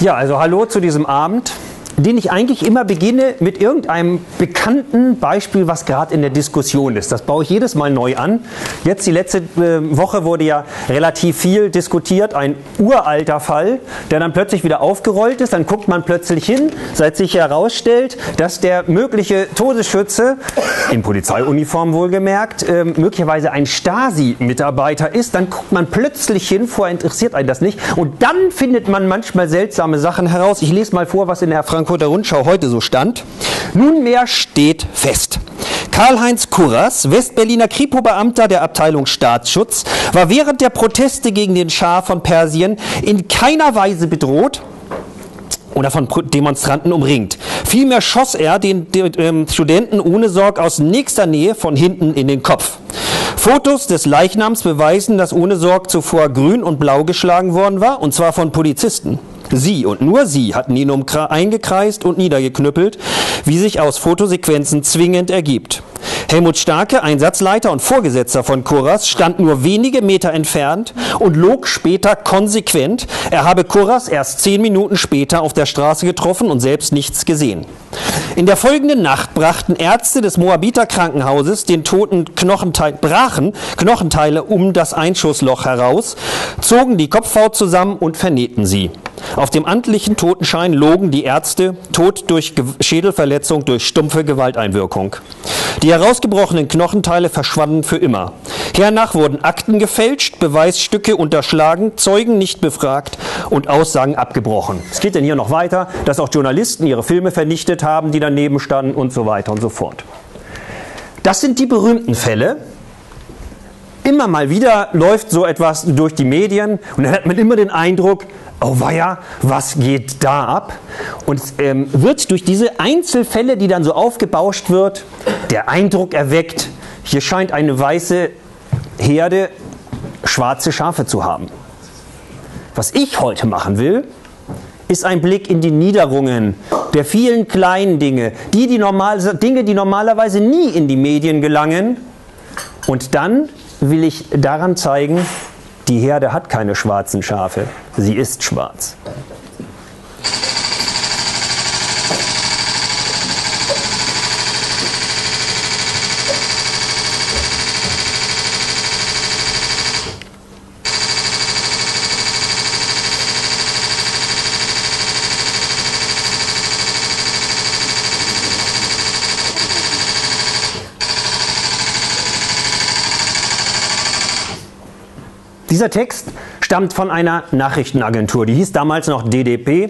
Ja, also hallo zu diesem Abend den ich eigentlich immer beginne mit irgendeinem bekannten Beispiel, was gerade in der Diskussion ist. Das baue ich jedes Mal neu an. Jetzt die letzte äh, Woche wurde ja relativ viel diskutiert, ein uralter Fall, der dann plötzlich wieder aufgerollt ist. Dann guckt man plötzlich hin, seit sich herausstellt, dass der mögliche Todesschütze, in Polizeiuniform wohlgemerkt, äh, möglicherweise ein Stasi-Mitarbeiter ist. Dann guckt man plötzlich hin, vorher interessiert einen das nicht. Und dann findet man manchmal seltsame Sachen heraus. Ich lese mal vor, was in der Frankfurt Frankfurter Rundschau heute so stand. Nunmehr steht fest. Karl-Heinz Kurras, Westberliner Kripo-Beamter der Abteilung Staatsschutz, war während der Proteste gegen den Schah von Persien in keiner Weise bedroht oder von Demonstranten umringt. Vielmehr schoss er den, den ähm, Studenten ohne Sorg aus nächster Nähe von hinten in den Kopf. Fotos des Leichnams beweisen, dass ohne Sorg zuvor grün und blau geschlagen worden war, und zwar von Polizisten. Sie und nur sie hatten ihn eingekreist und niedergeknüppelt, wie sich aus Fotosequenzen zwingend ergibt. Helmut Starke, Einsatzleiter und Vorgesetzter von Kurras, stand nur wenige Meter entfernt und log später konsequent, er habe Kurras erst zehn Minuten später auf der Straße getroffen und selbst nichts gesehen. In der folgenden Nacht brachten Ärzte des Moabiter Krankenhauses den toten Knochenteil, brachen Knochenteile um das Einschussloch heraus, zogen die Kopfhaut zusammen und vernähten sie. Auf dem amtlichen Totenschein logen die Ärzte Tod durch Schädelverletzung durch stumpfe Gewalteinwirkung. Die herausgebrochenen Knochenteile verschwanden für immer. Hernach wurden Akten gefälscht, Beweisstücke unterschlagen, Zeugen nicht befragt und Aussagen abgebrochen. Es geht denn hier noch weiter, dass auch Journalisten ihre Filme vernichtet haben, die daneben standen und so weiter und so fort. Das sind die berühmten Fälle, immer mal wieder läuft so etwas durch die Medien und dann hat man immer den Eindruck, oh weia, was geht da ab? Und ähm, wird durch diese Einzelfälle, die dann so aufgebauscht wird, der Eindruck erweckt, hier scheint eine weiße Herde schwarze Schafe zu haben. Was ich heute machen will, ist ein Blick in die Niederungen der vielen kleinen Dinge, die, die normal, Dinge, die normalerweise nie in die Medien gelangen. Und dann will ich daran zeigen, die Herde hat keine schwarzen Schafe, sie ist schwarz. Dieser Text stammt von einer Nachrichtenagentur, die hieß damals noch DDP.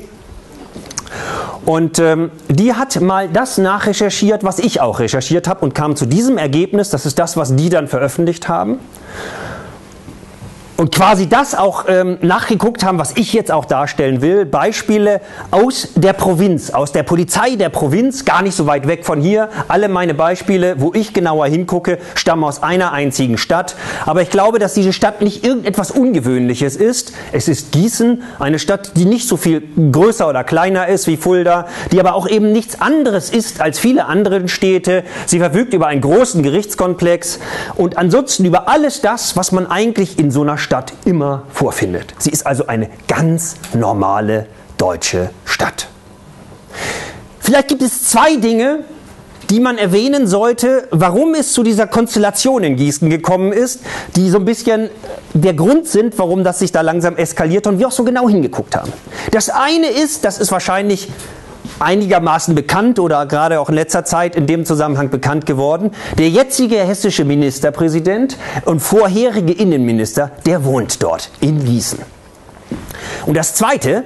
Und ähm, die hat mal das nachrecherchiert, was ich auch recherchiert habe und kam zu diesem Ergebnis, das ist das, was die dann veröffentlicht haben und quasi das auch ähm, nachgeguckt haben, was ich jetzt auch darstellen will. Beispiele aus der Provinz, aus der Polizei der Provinz, gar nicht so weit weg von hier. Alle meine Beispiele, wo ich genauer hingucke, stammen aus einer einzigen Stadt. Aber ich glaube, dass diese Stadt nicht irgendetwas Ungewöhnliches ist. Es ist Gießen, eine Stadt, die nicht so viel größer oder kleiner ist wie Fulda, die aber auch eben nichts anderes ist als viele andere Städte. Sie verfügt über einen großen Gerichtskomplex und ansonsten über alles das, was man eigentlich in so einer Stadt Stadt immer vorfindet. Sie ist also eine ganz normale deutsche Stadt. Vielleicht gibt es zwei Dinge, die man erwähnen sollte, warum es zu dieser Konstellation in Gießen gekommen ist, die so ein bisschen der Grund sind, warum das sich da langsam eskaliert und wir auch so genau hingeguckt haben. Das eine ist, das ist wahrscheinlich einigermaßen bekannt oder gerade auch in letzter Zeit in dem Zusammenhang bekannt geworden. Der jetzige hessische Ministerpräsident und vorherige Innenminister, der wohnt dort in Gießen. Und das Zweite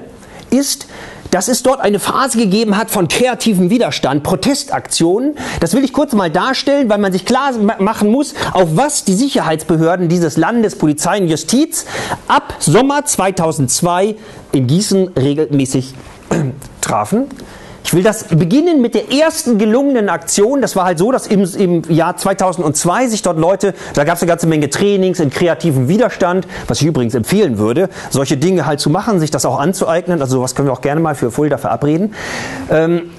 ist, dass es dort eine Phase gegeben hat von kreativem Widerstand, Protestaktionen. Das will ich kurz mal darstellen, weil man sich klar machen muss, auf was die Sicherheitsbehörden dieses Landes, Polizei und Justiz ab Sommer 2002 in Gießen regelmäßig trafen. Ich will das beginnen mit der ersten gelungenen Aktion. Das war halt so, dass im, im Jahr 2002 sich dort Leute, da gab es eine ganze Menge Trainings in kreativem Widerstand, was ich übrigens empfehlen würde, solche Dinge halt zu machen, sich das auch anzueignen. Also sowas können wir auch gerne mal für Fulda verabreden. Ähm,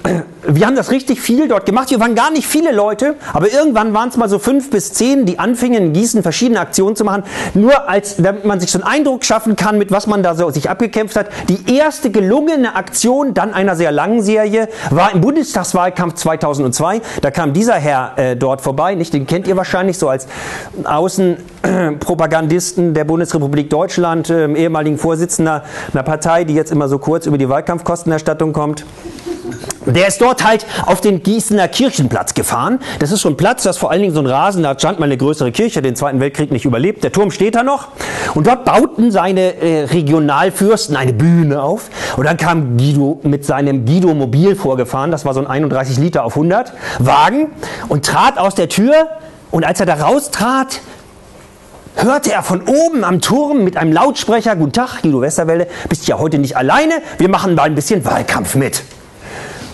wir haben das richtig viel dort gemacht. Wir waren gar nicht viele Leute, aber irgendwann waren es mal so fünf bis zehn, die anfingen in Gießen verschiedene Aktionen zu machen, nur als, damit man sich so einen Eindruck schaffen kann, mit was man da so sich abgekämpft hat. Die erste gelungene Aktion dann einer sehr langen Serie Serie war im Bundestagswahlkampf 2002. Da kam dieser Herr äh, dort vorbei, nicht? Den kennt ihr wahrscheinlich so als Außenpropagandisten der Bundesrepublik Deutschland, äh, ehemaligen Vorsitzender einer Partei, die jetzt immer so kurz über die Wahlkampfkostenerstattung kommt. Der ist dort halt auf den Gießener Kirchenplatz gefahren. Das ist so ein Platz, das vor allen Dingen so ein Rasen, da stand mal eine größere Kirche, den Zweiten Weltkrieg nicht überlebt. Der Turm steht da noch. Und dort bauten seine äh, Regionalfürsten eine Bühne auf. Und dann kam Guido mit seinem Guido Mobil vorgefahren. Das war so ein 31 Liter auf 100 Wagen und trat aus der Tür. Und als er da raustrat, hörte er von oben am Turm mit einem Lautsprecher, Guten Tag, Guido Westerwelle, bist ja heute nicht alleine, wir machen mal ein bisschen Wahlkampf mit.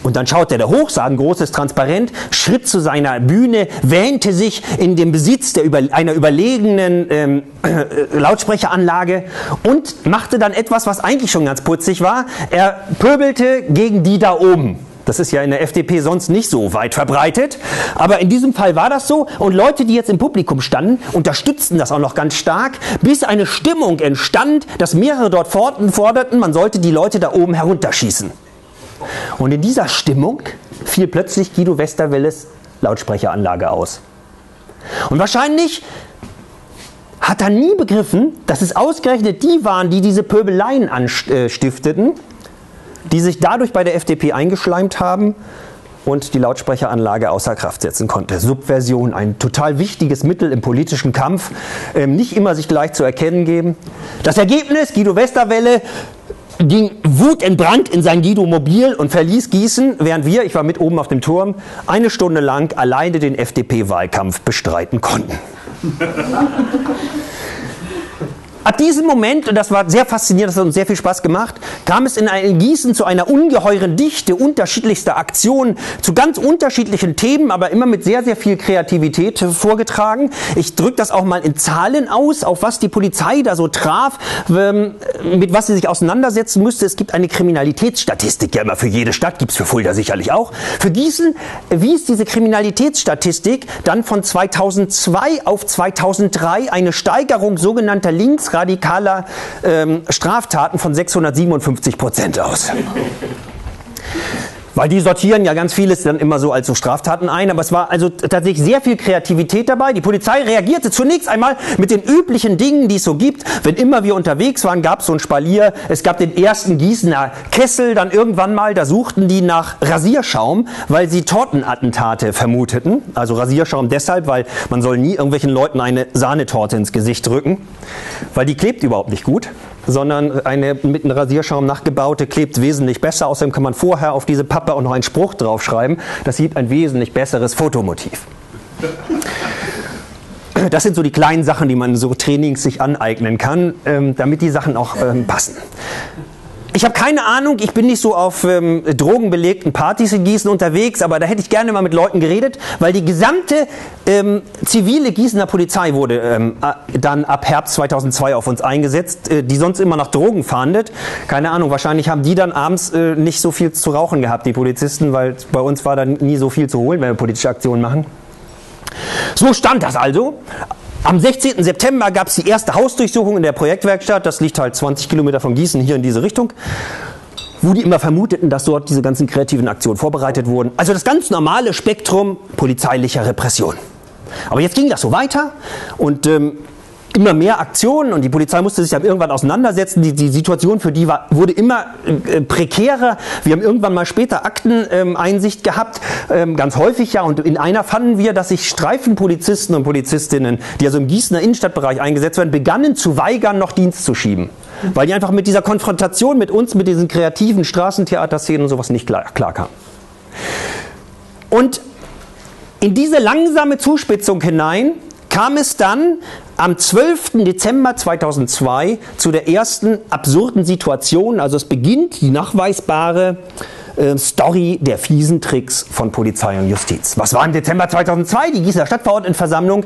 Und dann schaute er da hoch, sah ein großes Transparent, schritt zu seiner Bühne, wähnte sich in dem Besitz der über, einer überlegenen ähm, äh, Lautsprecheranlage und machte dann etwas, was eigentlich schon ganz putzig war. Er pöbelte gegen die da oben. Das ist ja in der FDP sonst nicht so weit verbreitet. Aber in diesem Fall war das so. Und Leute, die jetzt im Publikum standen, unterstützten das auch noch ganz stark, bis eine Stimmung entstand, dass mehrere dort forderten, man sollte die Leute da oben herunterschießen. Und in dieser Stimmung fiel plötzlich Guido Westerwelles Lautsprecheranlage aus. Und wahrscheinlich hat er nie begriffen, dass es ausgerechnet die waren, die diese Pöbeleien anstifteten, die sich dadurch bei der FDP eingeschleimt haben und die Lautsprecheranlage außer Kraft setzen konnte. Subversion, ein total wichtiges Mittel im politischen Kampf, ähm, nicht immer sich gleich zu erkennen geben. Das Ergebnis, Guido Westerwelle ging wutentbrannt in sein Guido-Mobil und verließ Gießen, während wir, ich war mit oben auf dem Turm, eine Stunde lang alleine den FDP-Wahlkampf bestreiten konnten. Ab diesem Moment, und das war sehr faszinierend, das hat uns sehr viel Spaß gemacht, kam es in, Gießen zu einer ungeheuren Dichte unterschiedlichster Aktionen, zu ganz unterschiedlichen Themen, aber immer mit sehr, sehr viel Kreativität vorgetragen. Ich drücke das auch mal in Zahlen aus, auf was die Polizei da so traf, ähm, mit was sie sich auseinandersetzen müsste. Es gibt eine Kriminalitätsstatistik, ja immer für jede Stadt, gibt es für Fulda sicherlich auch. Für Gießen wies diese Kriminalitätsstatistik dann von 2002 auf 2003 eine Steigerung sogenannter Links radikaler ähm, Straftaten von 657 Prozent aus. Weil die sortieren ja ganz vieles dann immer so als so Straftaten ein, aber es war also tatsächlich sehr viel Kreativität dabei. Die Polizei reagierte zunächst einmal mit den üblichen Dingen, die es so gibt. Wenn immer wir unterwegs waren, gab es so ein Spalier. Es gab den ersten Gießener Kessel, dann irgendwann mal, da suchten die nach Rasierschaum, weil sie Tortenattentate vermuteten. Also Rasierschaum deshalb, weil man soll nie irgendwelchen Leuten eine Sahnetorte ins Gesicht drücken, weil die klebt überhaupt nicht gut sondern eine mit einem Rasierschaum nachgebaute klebt wesentlich besser. Außerdem kann man vorher auf diese Pappe auch noch einen Spruch draufschreiben. Das sieht ein wesentlich besseres Fotomotiv. Das sind so die kleinen Sachen, die man so Trainings sich aneignen kann, ähm, damit die Sachen auch ähm, passen. Ich habe keine Ahnung, ich bin nicht so auf ähm, drogenbelegten Partys in Gießen unterwegs, aber da hätte ich gerne mal mit Leuten geredet, weil die gesamte ähm, zivile Gießener Polizei wurde ähm, dann ab Herbst 2002 auf uns eingesetzt, äh, die sonst immer nach Drogen fahndet. Keine Ahnung, wahrscheinlich haben die dann abends äh, nicht so viel zu rauchen gehabt, die Polizisten, weil bei uns war dann nie so viel zu holen, wenn wir politische Aktionen machen. So stand das also. Am 16. September gab es die erste Hausdurchsuchung in der Projektwerkstatt. Das liegt halt 20 Kilometer von Gießen hier in diese Richtung. Wo die immer vermuteten, dass dort diese ganzen kreativen Aktionen vorbereitet wurden. Also das ganz normale Spektrum polizeilicher Repression. Aber jetzt ging das so weiter und ähm, immer mehr Aktionen und die Polizei musste sich dann irgendwann auseinandersetzen. Die, die Situation für die war, wurde immer äh, prekärer. Wir haben irgendwann mal später Akteneinsicht ähm, gehabt, ähm, ganz häufig ja. Und in einer fanden wir, dass sich Streifenpolizisten und Polizistinnen, die also im Gießener Innenstadtbereich eingesetzt werden, begannen zu weigern, noch Dienst zu schieben. Weil die einfach mit dieser Konfrontation mit uns, mit diesen kreativen Straßentheaterszenen und sowas nicht klar, klar kam. Und in diese langsame Zuspitzung hinein kam es dann am 12. Dezember 2002 zu der ersten absurden Situation. Also es beginnt die nachweisbare äh, Story der fiesen Tricks von Polizei und Justiz. Was war im Dezember 2002? Die Gießener Stadtverordnetenversammlung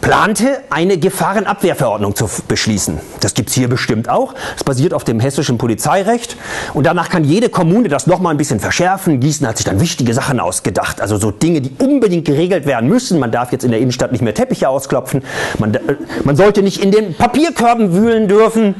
plante, eine Gefahrenabwehrverordnung zu beschließen. Das gibt es hier bestimmt auch. Das basiert auf dem hessischen Polizeirecht. Und danach kann jede Kommune das nochmal ein bisschen verschärfen. Gießen hat sich dann wichtige Sachen ausgedacht. Also so Dinge, die unbedingt geregelt werden müssen. Man darf jetzt in der Innenstadt nicht mehr Teppiche ausklopfen. Man, äh, man sollte nicht in den Papierkörben wühlen dürfen.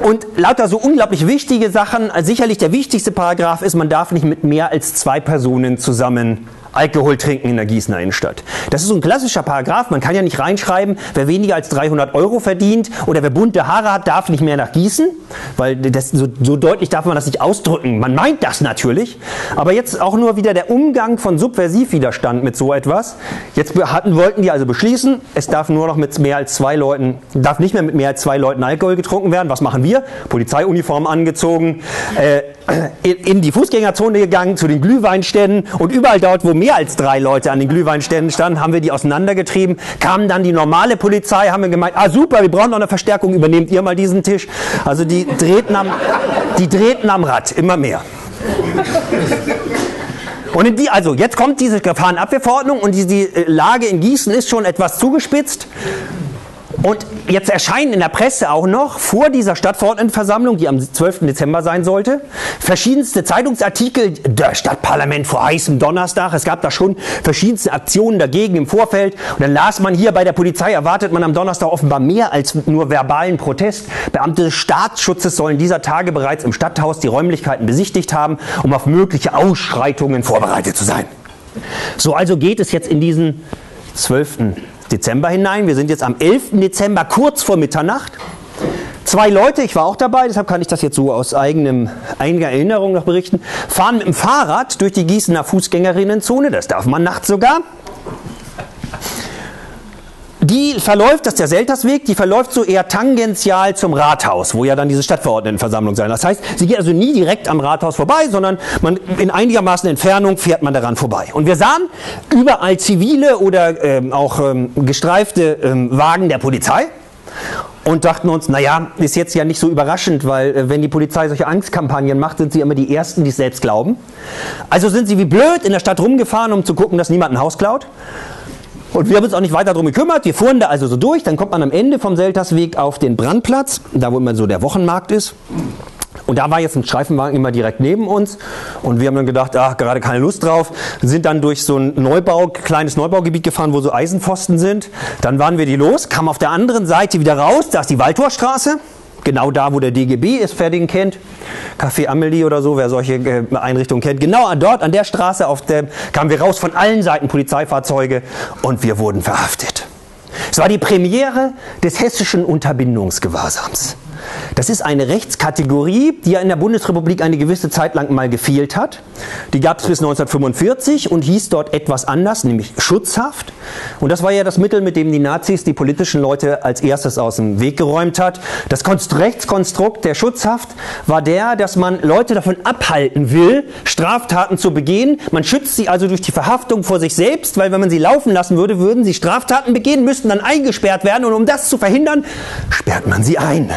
Und lauter so unglaublich wichtige Sachen. Sicherlich der wichtigste Paragraph ist, man darf nicht mit mehr als zwei Personen zusammen Alkohol trinken in der Gießener Innenstadt. Das ist so ein klassischer Paragraph. Man kann ja nicht reinschreiben, wer weniger als 300 Euro verdient oder wer bunte Haare hat, darf nicht mehr nach Gießen, weil das, so, so deutlich darf man das nicht ausdrücken. Man meint das natürlich, aber jetzt auch nur wieder der Umgang von Subversivwiderstand mit so etwas. Jetzt hatten, wollten die also beschließen, es darf nur noch mit mehr als zwei Leuten, darf nicht mehr mit mehr als zwei Leuten Alkohol getrunken werden. Was machen wir? Polizeiuniform angezogen, äh, in die Fußgängerzone gegangen, zu den Glühweinständen und überall dort, wo mehr als drei Leute an den Glühweinständen standen, haben wir die auseinandergetrieben. Kam dann die normale Polizei, haben wir gemeint, ah super, wir brauchen noch eine Verstärkung, übernehmt ihr mal diesen Tisch. Also die drehten am, die drehten am Rad, immer mehr. Und die, also jetzt kommt diese Gefahrenabwehrverordnung und die, die Lage in Gießen ist schon etwas zugespitzt. Und jetzt erscheinen in der Presse auch noch vor dieser Stadtverordnetenversammlung, die am 12. Dezember sein sollte, verschiedenste Zeitungsartikel, der Stadtparlament vor heißem Donnerstag. Es gab da schon verschiedenste Aktionen dagegen im Vorfeld. Und dann las man hier bei der Polizei, erwartet man am Donnerstag offenbar mehr als nur verbalen Protest. Beamte des Staatsschutzes sollen dieser Tage bereits im Stadthaus die Räumlichkeiten besichtigt haben, um auf mögliche Ausschreitungen vorbereitet zu sein. So also geht es jetzt in diesen 12. Dezember hinein. Wir sind jetzt am 11. Dezember, kurz vor Mitternacht. Zwei Leute, ich war auch dabei, deshalb kann ich das jetzt so aus eigenem, eigener Erinnerung noch berichten, fahren mit dem Fahrrad durch die Gießener Fußgängerinnenzone, das darf man nachts sogar. Die verläuft, das ist der Seltersweg, die verläuft so eher tangential zum Rathaus, wo ja dann diese Stadtverordnetenversammlung sein. Das heißt, sie geht also nie direkt am Rathaus vorbei, sondern man, in einigermaßen Entfernung fährt man daran vorbei. Und wir sahen überall zivile oder ähm, auch ähm, gestreifte ähm, Wagen der Polizei und dachten uns, naja, ist jetzt ja nicht so überraschend, weil äh, wenn die Polizei solche Angstkampagnen macht, sind sie immer die Ersten, die es selbst glauben. Also sind sie wie blöd in der Stadt rumgefahren, um zu gucken, dass niemand ein Haus klaut. Und wir haben uns auch nicht weiter darum gekümmert. Wir fuhren da also so durch. Dann kommt man am Ende vom Seltersweg auf den Brandplatz, da wo immer so der Wochenmarkt ist. Und da war jetzt ein Streifenwagen immer direkt neben uns. Und wir haben dann gedacht, ach, gerade keine Lust drauf. Sind dann durch so ein Neubau, kleines Neubaugebiet gefahren, wo so Eisenpfosten sind. Dann waren wir die los, kamen auf der anderen Seite wieder raus. Da ist die Waldtorstraße. Genau da, wo der DGB ist, wer den kennt. Café Amelie oder so, wer solche äh, Einrichtungen kennt. Genau dort, an der Straße, auf der kamen wir raus von allen Seiten Polizeifahrzeuge und wir wurden verhaftet. Es war die Premiere des hessischen Unterbindungsgewahrsams. Das ist eine Rechtskategorie, die ja in der Bundesrepublik eine gewisse Zeit lang mal gefehlt hat. Die gab es bis 1945 und hieß dort etwas anders, nämlich Schutzhaft. Und das war ja das Mittel, mit dem die Nazis die politischen Leute als erstes aus dem Weg geräumt hat. Das Rechtskonstrukt der Schutzhaft war der, dass man Leute davon abhalten will, Straftaten zu begehen. Man schützt sie also durch die Verhaftung vor sich selbst, weil wenn man sie laufen lassen würde, würden sie Straftaten begehen, müssten dann eingesperrt werden und um das zu verhindern, sperrt man sie ein.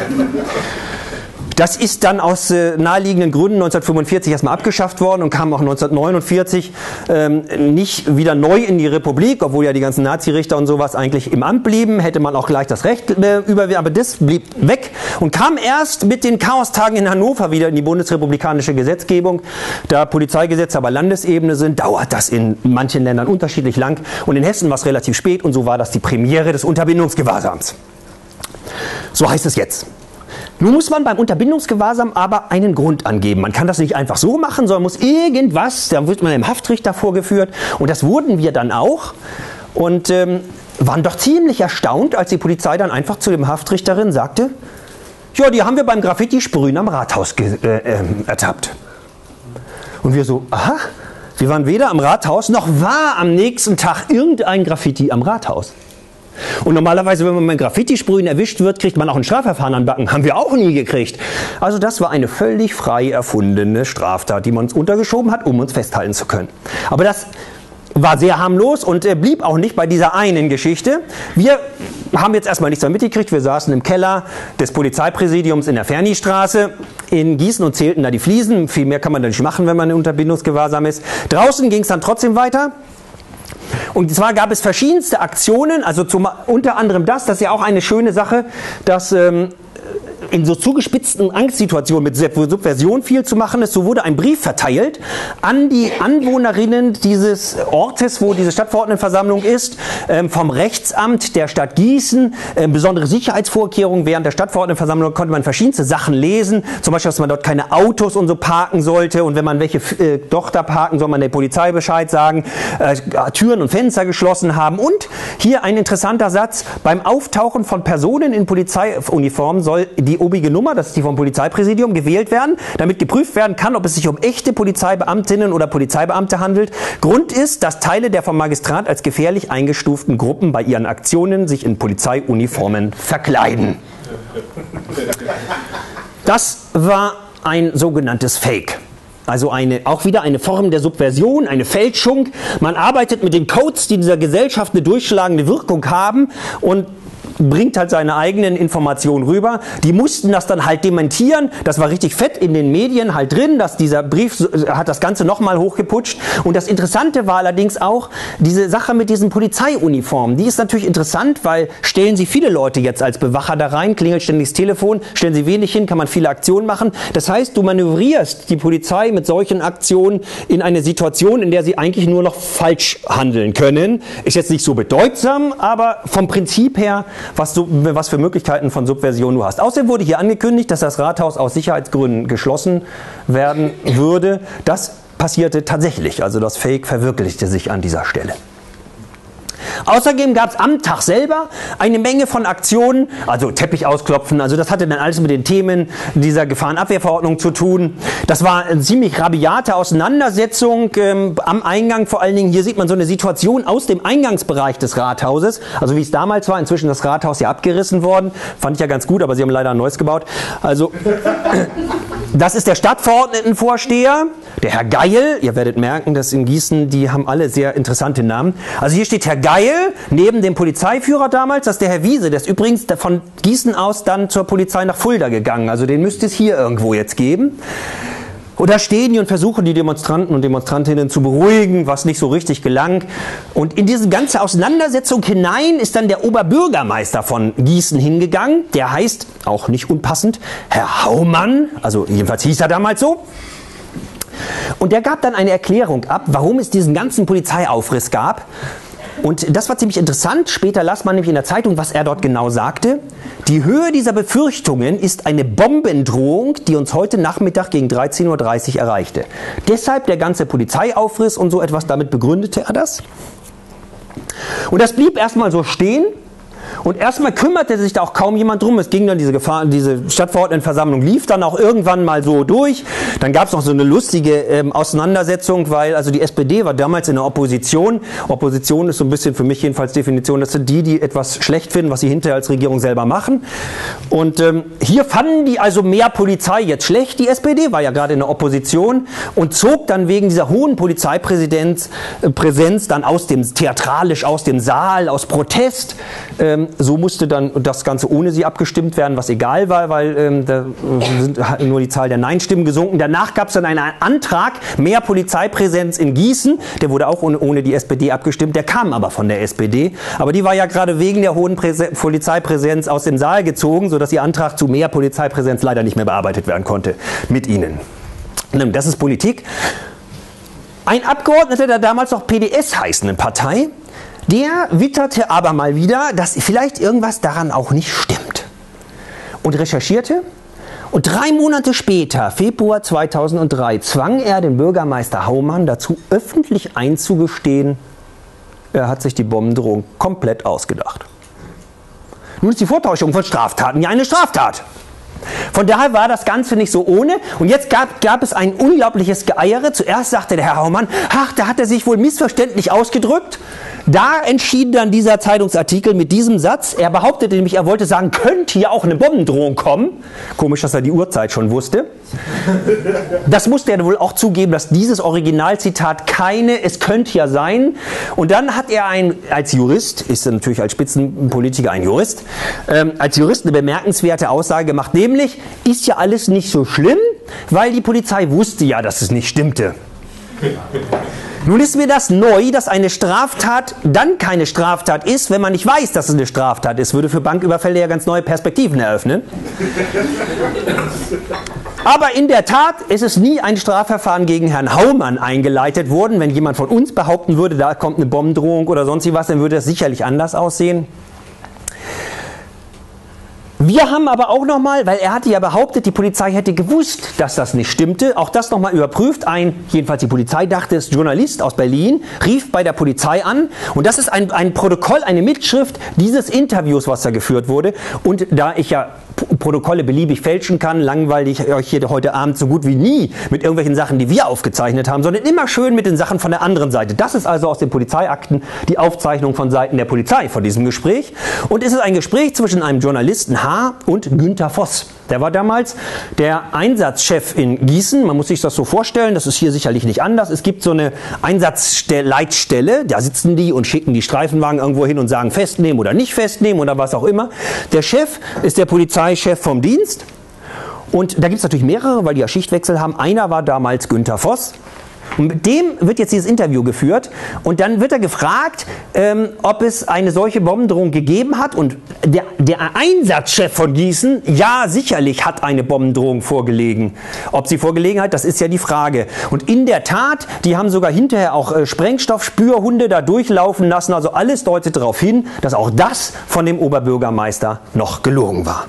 Das ist dann aus äh, naheliegenden Gründen 1945 erstmal abgeschafft worden und kam auch 1949 ähm, nicht wieder neu in die Republik, obwohl ja die ganzen Nazirichter und sowas eigentlich im Amt blieben, hätte man auch gleich das Recht äh, über, aber das blieb weg und kam erst mit den Chaostagen in Hannover wieder in die bundesrepublikanische Gesetzgebung. Da Polizeigesetze aber Landesebene sind, dauert das in manchen Ländern unterschiedlich lang und in Hessen war es relativ spät und so war das die Premiere des Unterbindungsgewahrsams. So heißt es jetzt. Nun muss man beim Unterbindungsgewahrsam aber einen Grund angeben. Man kann das nicht einfach so machen, sondern muss irgendwas, da wird man dem Haftrichter vorgeführt. Und das wurden wir dann auch. Und ähm, waren doch ziemlich erstaunt, als die Polizei dann einfach zu dem Haftrichterin sagte, ja, die haben wir beim Graffiti-Sprühen am Rathaus äh, äh, ertappt. Und wir so, aha, wir waren weder am Rathaus, noch war am nächsten Tag irgendein Graffiti am Rathaus. Und normalerweise, wenn man mit Graffiti-Sprühen erwischt wird, kriegt man auch ein Strafverfahren an Backen. Haben wir auch nie gekriegt. Also das war eine völlig frei erfundene Straftat, die man uns untergeschoben hat, um uns festhalten zu können. Aber das war sehr harmlos und blieb auch nicht bei dieser einen Geschichte. Wir haben jetzt erstmal nichts mehr mitgekriegt. Wir saßen im Keller des Polizeipräsidiums in der Fernistraße in Gießen und zählten da die Fliesen. Viel mehr kann man da nicht machen, wenn man in Unterbindungsgewahrsam ist. Draußen ging es dann trotzdem weiter. Und zwar gab es verschiedenste Aktionen, also zum, unter anderem das, das ist ja auch eine schöne Sache, dass ähm, in so zugespitzten Angstsituationen mit Subversion viel zu machen ist. So wurde ein Brief verteilt an die Anwohnerinnen dieses Ortes, wo diese Stadtverordnetenversammlung ist, ähm, vom Rechtsamt der Stadt Gießen. Ähm, besondere Sicherheitsvorkehrungen während der Stadtverordnetenversammlung konnte man verschiedenste Sachen lesen. Zum Beispiel, dass man dort keine Autos und so parken sollte. Und wenn man welche äh, doch da parken, soll man der Polizei Bescheid sagen. Äh, Türen und Fenster geschlossen haben. Und hier ein interessanter Satz. Beim Auftauchen von Personen in Polizeiuniform soll die die obige Nummer, das ist die vom Polizeipräsidium, gewählt werden, damit geprüft werden kann, ob es sich um echte Polizeibeamtinnen oder Polizeibeamte handelt. Grund ist, dass Teile der vom Magistrat als gefährlich eingestuften Gruppen bei ihren Aktionen sich in Polizeiuniformen verkleiden. Das war ein sogenanntes Fake. Also eine, auch wieder eine Form der Subversion, eine Fälschung. Man arbeitet mit den Codes, die dieser Gesellschaft eine durchschlagende Wirkung haben und bringt halt seine eigenen Informationen rüber. Die mussten das dann halt dementieren. Das war richtig fett in den Medien halt drin, dass dieser Brief hat das Ganze nochmal hochgeputscht. Und das Interessante war allerdings auch diese Sache mit diesen Polizeiuniformen. Die ist natürlich interessant, weil stellen Sie viele Leute jetzt als Bewacher da rein, klingelt ständig das Telefon, stellen Sie wenig hin, kann man viele Aktionen machen. Das heißt, du manövrierst die Polizei mit solchen Aktionen in eine Situation, in der sie eigentlich nur noch falsch handeln können. Ist jetzt nicht so bedeutsam, aber vom Prinzip her was, du, was für Möglichkeiten von Subversion du hast. Außerdem wurde hier angekündigt, dass das Rathaus aus Sicherheitsgründen geschlossen werden würde. Das passierte tatsächlich. Also das Fake verwirklichte sich an dieser Stelle. Außerdem gab es am Tag selber eine Menge von Aktionen, also Teppich ausklopfen, also das hatte dann alles mit den Themen dieser Gefahrenabwehrverordnung zu tun. Das war eine ziemlich rabiate Auseinandersetzung ähm, am Eingang vor allen Dingen. Hier sieht man so eine Situation aus dem Eingangsbereich des Rathauses, also wie es damals war. Inzwischen das Rathaus ja abgerissen worden, fand ich ja ganz gut, aber sie haben leider ein neues gebaut. Also das ist der Stadtverordnetenvorsteher, der Herr Geil. Ihr werdet merken, dass in Gießen, die haben alle sehr interessante Namen. Also hier steht Herr Geil neben dem Polizeiführer damals, das ist der Herr Wiese. Der ist übrigens von Gießen aus dann zur Polizei nach Fulda gegangen. Also den müsste es hier irgendwo jetzt geben. Und da stehen die und versuchen die Demonstranten und Demonstrantinnen zu beruhigen, was nicht so richtig gelang. Und in diese ganze Auseinandersetzung hinein ist dann der Oberbürgermeister von Gießen hingegangen. Der heißt, auch nicht unpassend, Herr Haumann. Also jedenfalls hieß er damals so. Und der gab dann eine Erklärung ab, warum es diesen ganzen Polizeiaufriss gab. Und das war ziemlich interessant. Später las man nämlich in der Zeitung, was er dort genau sagte. Die Höhe dieser Befürchtungen ist eine Bombendrohung, die uns heute Nachmittag gegen 13.30 Uhr erreichte. Deshalb der ganze Polizeiaufriss und so etwas, damit begründete er das. Und das blieb erstmal so stehen. Und erstmal kümmerte sich da auch kaum jemand drum. Es ging dann diese Gefahr, diese Stadtverordnetenversammlung lief dann auch irgendwann mal so durch. Dann gab es noch so eine lustige ähm, Auseinandersetzung, weil also die SPD war damals in der Opposition. Opposition ist so ein bisschen für mich jedenfalls Definition, das sind die, die etwas schlecht finden, was sie hinterher als Regierung selber machen. Und ähm, hier fanden die also mehr Polizei jetzt schlecht. Die SPD war ja gerade in der Opposition und zog dann wegen dieser hohen Polizeipräsenz äh, Präsenz dann aus dem theatralisch aus dem Saal aus Protest ähm, so musste dann das Ganze ohne sie abgestimmt werden, was egal war, weil ähm, da sind nur die Zahl der Nein-Stimmen gesunken. Danach gab es dann einen Antrag, mehr Polizeipräsenz in Gießen. Der wurde auch ohne, ohne die SPD abgestimmt. Der kam aber von der SPD. Aber die war ja gerade wegen der hohen Präse Polizeipräsenz aus dem Saal gezogen, sodass ihr Antrag zu mehr Polizeipräsenz leider nicht mehr bearbeitet werden konnte mit ihnen. Das ist Politik. Ein Abgeordneter der damals noch PDS heißenden Partei der witterte aber mal wieder, dass vielleicht irgendwas daran auch nicht stimmt. Und recherchierte. Und drei Monate später, Februar 2003, zwang er den Bürgermeister Haumann dazu, öffentlich einzugestehen, er hat sich die Bombendrohung komplett ausgedacht. Nun ist die Vortäuschung von Straftaten ja eine Straftat. Von daher war das Ganze nicht so ohne. Und jetzt gab, gab es ein unglaubliches Geeiere. Zuerst sagte der Herr Haumann, ach, da hat er sich wohl missverständlich ausgedrückt. Da entschied dann dieser Zeitungsartikel mit diesem Satz. Er behauptete nämlich, er wollte sagen, könnte hier auch eine Bombendrohung kommen. Komisch, dass er die Uhrzeit schon wusste. Das musste er wohl auch zugeben, dass dieses Originalzitat keine, es könnte ja sein. Und dann hat er ein, als Jurist, ist er natürlich als Spitzenpolitiker ein Jurist, ähm, als Jurist eine bemerkenswerte Aussage gemacht, nämlich, ist ja alles nicht so schlimm, weil die Polizei wusste ja, dass es nicht stimmte. Nun ist mir das neu, dass eine Straftat dann keine Straftat ist, wenn man nicht weiß, dass es eine Straftat ist. Würde für Banküberfälle ja ganz neue Perspektiven eröffnen. Aber in der Tat ist es nie ein Strafverfahren gegen Herrn Haumann eingeleitet worden. Wenn jemand von uns behaupten würde, da kommt eine Bombendrohung oder sonst was, dann würde das sicherlich anders aussehen. Wir haben aber auch nochmal, weil er hatte ja behauptet, die Polizei hätte gewusst, dass das nicht stimmte, auch das nochmal überprüft. Ein, jedenfalls die Polizei dachte es, Journalist aus Berlin rief bei der Polizei an und das ist ein, ein Protokoll, eine Mitschrift dieses Interviews, was da geführt wurde. Und da ich ja Protokolle beliebig fälschen kann, langweile ich euch hier heute Abend so gut wie nie mit irgendwelchen Sachen, die wir aufgezeichnet haben, sondern immer schön mit den Sachen von der anderen Seite. Das ist also aus den Polizeiakten die Aufzeichnung von Seiten der Polizei von diesem Gespräch. Und es ist ein Gespräch zwischen einem Journalisten H. und Günther Voss. Der war damals der Einsatzchef in Gießen. Man muss sich das so vorstellen, das ist hier sicherlich nicht anders. Es gibt so eine Einsatzleitstelle, da sitzen die und schicken die Streifenwagen irgendwo hin und sagen festnehmen oder nicht festnehmen oder was auch immer. Der Chef ist der Polizeichef vom Dienst. Und da gibt es natürlich mehrere, weil die ja Schichtwechsel haben. Einer war damals Günther Voss. Und mit dem wird jetzt dieses Interview geführt und dann wird er gefragt, ähm, ob es eine solche Bombendrohung gegeben hat. Und der, der Einsatzchef von Gießen, ja, sicherlich hat eine Bombendrohung vorgelegen. Ob sie vorgelegen hat, das ist ja die Frage. Und in der Tat, die haben sogar hinterher auch äh, Sprengstoffspürhunde da durchlaufen lassen. Also alles deutet darauf hin, dass auch das von dem Oberbürgermeister noch gelogen war.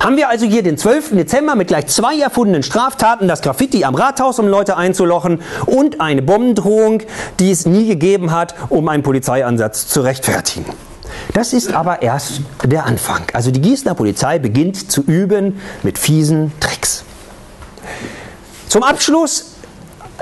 Haben wir also hier den 12. Dezember mit gleich zwei erfundenen Straftaten, das Graffiti am Rathaus, um Leute einzulochen, und eine Bombendrohung, die es nie gegeben hat, um einen Polizeiansatz zu rechtfertigen. Das ist aber erst der Anfang. Also die Gießener Polizei beginnt zu üben mit fiesen Tricks. Zum Abschluss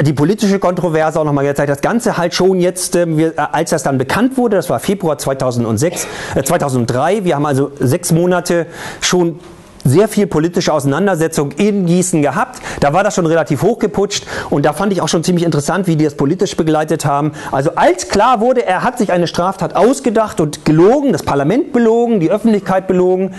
die politische Kontroverse auch nochmal gezeigt. Das Ganze halt schon jetzt, äh, wir, äh, als das dann bekannt wurde, das war Februar 2006, äh, 2003. Wir haben also sechs Monate schon sehr viel politische Auseinandersetzung in Gießen gehabt. Da war das schon relativ hochgeputscht und da fand ich auch schon ziemlich interessant, wie die das politisch begleitet haben. Also als klar wurde, er hat sich eine Straftat ausgedacht und gelogen, das Parlament belogen, die Öffentlichkeit belogen,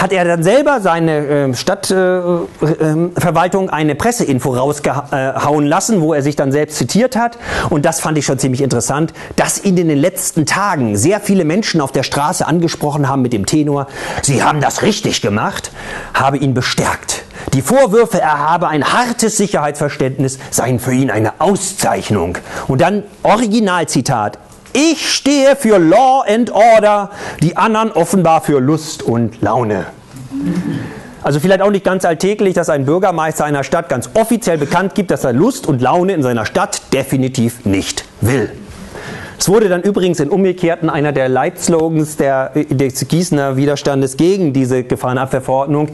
hat er dann selber seine äh, Stadtverwaltung äh, äh, eine Presseinfo rausgehauen lassen, wo er sich dann selbst zitiert hat. Und das fand ich schon ziemlich interessant, dass ihn in den letzten Tagen sehr viele Menschen auf der Straße angesprochen haben mit dem Tenor, sie haben das richtig gemacht habe ihn bestärkt. Die Vorwürfe, er habe ein hartes Sicherheitsverständnis, seien für ihn eine Auszeichnung. Und dann Originalzitat. Ich stehe für Law and Order, die anderen offenbar für Lust und Laune. Also vielleicht auch nicht ganz alltäglich, dass ein Bürgermeister einer Stadt ganz offiziell bekannt gibt, dass er Lust und Laune in seiner Stadt definitiv nicht will. Es wurde dann übrigens in umgekehrten einer der Leitslogans der, des Gießener Widerstandes gegen diese Gefahrenabwehrverordnung.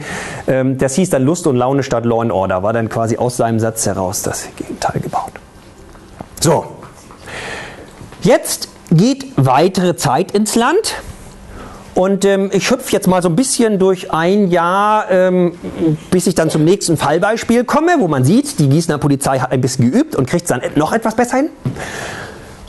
Ähm, das hieß dann Lust und Laune statt Law and Order, war dann quasi aus seinem Satz heraus das Gegenteil gebaut. So, jetzt geht weitere Zeit ins Land. Und ähm, ich hüpfe jetzt mal so ein bisschen durch ein Jahr, ähm, bis ich dann zum nächsten Fallbeispiel komme, wo man sieht, die Gießener Polizei hat ein bisschen geübt und kriegt es dann noch etwas besser hin.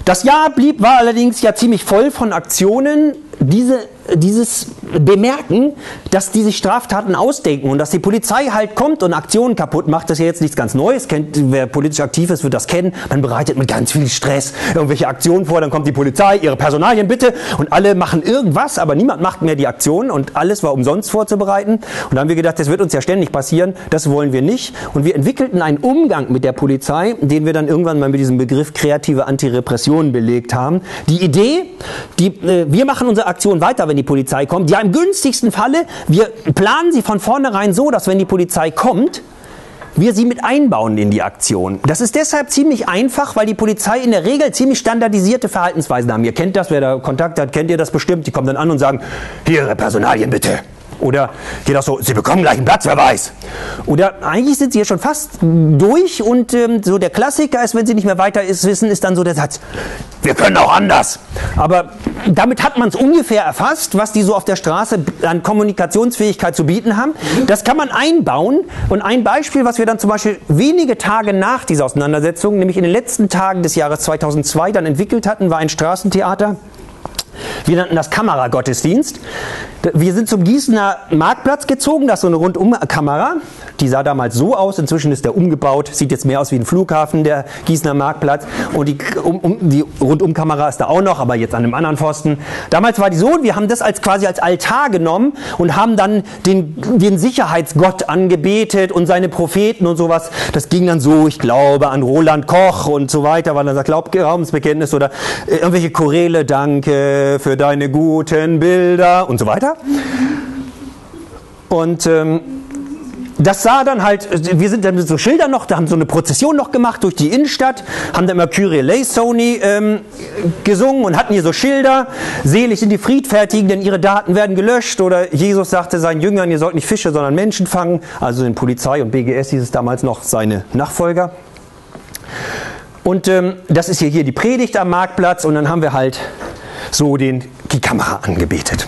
Das Jahr blieb, war allerdings ja ziemlich voll von Aktionen, diese dieses Bemerken, dass die sich Straftaten ausdenken und dass die Polizei halt kommt und Aktionen kaputt macht, das ist ja jetzt nichts ganz Neues. Kennt, wer politisch aktiv ist, wird das kennen. Man bereitet mit ganz viel Stress irgendwelche Aktionen vor, dann kommt die Polizei, ihre Personalien bitte und alle machen irgendwas, aber niemand macht mehr die Aktionen und alles war umsonst vorzubereiten. Und da haben wir gedacht, das wird uns ja ständig passieren, das wollen wir nicht. Und wir entwickelten einen Umgang mit der Polizei, den wir dann irgendwann mal mit diesem Begriff kreative Antirepression belegt haben. Die Idee, die, äh, wir machen unsere Aktion weiter, wenn die Polizei kommt. Ja, im günstigsten Falle, wir planen sie von vornherein so, dass wenn die Polizei kommt, wir sie mit einbauen in die Aktion. Das ist deshalb ziemlich einfach, weil die Polizei in der Regel ziemlich standardisierte Verhaltensweisen haben. Ihr kennt das, wer da Kontakt hat, kennt ihr das bestimmt. Die kommen dann an und sagen, hier, Ihre Personalien bitte. Oder geht auch so, Sie bekommen gleich einen Platzverweis. Oder eigentlich sind Sie ja schon fast durch und ähm, so der Klassiker ist, wenn Sie nicht mehr weiter ist, wissen, ist dann so der Satz, wir können auch anders. Aber damit hat man es ungefähr erfasst, was die so auf der Straße an Kommunikationsfähigkeit zu bieten haben. Das kann man einbauen. Und ein Beispiel, was wir dann zum Beispiel wenige Tage nach dieser Auseinandersetzung, nämlich in den letzten Tagen des Jahres 2002 dann entwickelt hatten, war ein Straßentheater wir nannten das Kameragottesdienst. Wir sind zum Gießener Marktplatz gezogen, das ist so eine Rundumkamera. Die sah damals so aus, inzwischen ist der umgebaut, sieht jetzt mehr aus wie ein Flughafen, der Gießener Marktplatz. Und die, um, um, die Rundumkamera ist da auch noch, aber jetzt an einem anderen Pfosten. Damals war die so, wir haben das als quasi als Altar genommen und haben dann den, den Sicherheitsgott angebetet und seine Propheten und sowas. Das ging dann so, ich glaube an Roland Koch und so weiter, weil er sagt Glaubensbekenntnis oder irgendwelche Choräle, danke für deine guten Bilder und so weiter. Und ähm, das sah dann halt, wir sind dann mit so Schildern noch, da haben so eine Prozession noch gemacht durch die Innenstadt, haben dann immer Kyrie Leisoni ähm, gesungen und hatten hier so Schilder, selig sind die Friedfertigen, denn ihre Daten werden gelöscht oder Jesus sagte seinen Jüngern, ihr sollt nicht Fische, sondern Menschen fangen, also in Polizei und BGS hieß es damals noch seine Nachfolger. Und ähm, das ist hier, hier die Predigt am Marktplatz und dann haben wir halt so den, die Kamera angebetet.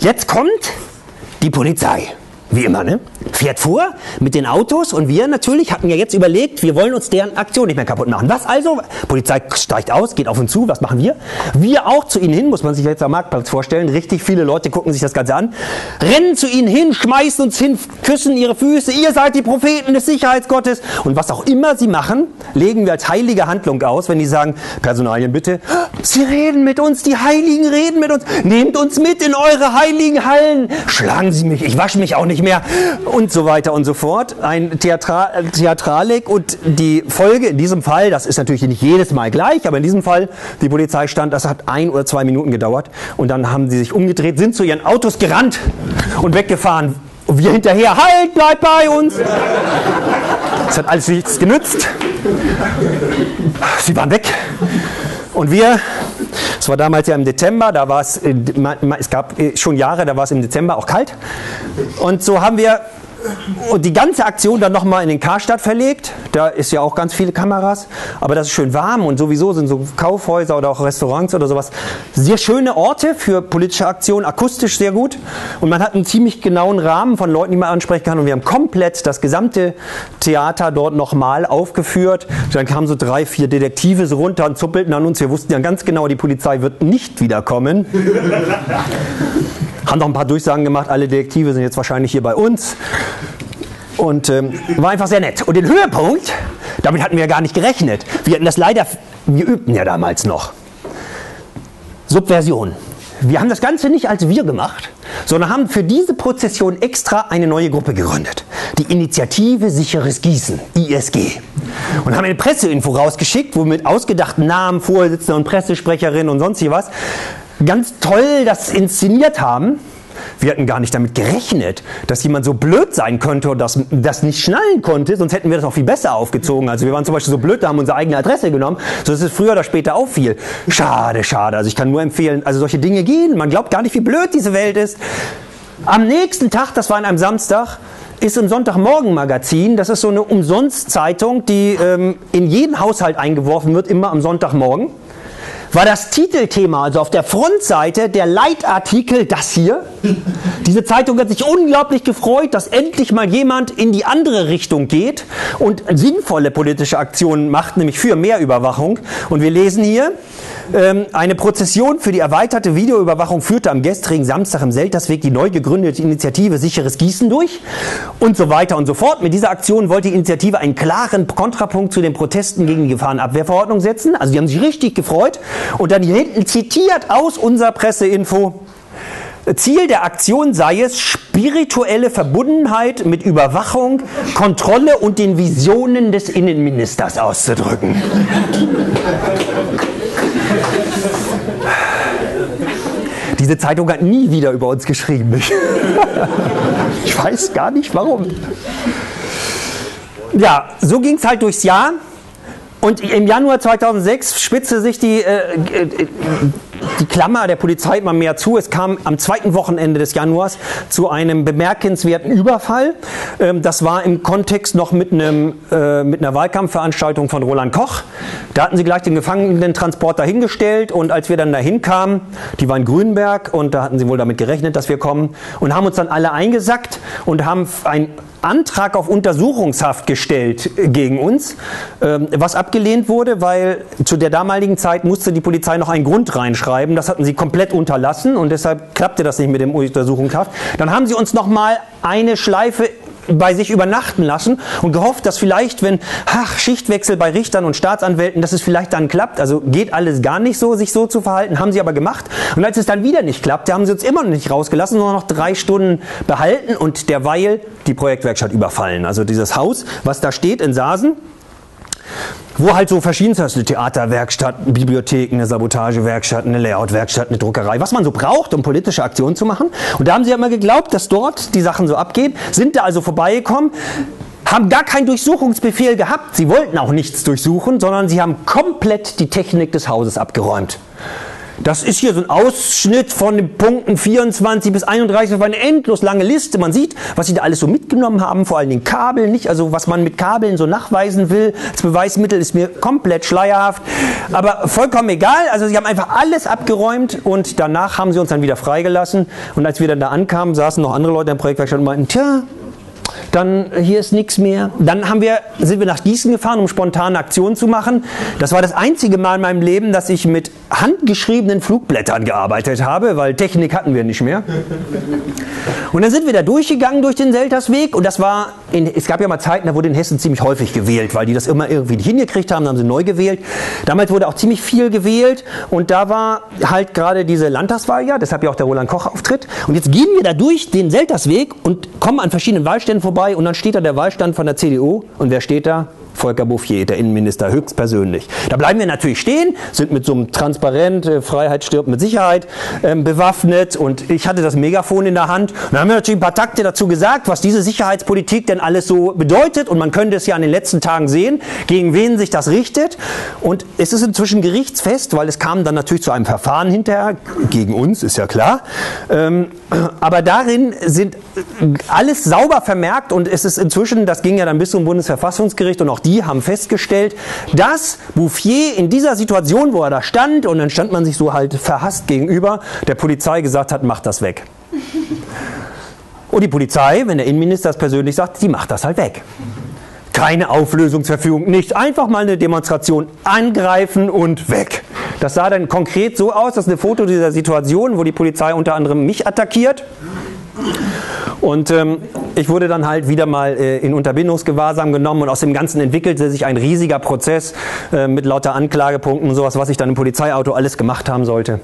Jetzt kommt die Polizei. Wie immer, ne? Fährt vor mit den Autos und wir natürlich hatten ja jetzt überlegt, wir wollen uns deren Aktion nicht mehr kaputt machen. Was also? Polizei steigt aus, geht auf uns zu, was machen wir? Wir auch zu ihnen hin, muss man sich jetzt am Marktplatz vorstellen. Richtig viele Leute gucken sich das Ganze an, rennen zu ihnen hin, schmeißen uns hin, küssen ihre Füße, ihr seid die Propheten des Sicherheitsgottes. Und was auch immer sie machen, legen wir als heilige Handlung aus, wenn die sagen, Personalien bitte, sie reden mit uns, die Heiligen reden mit uns, nehmt uns mit in eure heiligen Hallen, schlagen sie mich, ich wasche mich auch nicht nicht mehr und so weiter und so fort. Ein Theatra Theatralik und die Folge in diesem Fall, das ist natürlich nicht jedes Mal gleich, aber in diesem Fall, die Polizei stand, das hat ein oder zwei Minuten gedauert und dann haben sie sich umgedreht, sind zu ihren Autos gerannt und weggefahren. Und wir hinterher, halt, bleib bei uns! Es hat alles nichts genützt. Sie waren weg. Und wir, es war damals ja im Dezember, da war es, äh, es gab äh, schon Jahre, da war es im Dezember auch kalt. Und so haben wir und die ganze Aktion dann nochmal in den Karstadt verlegt. Da ist ja auch ganz viele Kameras, aber das ist schön warm und sowieso sind so Kaufhäuser oder auch Restaurants oder sowas sehr schöne Orte für politische Aktionen, akustisch sehr gut. Und man hat einen ziemlich genauen Rahmen von Leuten, die man ansprechen kann. Und wir haben komplett das gesamte Theater dort nochmal aufgeführt. Dann kamen so drei, vier Detektive so runter und zuppelten an uns. Wir wussten ja ganz genau, die Polizei wird nicht wiederkommen. haben noch ein paar Durchsagen gemacht, alle Detektive sind jetzt wahrscheinlich hier bei uns. Und ähm, war einfach sehr nett. Und den Höhepunkt, damit hatten wir ja gar nicht gerechnet. Wir hatten das leider, wir übten ja damals noch. Subversion. Wir haben das Ganze nicht als wir gemacht, sondern haben für diese Prozession extra eine neue Gruppe gegründet. Die Initiative Sicheres Gießen, ISG. Und haben eine Presseinfo rausgeschickt, wo mit ausgedachten Namen, Vorsitzender und Pressesprecherin und sonst was ganz toll das inszeniert haben. Wir hatten gar nicht damit gerechnet, dass jemand so blöd sein könnte und das, das nicht schnallen konnte, sonst hätten wir das auch viel besser aufgezogen. Also wir waren zum Beispiel so blöd, da haben unsere eigene Adresse genommen, so dass es früher oder später auffiel. Schade, schade. Also ich kann nur empfehlen, also solche Dinge gehen. Man glaubt gar nicht, wie blöd diese Welt ist. Am nächsten Tag, das war an einem Samstag, ist im Sonntagmorgen-Magazin, das ist so eine Umsonst-Zeitung, die ähm, in jeden Haushalt eingeworfen wird, immer am Sonntagmorgen war das Titelthema, also auf der Frontseite der Leitartikel das hier. Diese Zeitung hat sich unglaublich gefreut, dass endlich mal jemand in die andere Richtung geht und sinnvolle politische Aktionen macht, nämlich für mehr Überwachung. Und wir lesen hier, ähm, eine Prozession für die erweiterte Videoüberwachung führte am gestrigen Samstag im Seltersweg die neu gegründete Initiative Sicheres Gießen durch und so weiter und so fort. Mit dieser Aktion wollte die Initiative einen klaren Kontrapunkt zu den Protesten gegen die Gefahrenabwehrverordnung setzen. Also die haben sich richtig gefreut. Und dann hier hinten zitiert aus unserer Presseinfo. Ziel der Aktion sei es, spirituelle Verbundenheit mit Überwachung, Kontrolle und den Visionen des Innenministers auszudrücken. Diese Zeitung hat nie wieder über uns geschrieben. Ich weiß gar nicht warum. Ja, so ging es halt durchs Jahr. Und im Januar 2006 spitzte sich die, äh, äh, die Klammer der Polizei immer mehr zu. Es kam am zweiten Wochenende des Januars zu einem bemerkenswerten Überfall. Ähm, das war im Kontext noch mit, einem, äh, mit einer Wahlkampfveranstaltung von Roland Koch. Da hatten sie gleich den Gefangenentransport dahingestellt und als wir dann dahin kamen, die war in Grünberg und da hatten sie wohl damit gerechnet, dass wir kommen und haben uns dann alle eingesackt und haben ein Antrag auf Untersuchungshaft gestellt gegen uns, ähm, was abgelehnt wurde, weil zu der damaligen Zeit musste die Polizei noch einen Grund reinschreiben. Das hatten sie komplett unterlassen und deshalb klappte das nicht mit dem Untersuchungshaft. Dann haben sie uns noch mal eine Schleife bei sich übernachten lassen und gehofft, dass vielleicht, wenn ach, Schichtwechsel bei Richtern und Staatsanwälten, dass es vielleicht dann klappt. Also geht alles gar nicht so, sich so zu verhalten, haben sie aber gemacht. Und als es dann wieder nicht klappte, haben sie uns immer noch nicht rausgelassen, sondern noch drei Stunden behalten und derweil die Projektwerkstatt überfallen. Also dieses Haus, was da steht in Sasen, wo halt so verschiedenste also Theaterwerkstatt, Bibliotheken, eine Sabotagewerkstatt, eine Layoutwerkstatt, eine Druckerei, was man so braucht, um politische Aktionen zu machen. Und da haben sie ja immer geglaubt, dass dort die Sachen so abgehen, sind da also vorbeigekommen, haben gar keinen Durchsuchungsbefehl gehabt. Sie wollten auch nichts durchsuchen, sondern sie haben komplett die Technik des Hauses abgeräumt. Das ist hier so ein Ausschnitt von den Punkten 24 bis 31 das war eine endlos lange Liste. Man sieht, was sie da alles so mitgenommen haben, vor allem den Kabel, nicht? Also was man mit Kabeln so nachweisen will. Das Beweismittel ist mir komplett schleierhaft, aber vollkommen egal. Also sie haben einfach alles abgeräumt und danach haben sie uns dann wieder freigelassen. Und als wir dann da ankamen, saßen noch andere Leute im Projektwerkstatt und meinten, tja, dann hier ist nichts mehr. Dann haben wir, sind wir nach Gießen gefahren, um spontane Aktionen zu machen. Das war das einzige Mal in meinem Leben, dass ich mit handgeschriebenen Flugblättern gearbeitet habe, weil Technik hatten wir nicht mehr. Und dann sind wir da durchgegangen durch den Seltersweg und das war, in, es gab ja mal Zeiten, da wurde in Hessen ziemlich häufig gewählt, weil die das immer irgendwie nicht hingekriegt haben, dann haben sie neu gewählt. Damals wurde auch ziemlich viel gewählt und da war halt gerade diese Landtagswahl ja, deshalb ja auch der Roland Koch Auftritt. Und jetzt gehen wir da durch den Seltersweg und kommen an verschiedenen Wahlständen vorbei und dann steht da der Wahlstand von der CDU und wer steht da? Volker Bouffier, der Innenminister, höchstpersönlich. Da bleiben wir natürlich stehen, sind mit so einem Transparent, äh, Freiheit stirbt mit Sicherheit, ähm, bewaffnet und ich hatte das Megafon in der Hand. Dann haben wir natürlich ein paar Takte dazu gesagt, was diese Sicherheitspolitik denn alles so bedeutet und man könnte es ja an den letzten Tagen sehen, gegen wen sich das richtet. Und es ist inzwischen gerichtsfest, weil es kam dann natürlich zu einem Verfahren hinterher, gegen uns, ist ja klar. Ähm, aber darin sind alles sauber vermerkt und es ist inzwischen, das ging ja dann bis zum Bundesverfassungsgericht und auch die haben festgestellt, dass Bouffier in dieser Situation, wo er da stand, und dann stand man sich so halt verhasst gegenüber, der Polizei gesagt hat, macht das weg. Und die Polizei, wenn der Innenminister das persönlich sagt, die macht das halt weg. Keine Auflösungsverfügung, nicht einfach mal eine Demonstration angreifen und weg. Das sah dann konkret so aus, das ist ein Foto dieser Situation, wo die Polizei unter anderem mich attackiert. Und ähm, ich wurde dann halt wieder mal äh, in Unterbindungsgewahrsam genommen und aus dem Ganzen entwickelte sich ein riesiger Prozess äh, mit lauter Anklagepunkten und sowas, was ich dann im Polizeiauto alles gemacht haben sollte.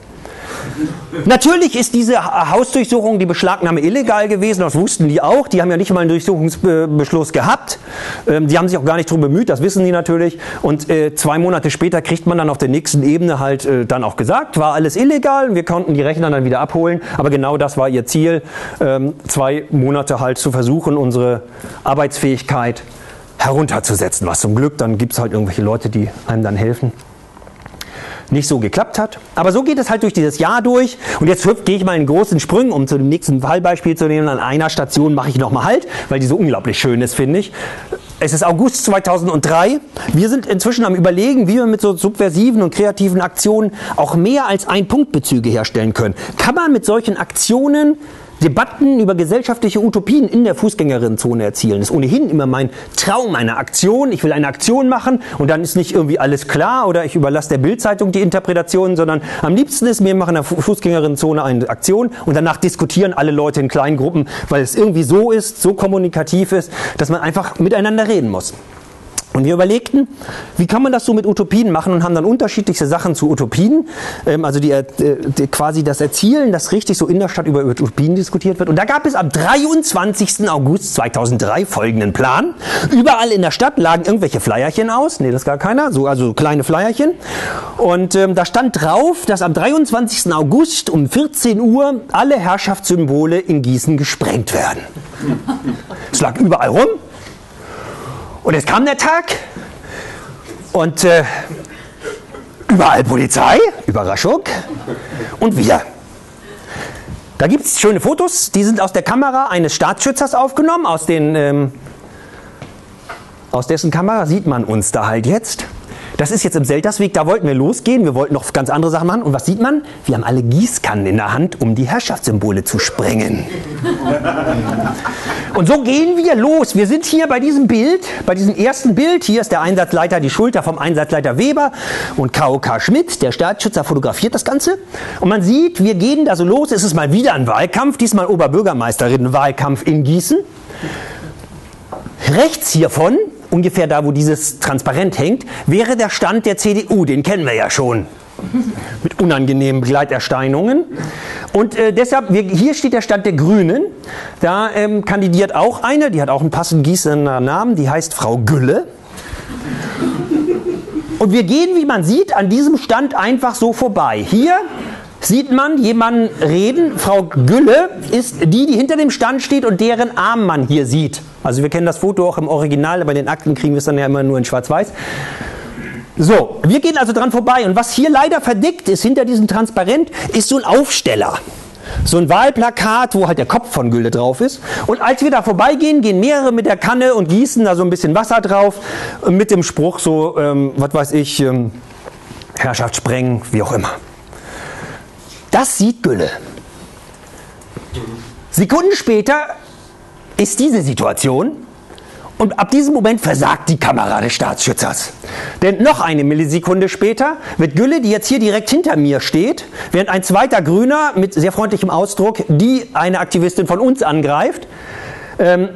Natürlich ist diese Hausdurchsuchung, die Beschlagnahme illegal gewesen, das wussten die auch. Die haben ja nicht mal einen Durchsuchungsbeschluss gehabt. Ähm, die haben sich auch gar nicht darum bemüht, das wissen die natürlich. Und äh, zwei Monate später kriegt man dann auf der nächsten Ebene halt äh, dann auch gesagt, war alles illegal. Wir konnten die Rechner dann wieder abholen. Aber genau das war ihr Ziel, ähm, zwei Monate halt zu versuchen, unsere Arbeitsfähigkeit herunterzusetzen. Was zum Glück, dann gibt es halt irgendwelche Leute, die einem dann helfen nicht so geklappt hat. Aber so geht es halt durch dieses Jahr durch. Und jetzt gehe ich mal in großen Sprüngen, um zu dem nächsten Fallbeispiel zu nehmen. An einer Station mache ich nochmal Halt, weil die so unglaublich schön ist, finde ich. Es ist August 2003. Wir sind inzwischen am Überlegen, wie wir mit so subversiven und kreativen Aktionen auch mehr als Ein-Punkt-Bezüge herstellen können. Kann man mit solchen Aktionen Debatten über gesellschaftliche Utopien in der Fußgängerinnenzone erzielen. Ist ohnehin immer mein Traum einer Aktion. Ich will eine Aktion machen und dann ist nicht irgendwie alles klar oder ich überlasse der Bildzeitung die Interpretation, sondern am liebsten ist, wir machen in der Fußgängerinnenzone eine Aktion und danach diskutieren alle Leute in kleinen Gruppen, weil es irgendwie so ist, so kommunikativ ist, dass man einfach miteinander reden muss. Und wir überlegten, wie kann man das so mit Utopien machen und haben dann unterschiedliche Sachen zu Utopien, ähm, also die, äh, die, quasi das Erzielen, dass richtig so in der Stadt über Utopien diskutiert wird. Und da gab es am 23. August 2003 folgenden Plan. Überall in der Stadt lagen irgendwelche Flyerchen aus, nee, das gar keiner, so, also kleine Flyerchen. Und ähm, da stand drauf, dass am 23. August um 14 Uhr alle Herrschaftssymbole in Gießen gesprengt werden. Es lag überall rum. Und jetzt kam der Tag und äh, Überall Polizei, Überraschung. Und wir. Da gibt es schöne Fotos, die sind aus der Kamera eines Staatsschützers aufgenommen, aus, den, ähm, aus dessen Kamera sieht man uns da halt jetzt. Das ist jetzt im Seltersweg, da wollten wir losgehen, wir wollten noch ganz andere Sachen machen. Und was sieht man? Wir haben alle Gießkannen in der Hand, um die Herrschaftssymbole zu sprengen. Und so gehen wir los. Wir sind hier bei diesem Bild, bei diesem ersten Bild. Hier ist der Einsatzleiter, die Schulter vom Einsatzleiter Weber und KOK Schmidt, der Staatsschützer, fotografiert das Ganze. Und man sieht, wir gehen da so los. Es ist mal wieder ein Wahlkampf, diesmal Oberbürgermeisterinnenwahlkampf in Gießen. Rechts hiervon ungefähr da, wo dieses Transparent hängt, wäre der Stand der CDU. Den kennen wir ja schon. Mit unangenehmen Begleiterscheinungen. Und äh, deshalb, wir, hier steht der Stand der Grünen. Da ähm, kandidiert auch eine, die hat auch einen passend gießenden Namen, die heißt Frau Gülle. Und wir gehen, wie man sieht, an diesem Stand einfach so vorbei. Hier sieht man jemanden reden. Frau Gülle ist die, die hinter dem Stand steht und deren Arm man hier sieht. Also wir kennen das Foto auch im Original, aber in den Akten kriegen wir es dann ja immer nur in Schwarz-Weiß. So, wir gehen also dran vorbei und was hier leider verdeckt ist hinter diesem Transparent, ist so ein Aufsteller. So ein Wahlplakat, wo halt der Kopf von Gülde drauf ist. Und als wir da vorbeigehen, gehen mehrere mit der Kanne und gießen da so ein bisschen Wasser drauf mit dem Spruch so, ähm, was weiß ich, ähm, Herrschaft sprengen, wie auch immer. Das sieht Gülle. Sekunden später ist diese Situation und ab diesem Moment versagt die Kamera des Staatsschützers. Denn noch eine Millisekunde später wird Gülle, die jetzt hier direkt hinter mir steht, während ein zweiter Grüner mit sehr freundlichem Ausdruck die eine Aktivistin von uns angreift, ähm,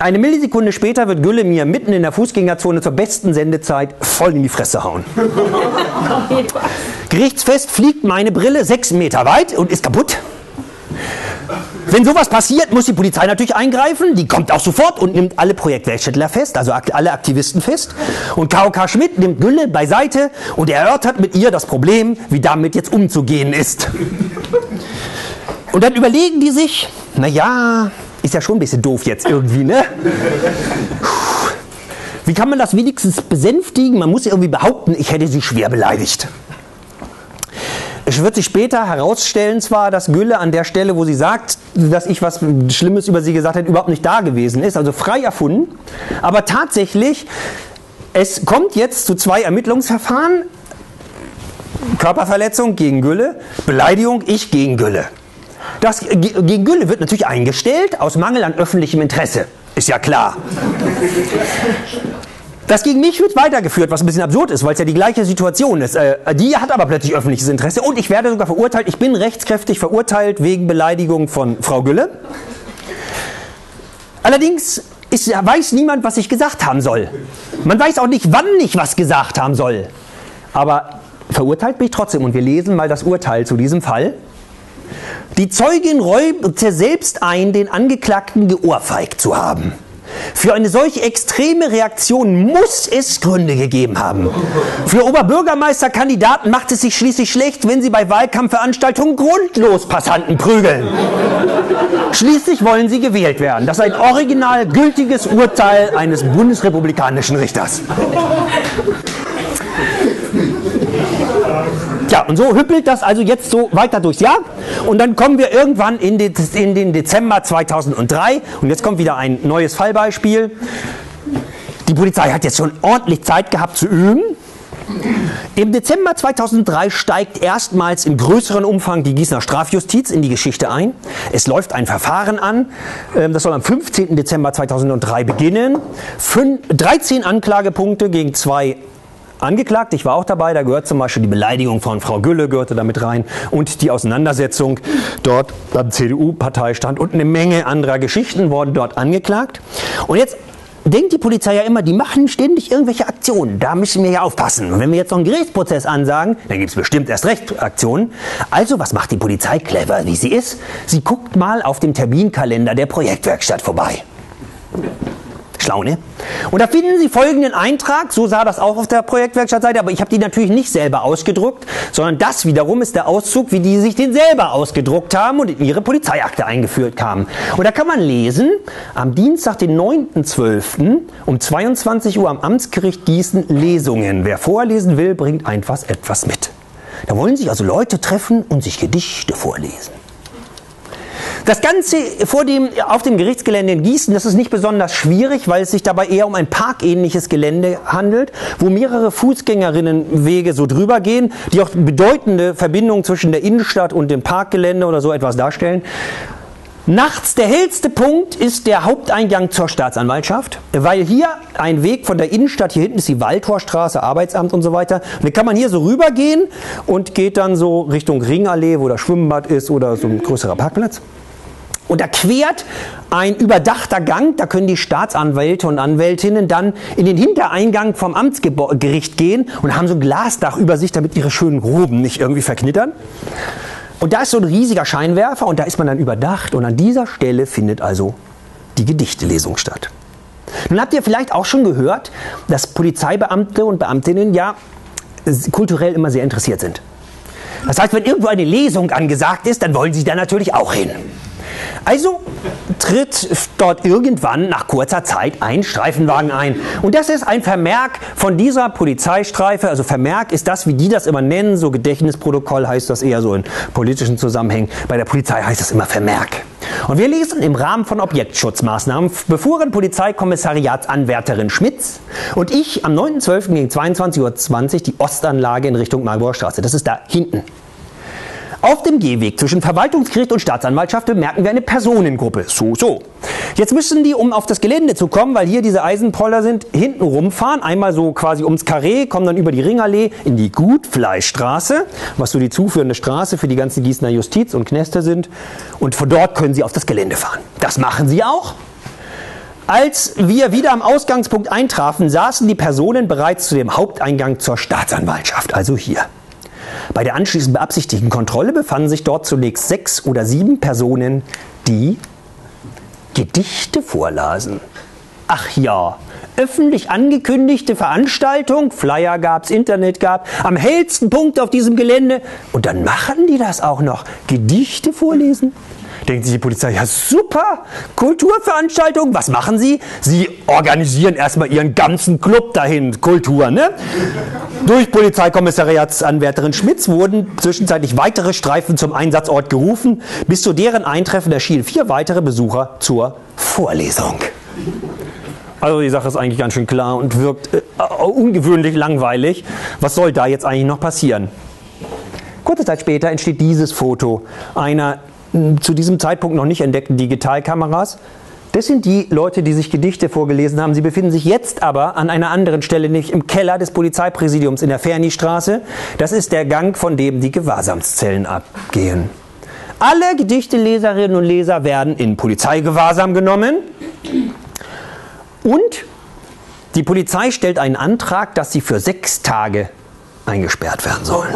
eine Millisekunde später wird Gülle mir mitten in der Fußgängerzone zur besten Sendezeit voll in die Fresse hauen. Gerichtsfest fliegt meine Brille sechs Meter weit und ist kaputt. Wenn sowas passiert, muss die Polizei natürlich eingreifen. Die kommt auch sofort und nimmt alle Projektweltstädtler fest, also alle Aktivisten fest. Und KOK Schmidt nimmt Gülle beiseite und erörtert mit ihr das Problem, wie damit jetzt umzugehen ist. Und dann überlegen die sich, naja, ist ja schon ein bisschen doof jetzt irgendwie, ne? Wie kann man das wenigstens besänftigen? Man muss irgendwie behaupten, ich hätte sie schwer beleidigt. Es wird sich später herausstellen zwar, dass Gülle an der Stelle, wo sie sagt, dass ich was Schlimmes über sie gesagt habe, überhaupt nicht da gewesen ist, also frei erfunden. Aber tatsächlich, es kommt jetzt zu zwei Ermittlungsverfahren. Körperverletzung gegen Gülle, Beleidigung ich gegen Gülle. Das gegen Gülle wird natürlich eingestellt aus Mangel an öffentlichem Interesse. Ist ja klar. Das gegen mich wird weitergeführt, was ein bisschen absurd ist, weil es ja die gleiche Situation ist. Äh, die hat aber plötzlich öffentliches Interesse und ich werde sogar verurteilt. Ich bin rechtskräftig verurteilt wegen Beleidigung von Frau Gülle. Allerdings ist, weiß niemand, was ich gesagt haben soll. Man weiß auch nicht, wann ich was gesagt haben soll. Aber verurteilt bin ich trotzdem und wir lesen mal das Urteil zu diesem Fall. Die Zeugin räumte selbst ein, den Angeklagten geohrfeigt zu haben. Für eine solch extreme Reaktion muss es Gründe gegeben haben. Für Oberbürgermeisterkandidaten macht es sich schließlich schlecht, wenn sie bei Wahlkampfveranstaltungen grundlos Passanten prügeln. Schließlich wollen sie gewählt werden. Das ist ein original gültiges Urteil eines bundesrepublikanischen Richters. Ja, und so hüppelt das also jetzt so weiter durchs Jahr. Und dann kommen wir irgendwann in den, in den Dezember 2003. Und jetzt kommt wieder ein neues Fallbeispiel. Die Polizei hat jetzt schon ordentlich Zeit gehabt zu üben. Im Dezember 2003 steigt erstmals im größeren Umfang die Gießener Strafjustiz in die Geschichte ein. Es läuft ein Verfahren an. Ähm, das soll am 15. Dezember 2003 beginnen. 13 Anklagepunkte gegen zwei angeklagt. Ich war auch dabei. Da gehört zum Beispiel die Beleidigung von Frau Gülle gehörte damit rein und die Auseinandersetzung dort am CDU-Parteistand und eine Menge anderer Geschichten wurden dort angeklagt. Und jetzt denkt die Polizei ja immer, die machen ständig irgendwelche Aktionen. Da müssen wir ja aufpassen. Und wenn wir jetzt noch einen Gerichtsprozess ansagen, dann gibt es bestimmt erst recht Aktionen. Also, was macht die Polizei clever, wie sie ist? Sie guckt mal auf dem Terminkalender der Projektwerkstatt vorbei. Schlau, ne? Und da finden Sie folgenden Eintrag, so sah das auch auf der Projektwerkstattseite, aber ich habe die natürlich nicht selber ausgedruckt, sondern das wiederum ist der Auszug, wie die sich den selber ausgedruckt haben und in ihre Polizeiakte eingeführt haben. Und da kann man lesen, am Dienstag, den 9.12. um 22 Uhr am Amtsgericht Gießen Lesungen. Wer vorlesen will, bringt einfach etwas mit. Da wollen sich also Leute treffen und sich Gedichte vorlesen. Das Ganze vor dem, auf dem Gerichtsgelände in Gießen, das ist nicht besonders schwierig, weil es sich dabei eher um ein parkähnliches Gelände handelt, wo mehrere Fußgängerinnenwege so drüber gehen, die auch bedeutende Verbindungen zwischen der Innenstadt und dem Parkgelände oder so etwas darstellen. Nachts der hellste Punkt ist der Haupteingang zur Staatsanwaltschaft, weil hier ein Weg von der Innenstadt, hier hinten ist die Waldtorstraße, Arbeitsamt und so weiter. Und dann kann man hier so rübergehen und geht dann so Richtung Ringallee, wo das Schwimmbad ist oder so ein größerer Parkplatz. Und da quert ein überdachter Gang, da können die Staatsanwälte und Anwältinnen dann in den Hintereingang vom Amtsgericht gehen und haben so ein Glasdach über sich, damit ihre schönen Roben nicht irgendwie verknittern. Und da ist so ein riesiger Scheinwerfer und da ist man dann überdacht und an dieser Stelle findet also die Gedichtelesung statt. Nun habt ihr vielleicht auch schon gehört, dass Polizeibeamte und Beamtinnen ja kulturell immer sehr interessiert sind. Das heißt, wenn irgendwo eine Lesung angesagt ist, dann wollen sie da natürlich auch hin. Also tritt dort irgendwann nach kurzer Zeit ein Streifenwagen ein. Und das ist ein Vermerk von dieser Polizeistreife. Also Vermerk ist das, wie die das immer nennen. So Gedächtnisprotokoll heißt das eher so in politischen Zusammenhängen. Bei der Polizei heißt das immer Vermerk. Und wir lesen im Rahmen von Objektschutzmaßnahmen befuhren Polizeikommissariatsanwärterin Schmitz und ich am 9.12. gegen 22.20 Uhr die Ostanlage in Richtung Marlborough Straße. Das ist da hinten. Auf dem Gehweg zwischen Verwaltungsgericht und Staatsanwaltschaft bemerken wir eine Personengruppe. So, so. Jetzt müssen die, um auf das Gelände zu kommen, weil hier diese Eisenpoller sind, hinten rumfahren. Einmal so quasi ums Karree, kommen dann über die Ringallee in die Gutfleischstraße, was so die zuführende Straße für die ganzen Gießener Justiz und Knäste sind. Und von dort können sie auf das Gelände fahren. Das machen sie auch. Als wir wieder am Ausgangspunkt eintrafen, saßen die Personen bereits zu dem Haupteingang zur Staatsanwaltschaft, also hier. Bei der anschließend beabsichtigten Kontrolle befanden sich dort zunächst sechs oder sieben Personen, die Gedichte vorlasen. Ach ja, öffentlich angekündigte Veranstaltung, Flyer gab's, Internet gab, am hellsten Punkt auf diesem Gelände. Und dann machen die das auch noch. Gedichte vorlesen? Denkt sich die Polizei, ja super, Kulturveranstaltung, was machen Sie? Sie organisieren erstmal Ihren ganzen Club dahin, Kultur, ne? Durch Polizeikommissariatsanwärterin Schmitz wurden zwischenzeitlich weitere Streifen zum Einsatzort gerufen. Bis zu deren Eintreffen erschienen vier weitere Besucher zur Vorlesung. Also die Sache ist eigentlich ganz schön klar und wirkt äh, ungewöhnlich langweilig. Was soll da jetzt eigentlich noch passieren? Kurze Zeit später entsteht dieses Foto einer zu diesem Zeitpunkt noch nicht entdeckten Digitalkameras. Das sind die Leute, die sich Gedichte vorgelesen haben. Sie befinden sich jetzt aber an einer anderen Stelle, nämlich im Keller des Polizeipräsidiums in der Ferni-Straße. Das ist der Gang, von dem die Gewahrsamszellen abgehen. Alle Gedichteleserinnen und Leser werden in Polizeigewahrsam genommen und die Polizei stellt einen Antrag, dass sie für sechs Tage eingesperrt werden sollen.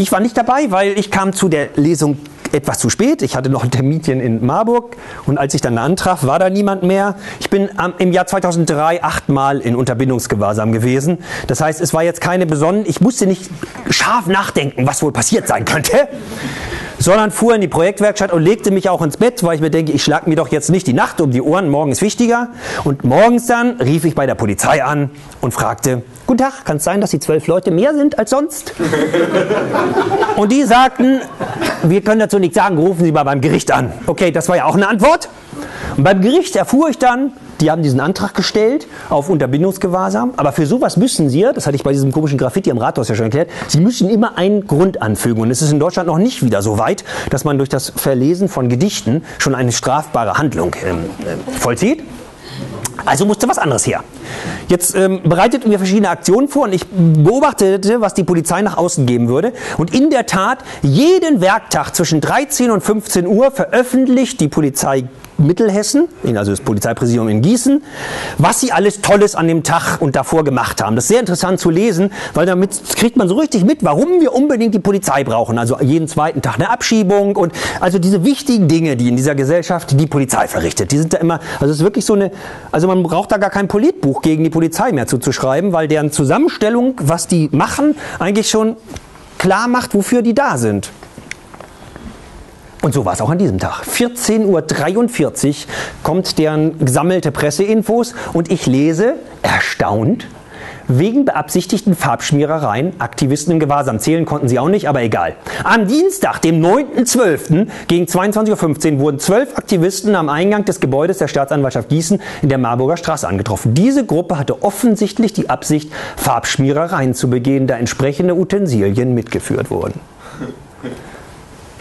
Ich war nicht dabei, weil ich kam zu der Lesung etwas zu spät. Ich hatte noch ein Terminchen in Marburg und als ich dann antraf, war da niemand mehr. Ich bin im Jahr 2003 achtmal in Unterbindungsgewahrsam gewesen. Das heißt, es war jetzt keine besondere, ich musste nicht scharf nachdenken, was wohl passiert sein könnte, sondern fuhr in die Projektwerkstatt und legte mich auch ins Bett, weil ich mir denke, ich schlag mir doch jetzt nicht die Nacht um die Ohren, morgen ist wichtiger. Und morgens dann rief ich bei der Polizei an und fragte, Guten Tag, kann es sein, dass die zwölf Leute mehr sind als sonst? Und die sagten, wir können dazu nichts sagen, rufen Sie mal beim Gericht an. Okay, das war ja auch eine Antwort. Und beim Gericht erfuhr ich dann, die haben diesen Antrag gestellt auf Unterbindungsgewahrsam, aber für sowas müssen sie, das hatte ich bei diesem komischen Graffiti am Rathaus ja schon erklärt, sie müssen immer einen Grund anfügen. Und es ist in Deutschland noch nicht wieder so weit, dass man durch das Verlesen von Gedichten schon eine strafbare Handlung ähm, äh, vollzieht. Also musste was anderes her. Jetzt ähm, bereiteten wir verschiedene Aktionen vor und ich beobachtete, was die Polizei nach außen geben würde. Und in der Tat, jeden Werktag zwischen 13 und 15 Uhr veröffentlicht die Polizei Mittelhessen, also das Polizeipräsidium in Gießen, was sie alles Tolles an dem Tag und davor gemacht haben. Das ist sehr interessant zu lesen, weil damit kriegt man so richtig mit, warum wir unbedingt die Polizei brauchen. Also jeden zweiten Tag eine Abschiebung und also diese wichtigen Dinge, die in dieser Gesellschaft die Polizei verrichtet, die sind da immer, also es ist wirklich so eine, also man braucht da gar kein Politbuch gegen die Polizei mehr zuzuschreiben, weil deren Zusammenstellung, was die machen, eigentlich schon klar macht, wofür die da sind. Und so war es auch an diesem Tag. 14.43 Uhr kommt deren gesammelte Presseinfos und ich lese, erstaunt, wegen beabsichtigten Farbschmierereien Aktivisten im Gewahrsam. Zählen konnten sie auch nicht, aber egal. Am Dienstag, dem 9.12. gegen 22.15 Uhr wurden zwölf Aktivisten am Eingang des Gebäudes der Staatsanwaltschaft Gießen in der Marburger Straße angetroffen. Diese Gruppe hatte offensichtlich die Absicht, Farbschmierereien zu begehen, da entsprechende Utensilien mitgeführt wurden.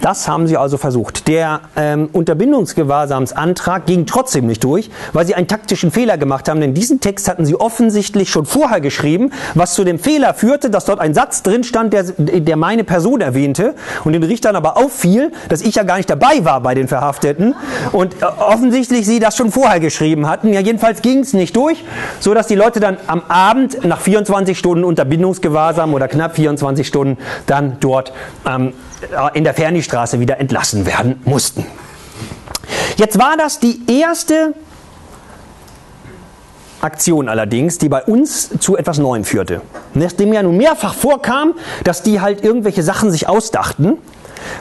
Das haben sie also versucht. Der ähm, Unterbindungsgewahrsamsantrag ging trotzdem nicht durch, weil sie einen taktischen Fehler gemacht haben, denn diesen Text hatten sie offensichtlich schon vorher geschrieben, was zu dem Fehler führte, dass dort ein Satz drin stand, der, der meine Person erwähnte und den Richtern aber auffiel, dass ich ja gar nicht dabei war bei den Verhafteten und äh, offensichtlich sie das schon vorher geschrieben hatten. Ja, jedenfalls ging es nicht durch, so dass die Leute dann am Abend nach 24 Stunden Unterbindungsgewahrsam oder knapp 24 Stunden dann dort ähm, in der Fernistraße wieder entlassen werden mussten. Jetzt war das die erste Aktion allerdings, die bei uns zu etwas Neuem führte. Nachdem ja nun mehrfach vorkam, dass die halt irgendwelche Sachen sich ausdachten,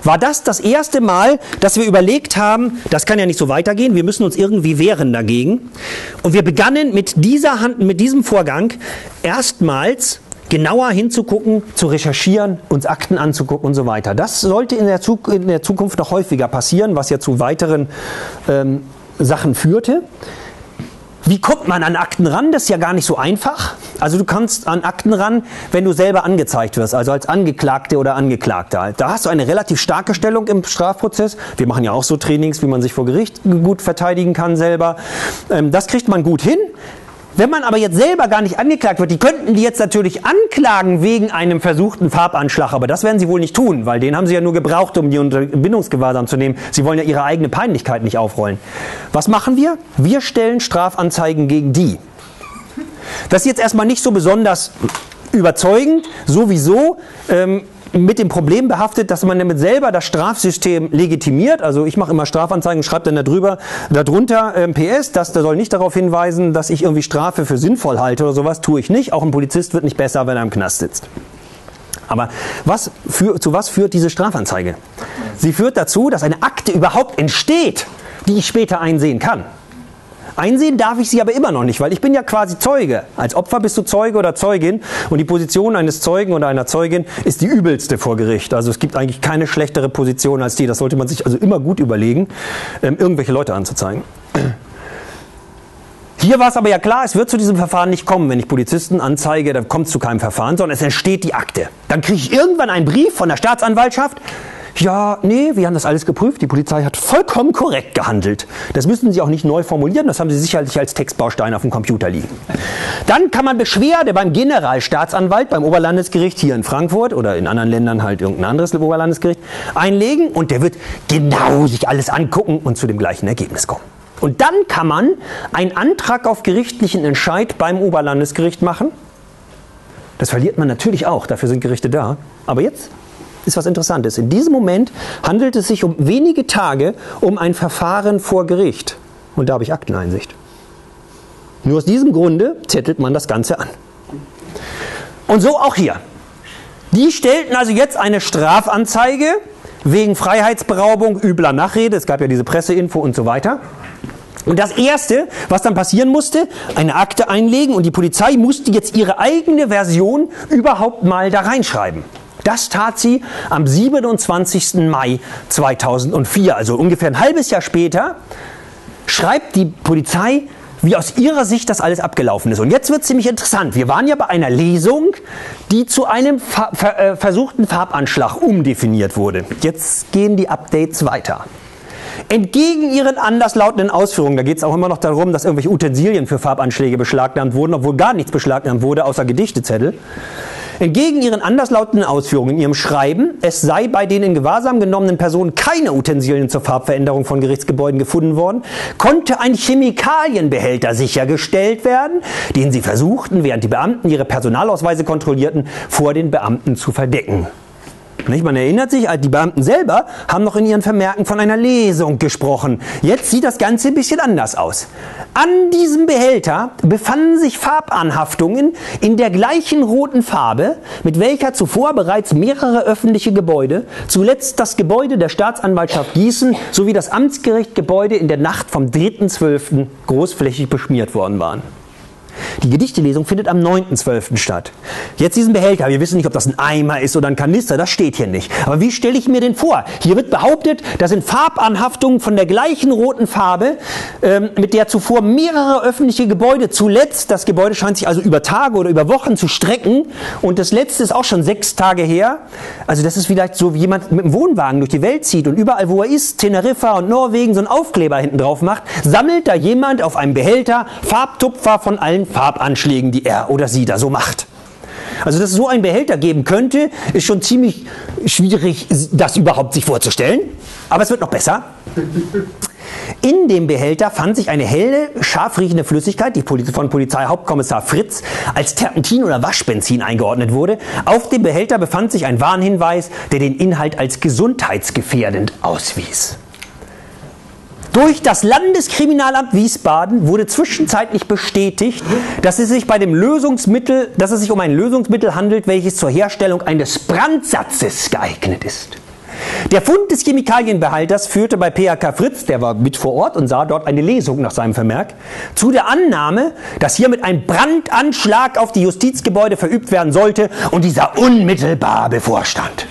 war das das erste Mal, dass wir überlegt haben, das kann ja nicht so weitergehen, wir müssen uns irgendwie wehren dagegen. Und wir begannen mit dieser Hand, mit diesem Vorgang erstmals genauer hinzugucken, zu recherchieren, uns Akten anzugucken und so weiter. Das sollte in der, Zuk in der Zukunft noch häufiger passieren, was ja zu weiteren ähm, Sachen führte. Wie kommt man an Akten ran? Das ist ja gar nicht so einfach. Also du kannst an Akten ran, wenn du selber angezeigt wirst, also als Angeklagte oder Angeklagter. Da hast du eine relativ starke Stellung im Strafprozess. Wir machen ja auch so Trainings, wie man sich vor Gericht gut verteidigen kann selber. Ähm, das kriegt man gut hin. Wenn man aber jetzt selber gar nicht angeklagt wird, die könnten die jetzt natürlich anklagen wegen einem versuchten Farbanschlag, aber das werden sie wohl nicht tun, weil den haben sie ja nur gebraucht, um die Unterbindungsgewahrsam zu nehmen. Sie wollen ja ihre eigene Peinlichkeit nicht aufrollen. Was machen wir? Wir stellen Strafanzeigen gegen die. Das ist jetzt erstmal nicht so besonders überzeugend, sowieso. Ähm, mit dem Problem behaftet, dass man damit selber das Strafsystem legitimiert. Also ich mache immer Strafanzeigen, schreibe dann darüber, darunter ähm, PS, das, das soll nicht darauf hinweisen, dass ich irgendwie Strafe für sinnvoll halte oder sowas, tue ich nicht. Auch ein Polizist wird nicht besser, wenn er im Knast sitzt. Aber was für, zu was führt diese Strafanzeige? Sie führt dazu, dass eine Akte überhaupt entsteht, die ich später einsehen kann. Einsehen darf ich sie aber immer noch nicht, weil ich bin ja quasi Zeuge. Als Opfer bist du Zeuge oder Zeugin und die Position eines Zeugen oder einer Zeugin ist die übelste vor Gericht. Also es gibt eigentlich keine schlechtere Position als die. Das sollte man sich also immer gut überlegen, ähm, irgendwelche Leute anzuzeigen. Hier war es aber ja klar, es wird zu diesem Verfahren nicht kommen. Wenn ich Polizisten anzeige, dann kommt es zu keinem Verfahren, sondern es entsteht die Akte. Dann kriege ich irgendwann einen Brief von der Staatsanwaltschaft, ja, nee, wir haben das alles geprüft. Die Polizei hat vollkommen korrekt gehandelt. Das müssen Sie auch nicht neu formulieren. Das haben Sie sicherlich als Textbaustein auf dem Computer liegen. Dann kann man Beschwerde beim Generalstaatsanwalt, beim Oberlandesgericht hier in Frankfurt oder in anderen Ländern halt irgendein anderes Oberlandesgericht einlegen und der wird genau sich alles angucken und zu dem gleichen Ergebnis kommen. Und dann kann man einen Antrag auf gerichtlichen Entscheid beim Oberlandesgericht machen. Das verliert man natürlich auch, dafür sind Gerichte da. Aber jetzt ist was Interessantes. In diesem Moment handelt es sich um wenige Tage um ein Verfahren vor Gericht. Und da habe ich Akteneinsicht. Nur aus diesem Grunde zettelt man das Ganze an. Und so auch hier. Die stellten also jetzt eine Strafanzeige wegen Freiheitsberaubung, übler Nachrede. Es gab ja diese Presseinfo und so weiter. Und das Erste, was dann passieren musste, eine Akte einlegen und die Polizei musste jetzt ihre eigene Version überhaupt mal da reinschreiben. Das tat sie am 27. Mai 2004, also ungefähr ein halbes Jahr später, schreibt die Polizei, wie aus ihrer Sicht das alles abgelaufen ist. Und jetzt wird es ziemlich interessant. Wir waren ja bei einer Lesung, die zu einem Fa ver äh, versuchten Farbanschlag umdefiniert wurde. Jetzt gehen die Updates weiter. Entgegen ihren anderslautenden Ausführungen, da geht es auch immer noch darum, dass irgendwelche Utensilien für Farbanschläge beschlagnahmt wurden, obwohl gar nichts beschlagnahmt wurde, außer Gedichtezettel. Entgegen ihren anderslautenden Ausführungen in ihrem Schreiben, es sei bei den in Gewahrsam genommenen Personen keine Utensilien zur Farbveränderung von Gerichtsgebäuden gefunden worden, konnte ein Chemikalienbehälter sichergestellt werden, den sie versuchten, während die Beamten ihre Personalausweise kontrollierten, vor den Beamten zu verdecken. Nicht? Man erinnert sich, die Beamten selber haben noch in ihren Vermerken von einer Lesung gesprochen. Jetzt sieht das Ganze ein bisschen anders aus. An diesem Behälter befanden sich Farbanhaftungen in der gleichen roten Farbe, mit welcher zuvor bereits mehrere öffentliche Gebäude, zuletzt das Gebäude der Staatsanwaltschaft Gießen sowie das Amtsgerichtgebäude in der Nacht vom 3.12. großflächig beschmiert worden waren. Die Gedichtelesung findet am 9.12. statt. Jetzt diesen Behälter. Wir wissen nicht, ob das ein Eimer ist oder ein Kanister. Das steht hier nicht. Aber wie stelle ich mir den vor? Hier wird behauptet, da sind Farbanhaftungen von der gleichen roten Farbe, ähm, mit der zuvor mehrere öffentliche Gebäude, zuletzt, das Gebäude scheint sich also über Tage oder über Wochen zu strecken. Und das letzte ist auch schon sechs Tage her. Also das ist vielleicht so, wie jemand mit einem Wohnwagen durch die Welt zieht und überall, wo er ist, Teneriffa und Norwegen, so einen Aufkleber hinten drauf macht, sammelt da jemand auf einem Behälter Farbtupfer von allen Farbanschlägen, die er oder sie da so macht. Also, dass es so einen Behälter geben könnte, ist schon ziemlich schwierig, das überhaupt sich vorzustellen. Aber es wird noch besser. In dem Behälter fand sich eine helle, scharf riechende Flüssigkeit, die von Polizeihauptkommissar Fritz als Terpentin oder Waschbenzin eingeordnet wurde. Auf dem Behälter befand sich ein Warnhinweis, der den Inhalt als gesundheitsgefährdend auswies. Durch das Landeskriminalamt Wiesbaden wurde zwischenzeitlich bestätigt, dass es sich bei dem Lösungsmittel, dass es sich um ein Lösungsmittel handelt, welches zur Herstellung eines Brandsatzes geeignet ist. Der Fund des Chemikalienbehalters führte bei PHK Fritz, der war mit vor Ort und sah dort eine Lesung nach seinem Vermerk, zu der Annahme, dass hiermit ein Brandanschlag auf die Justizgebäude verübt werden sollte und dieser unmittelbar bevorstand.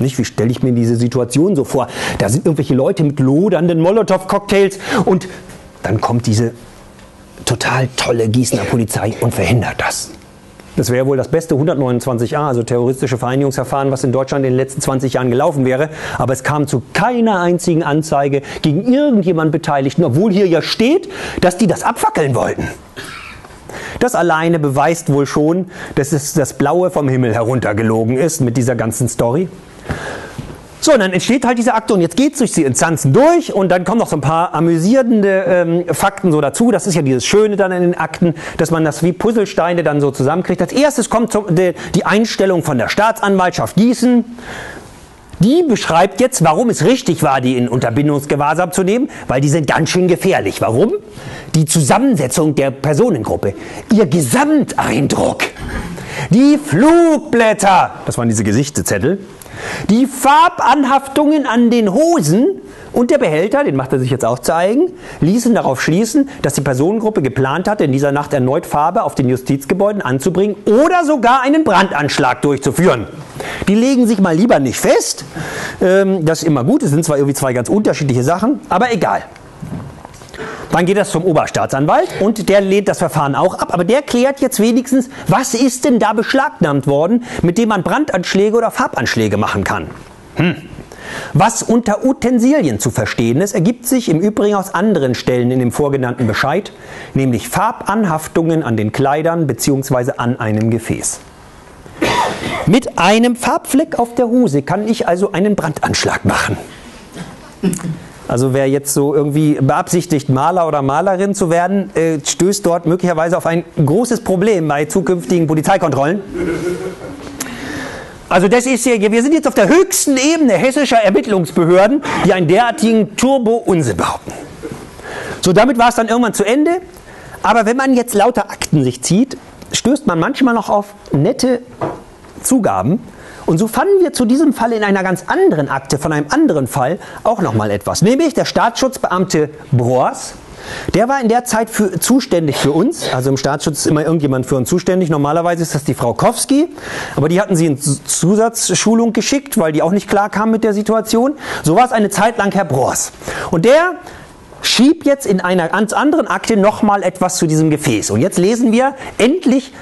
Nicht? Wie stelle ich mir diese Situation so vor? Da sind irgendwelche Leute mit lodernden Molotow-Cocktails und dann kommt diese total tolle Gießener Polizei und verhindert das. Das wäre wohl das beste 129a, also terroristische Vereinigungsverfahren, was in Deutschland in den letzten 20 Jahren gelaufen wäre. Aber es kam zu keiner einzigen Anzeige gegen irgendjemand Beteiligten, obwohl hier ja steht, dass die das abfackeln wollten. Das alleine beweist wohl schon, dass es das Blaue vom Himmel heruntergelogen ist mit dieser ganzen Story. So, und dann entsteht halt diese Akte und jetzt geht es durch die Instanzen durch und dann kommen noch so ein paar amüsierende ähm, Fakten so dazu. Das ist ja dieses Schöne dann in den Akten, dass man das wie Puzzlesteine dann so zusammenkriegt. Als erstes kommt zum, de, die Einstellung von der Staatsanwaltschaft Gießen. Die beschreibt jetzt, warum es richtig war, die in Unterbindungsgewahrsam zu nehmen, weil die sind ganz schön gefährlich. Warum? Die Zusammensetzung der Personengruppe, ihr Gesamteindruck, die Flugblätter, das waren diese Gesichtszettel, die Farbanhaftungen an den Hosen und der Behälter, den macht er sich jetzt auch zeigen, ließen darauf schließen, dass die Personengruppe geplant hatte, in dieser Nacht erneut Farbe auf den Justizgebäuden anzubringen oder sogar einen Brandanschlag durchzuführen. Die legen sich mal lieber nicht fest. Ähm, das ist immer gut, es sind zwar irgendwie zwei ganz unterschiedliche Sachen, aber egal. Dann geht das zum Oberstaatsanwalt und der lehnt das Verfahren auch ab, aber der klärt jetzt wenigstens, was ist denn da beschlagnahmt worden, mit dem man Brandanschläge oder Farbanschläge machen kann. Hm. Was unter Utensilien zu verstehen ist, ergibt sich im Übrigen aus anderen Stellen in dem vorgenannten Bescheid, nämlich Farbanhaftungen an den Kleidern bzw. an einem Gefäß. Mit einem Farbfleck auf der Hose kann ich also einen Brandanschlag machen. Also wer jetzt so irgendwie beabsichtigt, Maler oder Malerin zu werden, äh, stößt dort möglicherweise auf ein großes Problem bei zukünftigen Polizeikontrollen. Also das ist ja, wir sind jetzt auf der höchsten Ebene hessischer Ermittlungsbehörden, die einen derartigen Turbo-Unsinn behaupten. So, damit war es dann irgendwann zu Ende. Aber wenn man jetzt lauter Akten sich zieht, stößt man manchmal noch auf nette Zugaben, und so fanden wir zu diesem Fall in einer ganz anderen Akte von einem anderen Fall auch noch mal etwas, nämlich der Staatsschutzbeamte Broers. Der war in der Zeit für, zuständig für uns. Also im Staatsschutz ist immer irgendjemand für uns zuständig. Normalerweise ist das die Frau Kowski. Aber die hatten sie in Zusatzschulung geschickt, weil die auch nicht klar kam mit der Situation. So war es eine Zeit lang Herr Broers. Und der schiebt jetzt in einer ganz anderen Akte nochmal etwas zu diesem Gefäß. Und jetzt lesen wir endlich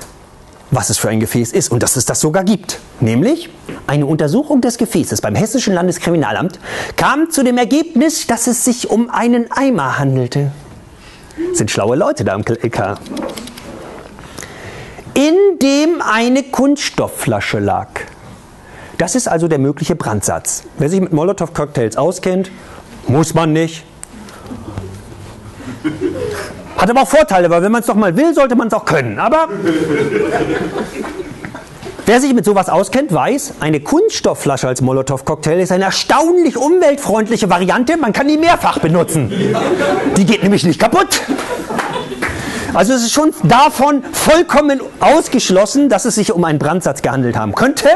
was es für ein Gefäß ist und dass es das sogar gibt. Nämlich eine Untersuchung des Gefäßes beim Hessischen Landeskriminalamt kam zu dem Ergebnis, dass es sich um einen Eimer handelte. sind schlaue Leute da im LK. In dem eine Kunststoffflasche lag. Das ist also der mögliche Brandsatz. Wer sich mit Molotow-Cocktails auskennt, muss man nicht. Hat aber auch Vorteile, weil wenn man es doch mal will, sollte man es auch können. Aber wer sich mit sowas auskennt, weiß, eine Kunststoffflasche als Molotow-Cocktail ist eine erstaunlich umweltfreundliche Variante. Man kann die mehrfach benutzen. Die geht nämlich nicht kaputt. Also es ist schon davon vollkommen ausgeschlossen, dass es sich um einen Brandsatz gehandelt haben könnte.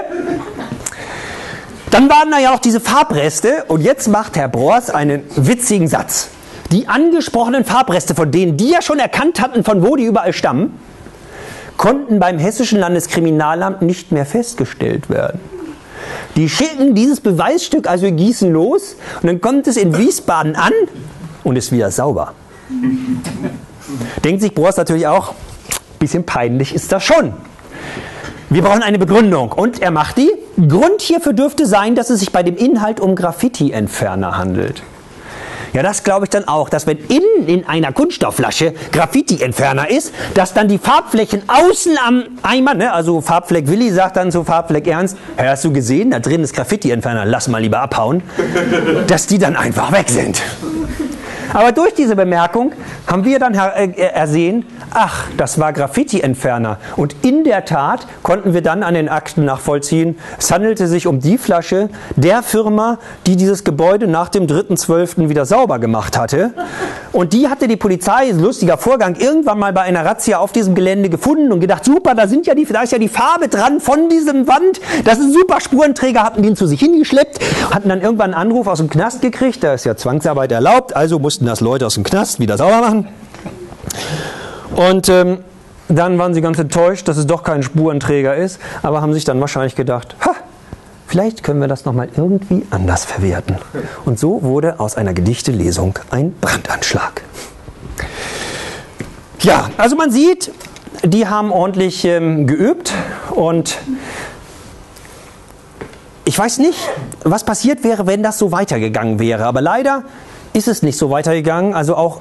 Dann waren da ja auch diese Farbreste und jetzt macht Herr Broers einen witzigen Satz. Die angesprochenen Farbreste, von denen die ja schon erkannt hatten, von wo die überall stammen, konnten beim Hessischen Landeskriminalamt nicht mehr festgestellt werden. Die schicken dieses Beweisstück also in Gießen los und dann kommt es in Wiesbaden an und ist wieder sauber. Denkt sich Broers natürlich auch, bisschen peinlich ist das schon. Wir brauchen eine Begründung. Und er macht die. Grund hierfür dürfte sein, dass es sich bei dem Inhalt um Graffiti-Entferner handelt. Ja, das glaube ich dann auch, dass wenn innen in einer Kunststoffflasche Graffiti-Entferner ist, dass dann die Farbflächen außen am Eimer, ne, also Farbfleck Willi sagt dann zu Farbfleck Ernst, hast du gesehen, da drin ist Graffiti-Entferner, lass mal lieber abhauen, dass die dann einfach weg sind. Aber durch diese Bemerkung haben wir dann äh, ersehen, ach, das war Graffiti-Entferner. Und in der Tat konnten wir dann an den Akten nachvollziehen, es handelte sich um die Flasche der Firma, die dieses Gebäude nach dem 3.12. wieder sauber gemacht hatte. Und die hatte die Polizei, lustiger Vorgang, irgendwann mal bei einer Razzia auf diesem Gelände gefunden und gedacht, super, da, sind ja die, da ist ja die Farbe dran von diesem Wand. Das ist ein super Spurenträger, hatten den zu sich hingeschleppt, hatten dann irgendwann einen Anruf aus dem Knast gekriegt, da ist ja Zwangsarbeit erlaubt, also mussten das Leute aus dem Knast wieder sauber machen. Und ähm, dann waren sie ganz enttäuscht, dass es doch kein Spurenträger ist, aber haben sich dann wahrscheinlich gedacht, ha, vielleicht können wir das nochmal irgendwie anders verwerten. Und so wurde aus einer Gedichtelesung ein Brandanschlag. Ja, also man sieht, die haben ordentlich ähm, geübt und ich weiß nicht, was passiert wäre, wenn das so weitergegangen wäre. Aber leider ist es nicht so weitergegangen. Also auch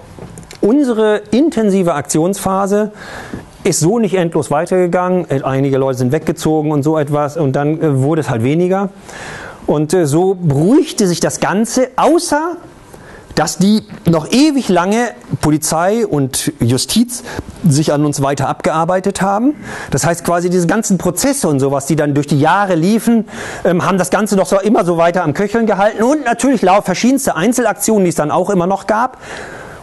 Unsere intensive Aktionsphase ist so nicht endlos weitergegangen. Einige Leute sind weggezogen und so etwas und dann äh, wurde es halt weniger. Und äh, so beruhigte sich das Ganze, außer dass die noch ewig lange Polizei und Justiz sich an uns weiter abgearbeitet haben. Das heißt quasi diese ganzen Prozesse und sowas, die dann durch die Jahre liefen, ähm, haben das Ganze doch so immer so weiter am Köcheln gehalten und natürlich verschiedenste Einzelaktionen, die es dann auch immer noch gab.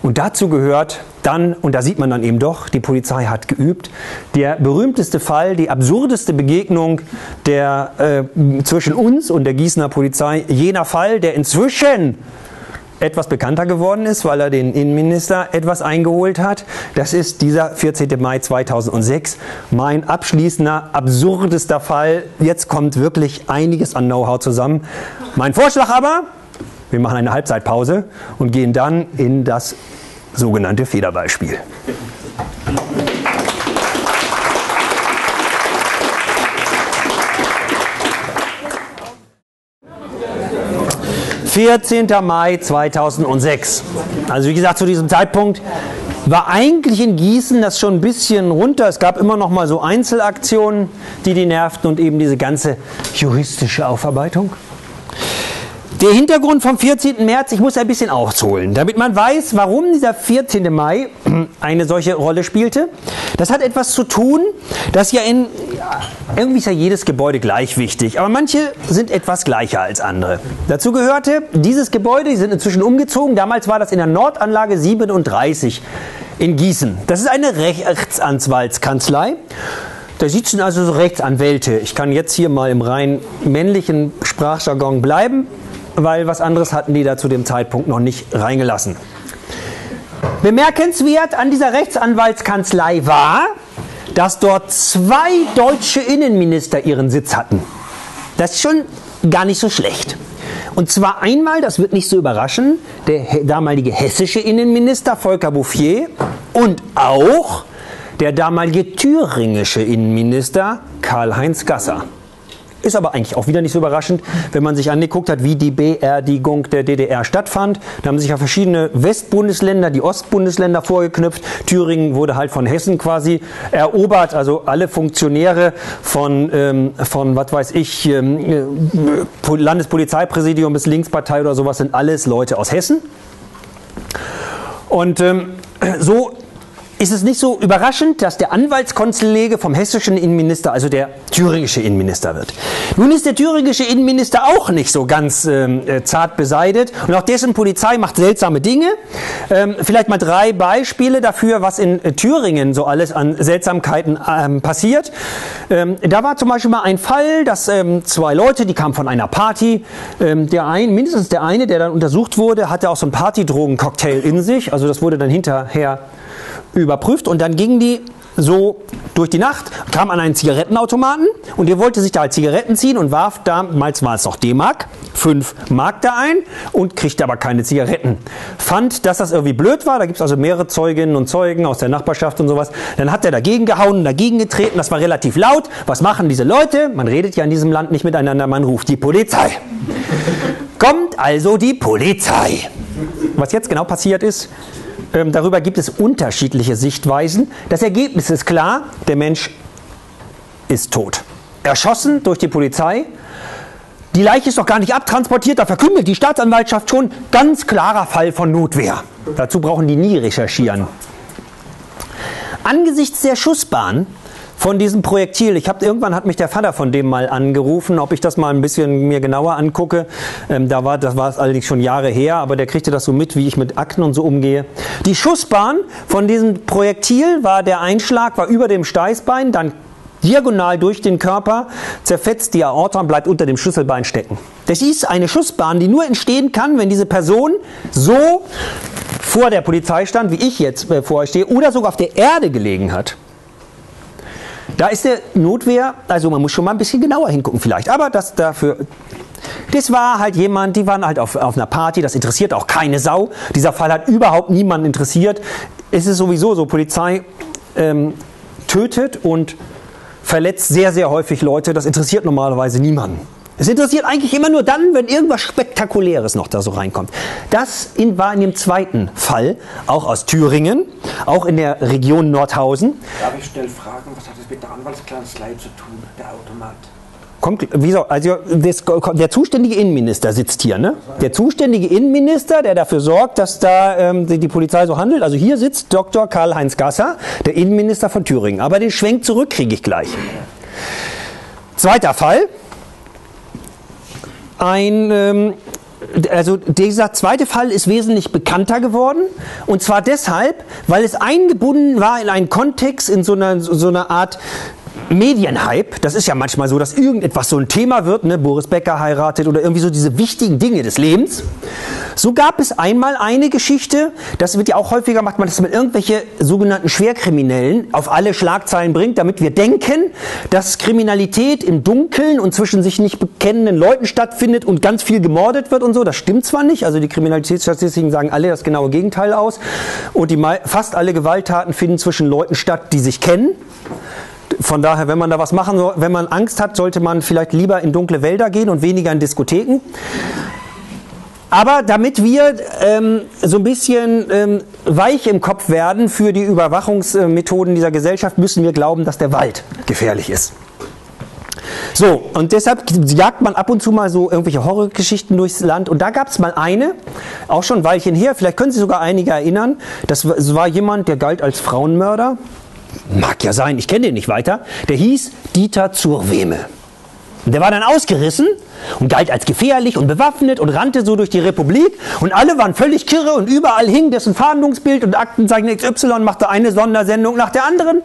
Und dazu gehört dann, und da sieht man dann eben doch, die Polizei hat geübt, der berühmteste Fall, die absurdeste Begegnung der, äh, zwischen uns und der Gießener Polizei, jener Fall, der inzwischen etwas bekannter geworden ist, weil er den Innenminister etwas eingeholt hat. Das ist dieser 14. Mai 2006. Mein abschließender, absurdester Fall. Jetzt kommt wirklich einiges an Know-how zusammen. Mein Vorschlag aber, wir machen eine Halbzeitpause und gehen dann in das sogenannte Federballspiel. 14. Mai 2006. Also wie gesagt, zu diesem Zeitpunkt war eigentlich in Gießen das schon ein bisschen runter. Es gab immer noch mal so Einzelaktionen, die die nervten und eben diese ganze juristische Aufarbeitung. Der Hintergrund vom 14. März, ich muss ein bisschen ausholen, damit man weiß, warum dieser 14. Mai eine solche Rolle spielte. Das hat etwas zu tun, dass ja in, irgendwie ist ja jedes Gebäude gleich wichtig, aber manche sind etwas gleicher als andere. Dazu gehörte dieses Gebäude, die sind inzwischen umgezogen, damals war das in der Nordanlage 37 in Gießen. Das ist eine Rechtsanwaltskanzlei. Da sitzen also so Rechtsanwälte. Ich kann jetzt hier mal im rein männlichen Sprachjargon bleiben weil was anderes hatten die da zu dem Zeitpunkt noch nicht reingelassen. Bemerkenswert an dieser Rechtsanwaltskanzlei war, dass dort zwei deutsche Innenminister ihren Sitz hatten. Das ist schon gar nicht so schlecht. Und zwar einmal, das wird nicht so überraschen, der damalige hessische Innenminister Volker Bouffier und auch der damalige thüringische Innenminister Karl-Heinz Gasser. Ist aber eigentlich auch wieder nicht so überraschend, wenn man sich angeguckt hat, wie die Beerdigung der DDR stattfand. Da haben sich ja verschiedene Westbundesländer, die Ostbundesländer vorgeknüpft. Thüringen wurde halt von Hessen quasi erobert. Also alle Funktionäre von, ähm, von was weiß ich, ähm, äh, Landespolizeipräsidium bis Linkspartei oder sowas sind alles Leute aus Hessen. Und ähm, so ist es nicht so überraschend, dass der Anwaltskonzellege vom hessischen Innenminister, also der thüringische Innenminister wird. Nun ist der thüringische Innenminister auch nicht so ganz ähm, äh, zart beseitet und auch dessen Polizei macht seltsame Dinge. Ähm, vielleicht mal drei Beispiele dafür, was in äh, Thüringen so alles an Seltsamkeiten ähm, passiert. Ähm, da war zum Beispiel mal ein Fall, dass ähm, zwei Leute, die kamen von einer Party, ähm, der ein, mindestens der eine, der dann untersucht wurde, hatte auch so einen Partydrogencocktail in sich, also das wurde dann hinterher überprüft und dann gingen die so durch die Nacht, kam an einen Zigarettenautomaten und der wollte sich da Zigaretten ziehen und warf damals war es noch D-Mark, 5 Mark da ein und kriegte aber keine Zigaretten. Fand, dass das irgendwie blöd war, da gibt es also mehrere Zeuginnen und Zeugen aus der Nachbarschaft und sowas. Dann hat er dagegen gehauen, dagegen getreten, das war relativ laut. Was machen diese Leute? Man redet ja in diesem Land nicht miteinander, man ruft die Polizei. Kommt also die Polizei. Was jetzt genau passiert ist, ähm, darüber gibt es unterschiedliche Sichtweisen. Das Ergebnis ist klar, der Mensch ist tot. Erschossen durch die Polizei. Die Leiche ist noch gar nicht abtransportiert, da verkündet die Staatsanwaltschaft schon, ganz klarer Fall von Notwehr. Dazu brauchen die nie recherchieren. Angesichts der Schussbahn von diesem Projektil. Ich habe irgendwann hat mich der Vater von dem mal angerufen, ob ich das mal ein bisschen mir genauer angucke. Ähm, da war das war es allerdings schon Jahre her, aber der kriegte das so mit, wie ich mit Akten und so umgehe. Die Schussbahn von diesem Projektil war der Einschlag war über dem Steißbein, dann diagonal durch den Körper, zerfetzt die Aorta und bleibt unter dem Schlüsselbein stecken. Das ist eine Schussbahn, die nur entstehen kann, wenn diese Person so vor der Polizei stand, wie ich jetzt äh, vor euch stehe, oder sogar auf der Erde gelegen hat. Da ist der Notwehr, also man muss schon mal ein bisschen genauer hingucken vielleicht, aber das dafür, das war halt jemand, die waren halt auf, auf einer Party, das interessiert auch keine Sau. Dieser Fall hat überhaupt niemanden interessiert. Es ist sowieso so, Polizei ähm, tötet und verletzt sehr, sehr häufig Leute, das interessiert normalerweise niemanden. Es interessiert eigentlich immer nur dann, wenn irgendwas Spektakuläres noch da so reinkommt. Das in, war in dem zweiten Fall, auch aus Thüringen, auch in der Region Nordhausen. Darf ich schnell fragen, was hat das mit der Anwaltskanzlei zu tun, der Automat? Kommt, wieso? Also das, der zuständige Innenminister sitzt hier, ne? Der zuständige Innenminister, der dafür sorgt, dass da ähm, die, die, Polizei so handelt. Also hier sitzt Dr. Karl-Heinz Gasser, der Innenminister von Thüringen. Aber den Schwenk zurück kriege ich gleich. Zweiter Fall ein, ähm, also dieser zweite Fall ist wesentlich bekannter geworden. Und zwar deshalb, weil es eingebunden war in einen Kontext, in so einer, so einer Art Medienhype, das ist ja manchmal so, dass irgendetwas so ein Thema wird, ne? Boris Becker heiratet oder irgendwie so diese wichtigen Dinge des Lebens. So gab es einmal eine Geschichte, das wird ja auch häufiger gemacht, man das mit irgendwelche sogenannten Schwerkriminellen auf alle Schlagzeilen bringt, damit wir denken, dass Kriminalität im Dunkeln und zwischen sich nicht bekennenden Leuten stattfindet und ganz viel gemordet wird und so. Das stimmt zwar nicht, also die Kriminalitätsstatistiken sagen alle das genaue Gegenteil aus und die fast alle Gewalttaten finden zwischen Leuten statt, die sich kennen. Von daher, wenn man da was machen soll, wenn man Angst hat, sollte man vielleicht lieber in dunkle Wälder gehen und weniger in Diskotheken. Aber damit wir ähm, so ein bisschen ähm, weich im Kopf werden für die Überwachungsmethoden dieser Gesellschaft, müssen wir glauben, dass der Wald gefährlich ist. So, und deshalb jagt man ab und zu mal so irgendwelche Horrorgeschichten durchs Land. Und da gab es mal eine, auch schon ein Weilchen her, vielleicht können Sie sogar einige erinnern. Das war jemand, der galt als Frauenmörder. Mag ja sein, ich kenne den nicht weiter. Der hieß Dieter Zurweme. Der war dann ausgerissen und galt als gefährlich und bewaffnet und rannte so durch die Republik und alle waren völlig kirre und überall hing dessen Fahndungsbild und Aktenzeichen XY machte eine Sondersendung nach der anderen.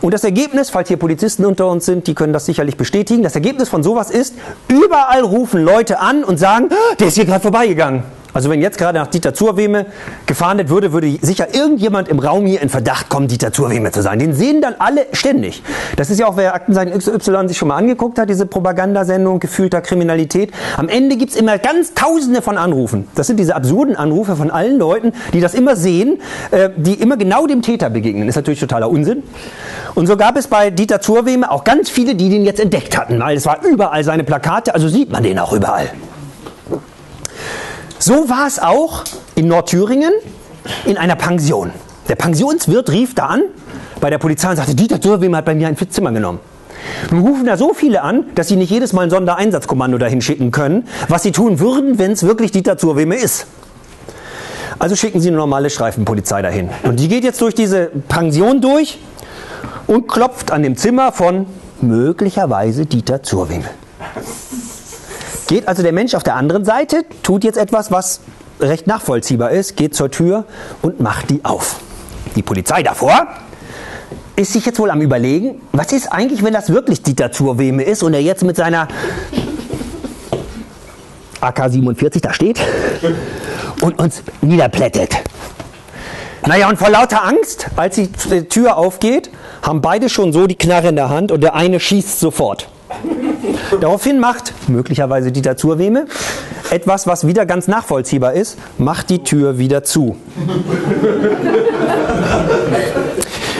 Und das Ergebnis, falls hier Polizisten unter uns sind, die können das sicherlich bestätigen, das Ergebnis von sowas ist, überall rufen Leute an und sagen, ah, der ist hier gerade vorbeigegangen. Also wenn jetzt gerade nach Dieter Zurweme gefahndet würde, würde sicher irgendjemand im Raum hier in Verdacht kommen, Dieter Zurweme zu sein. Den sehen dann alle ständig. Das ist ja auch, wer Aktenseiten XY sich schon mal angeguckt hat, diese Propagandasendung gefühlter Kriminalität. Am Ende gibt es immer ganz tausende von Anrufen. Das sind diese absurden Anrufe von allen Leuten, die das immer sehen, äh, die immer genau dem Täter begegnen. Das ist natürlich totaler Unsinn. Und so gab es bei Dieter Zurweme auch ganz viele, die den jetzt entdeckt hatten, weil es war überall seine Plakate, also sieht man den auch überall. So war es auch in Nordthüringen in einer Pension. Der Pensionswirt rief da an bei der Polizei und sagte, Dieter Zurwem hat bei mir ein Zimmer genommen. Nun rufen da so viele an, dass sie nicht jedes Mal ein Sondereinsatzkommando dahin schicken können, was sie tun würden, wenn es wirklich Dieter Zurweme ist. Also schicken sie eine normale Streifenpolizei dahin. Und die geht jetzt durch diese Pension durch und klopft an dem Zimmer von möglicherweise Dieter Zurweme. Geht also der Mensch auf der anderen Seite, tut jetzt etwas, was recht nachvollziehbar ist, geht zur Tür und macht die auf. Die Polizei davor ist sich jetzt wohl am Überlegen, was ist eigentlich, wenn das wirklich Dieter Zurweme ist und er jetzt mit seiner AK-47 da steht und uns niederplättet. Naja, und vor lauter Angst, als die Tür aufgeht, haben beide schon so die Knarre in der Hand und der eine schießt sofort. Daraufhin macht möglicherweise Dieter Zurweme etwas, was wieder ganz nachvollziehbar ist, macht die Tür wieder zu.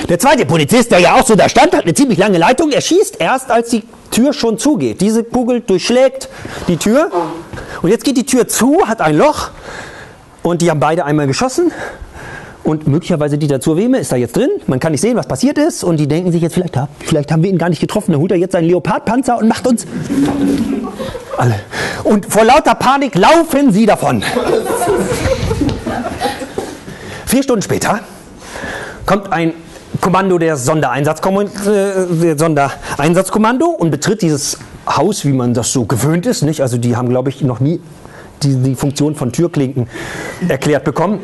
Der zweite Polizist, der ja auch so da stand, hat eine ziemlich lange Leitung. Er schießt erst, als die Tür schon zugeht. Diese Kugel durchschlägt die Tür. Und jetzt geht die Tür zu, hat ein Loch. Und die haben beide einmal geschossen. Und möglicherweise Dieter Zurweme ist da jetzt drin. Man kann nicht sehen, was passiert ist. Und die denken sich jetzt, vielleicht, vielleicht haben wir ihn gar nicht getroffen. Dann holt er jetzt seinen Leopardpanzer und macht uns alle. Und vor lauter Panik laufen sie davon. Vier Stunden später kommt ein Kommando der äh, Sondereinsatzkommando und betritt dieses Haus, wie man das so gewöhnt ist. Nicht? Also die haben, glaube ich, noch nie die, die Funktion von Türklinken erklärt bekommen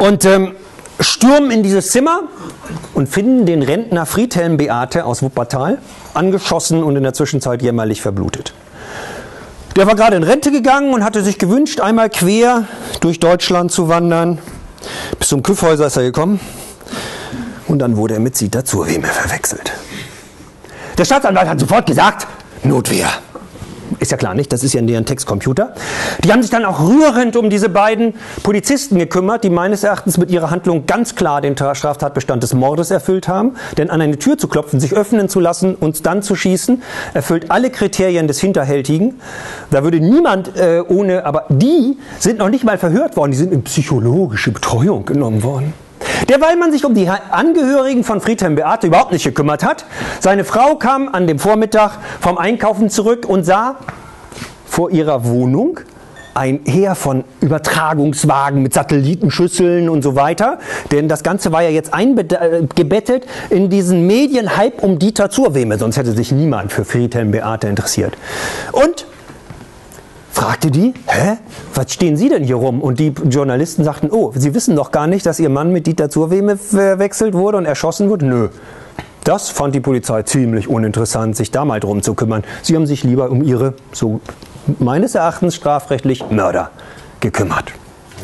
und ähm, stürmen in dieses Zimmer und finden den Rentner Friedhelm Beate aus Wuppertal angeschossen und in der Zwischenzeit jämmerlich verblutet. Der war gerade in Rente gegangen und hatte sich gewünscht, einmal quer durch Deutschland zu wandern. Bis zum Küffhäuser ist er gekommen und dann wurde er mit Sita Zurweme verwechselt. Der Staatsanwalt hat sofort gesagt, Notwehr. Ist ja klar, nicht? Das ist ja in deren Textcomputer. Die haben sich dann auch rührend um diese beiden Polizisten gekümmert, die meines Erachtens mit ihrer Handlung ganz klar den Straftatbestand des Mordes erfüllt haben. Denn an eine Tür zu klopfen, sich öffnen zu lassen und dann zu schießen, erfüllt alle Kriterien des Hinterhältigen. Da würde niemand äh, ohne, aber die sind noch nicht mal verhört worden, die sind in psychologische Betreuung genommen worden. Derweil man sich um die Angehörigen von Friedhelm Beate überhaupt nicht gekümmert hat. Seine Frau kam an dem Vormittag vom Einkaufen zurück und sah vor ihrer Wohnung ein Heer von Übertragungswagen mit Satellitenschüsseln und so weiter. Denn das Ganze war ja jetzt eingebettet in diesen Medienhype um Dieter Zurweme. Sonst hätte sich niemand für Friedhelm Beate interessiert. Und fragte die, hä, was stehen Sie denn hier rum? Und die Journalisten sagten, oh, Sie wissen doch gar nicht, dass Ihr Mann mit Dieter Zurweme verwechselt wurde und erschossen wurde? Nö. Das fand die Polizei ziemlich uninteressant, sich da mal drum zu kümmern. Sie haben sich lieber um ihre, so meines Erachtens strafrechtlich, Mörder gekümmert.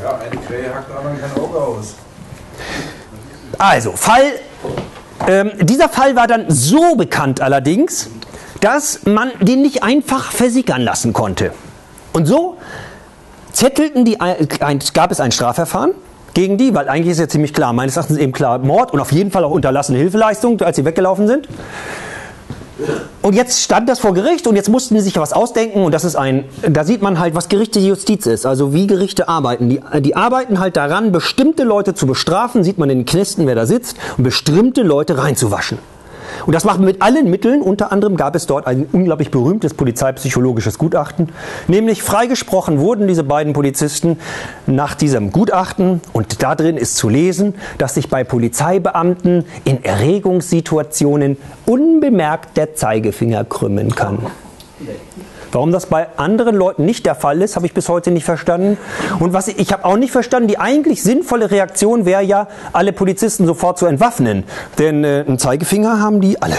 Ja, eine Krähe hackt anderen kein Auge aus. Also, Fall, ähm, dieser Fall war dann so bekannt allerdings, dass man den nicht einfach versickern lassen konnte. Und so zettelten die, ein, gab es ein Strafverfahren gegen die, weil eigentlich ist ja ziemlich klar, meines Erachtens eben klar Mord und auf jeden Fall auch unterlassene Hilfeleistung, als sie weggelaufen sind. Und jetzt stand das vor Gericht und jetzt mussten sie sich was ausdenken und das ist ein, da sieht man halt, was Gerichte Justiz ist, also wie Gerichte arbeiten. Die, die arbeiten halt daran, bestimmte Leute zu bestrafen, sieht man in den Knisten, wer da sitzt, und bestimmte Leute reinzuwaschen. Und das machen wir mit allen Mitteln. Unter anderem gab es dort ein unglaublich berühmtes polizeipsychologisches Gutachten. Nämlich freigesprochen wurden diese beiden Polizisten nach diesem Gutachten. Und da drin ist zu lesen, dass sich bei Polizeibeamten in Erregungssituationen unbemerkt der Zeigefinger krümmen kann. Warum das bei anderen Leuten nicht der Fall ist, habe ich bis heute nicht verstanden. Und was ich, ich habe auch nicht verstanden, die eigentlich sinnvolle Reaktion wäre ja, alle Polizisten sofort zu entwaffnen. Denn äh, einen Zeigefinger haben die alle.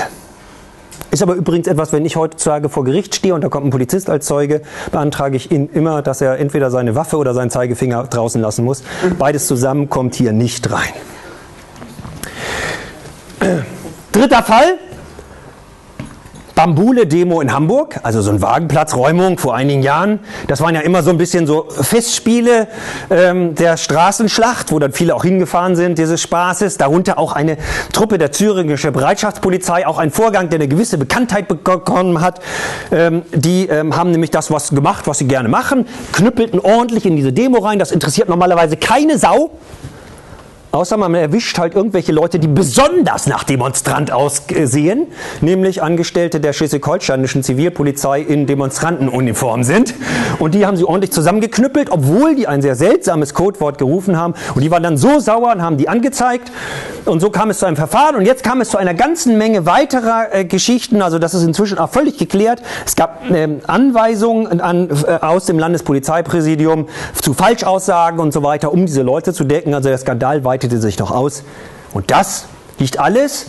Ist aber übrigens etwas, wenn ich heutzutage vor Gericht stehe und da kommt ein Polizist als Zeuge, beantrage ich ihn immer, dass er entweder seine Waffe oder seinen Zeigefinger draußen lassen muss. Beides zusammen kommt hier nicht rein. Dritter Fall, Bambule-Demo in Hamburg, also so ein Wagenplatzräumung vor einigen Jahren. Das waren ja immer so ein bisschen so Festspiele ähm, der Straßenschlacht, wo dann viele auch hingefahren sind, dieses Spaßes. Darunter auch eine Truppe der thüringische Bereitschaftspolizei, auch ein Vorgang, der eine gewisse Bekanntheit bekommen hat. Ähm, die ähm, haben nämlich das was gemacht, was sie gerne machen, knüppelten ordentlich in diese Demo rein. Das interessiert normalerweise keine Sau. Außer man erwischt halt irgendwelche Leute, die besonders nach Demonstrant aussehen, nämlich Angestellte der schleswig-holsteinischen Zivilpolizei in Demonstrantenuniform sind. Und die haben sie ordentlich zusammengeknüppelt, obwohl die ein sehr seltsames Codewort gerufen haben. Und die waren dann so sauer und haben die angezeigt. Und so kam es zu einem Verfahren. Und jetzt kam es zu einer ganzen Menge weiterer äh, Geschichten. Also das ist inzwischen auch völlig geklärt. Es gab äh, Anweisungen an, äh, aus dem Landespolizeipräsidium zu Falschaussagen und so weiter, um diese Leute zu decken. Also der Skandal weiter breitete sich noch aus. Und das liegt alles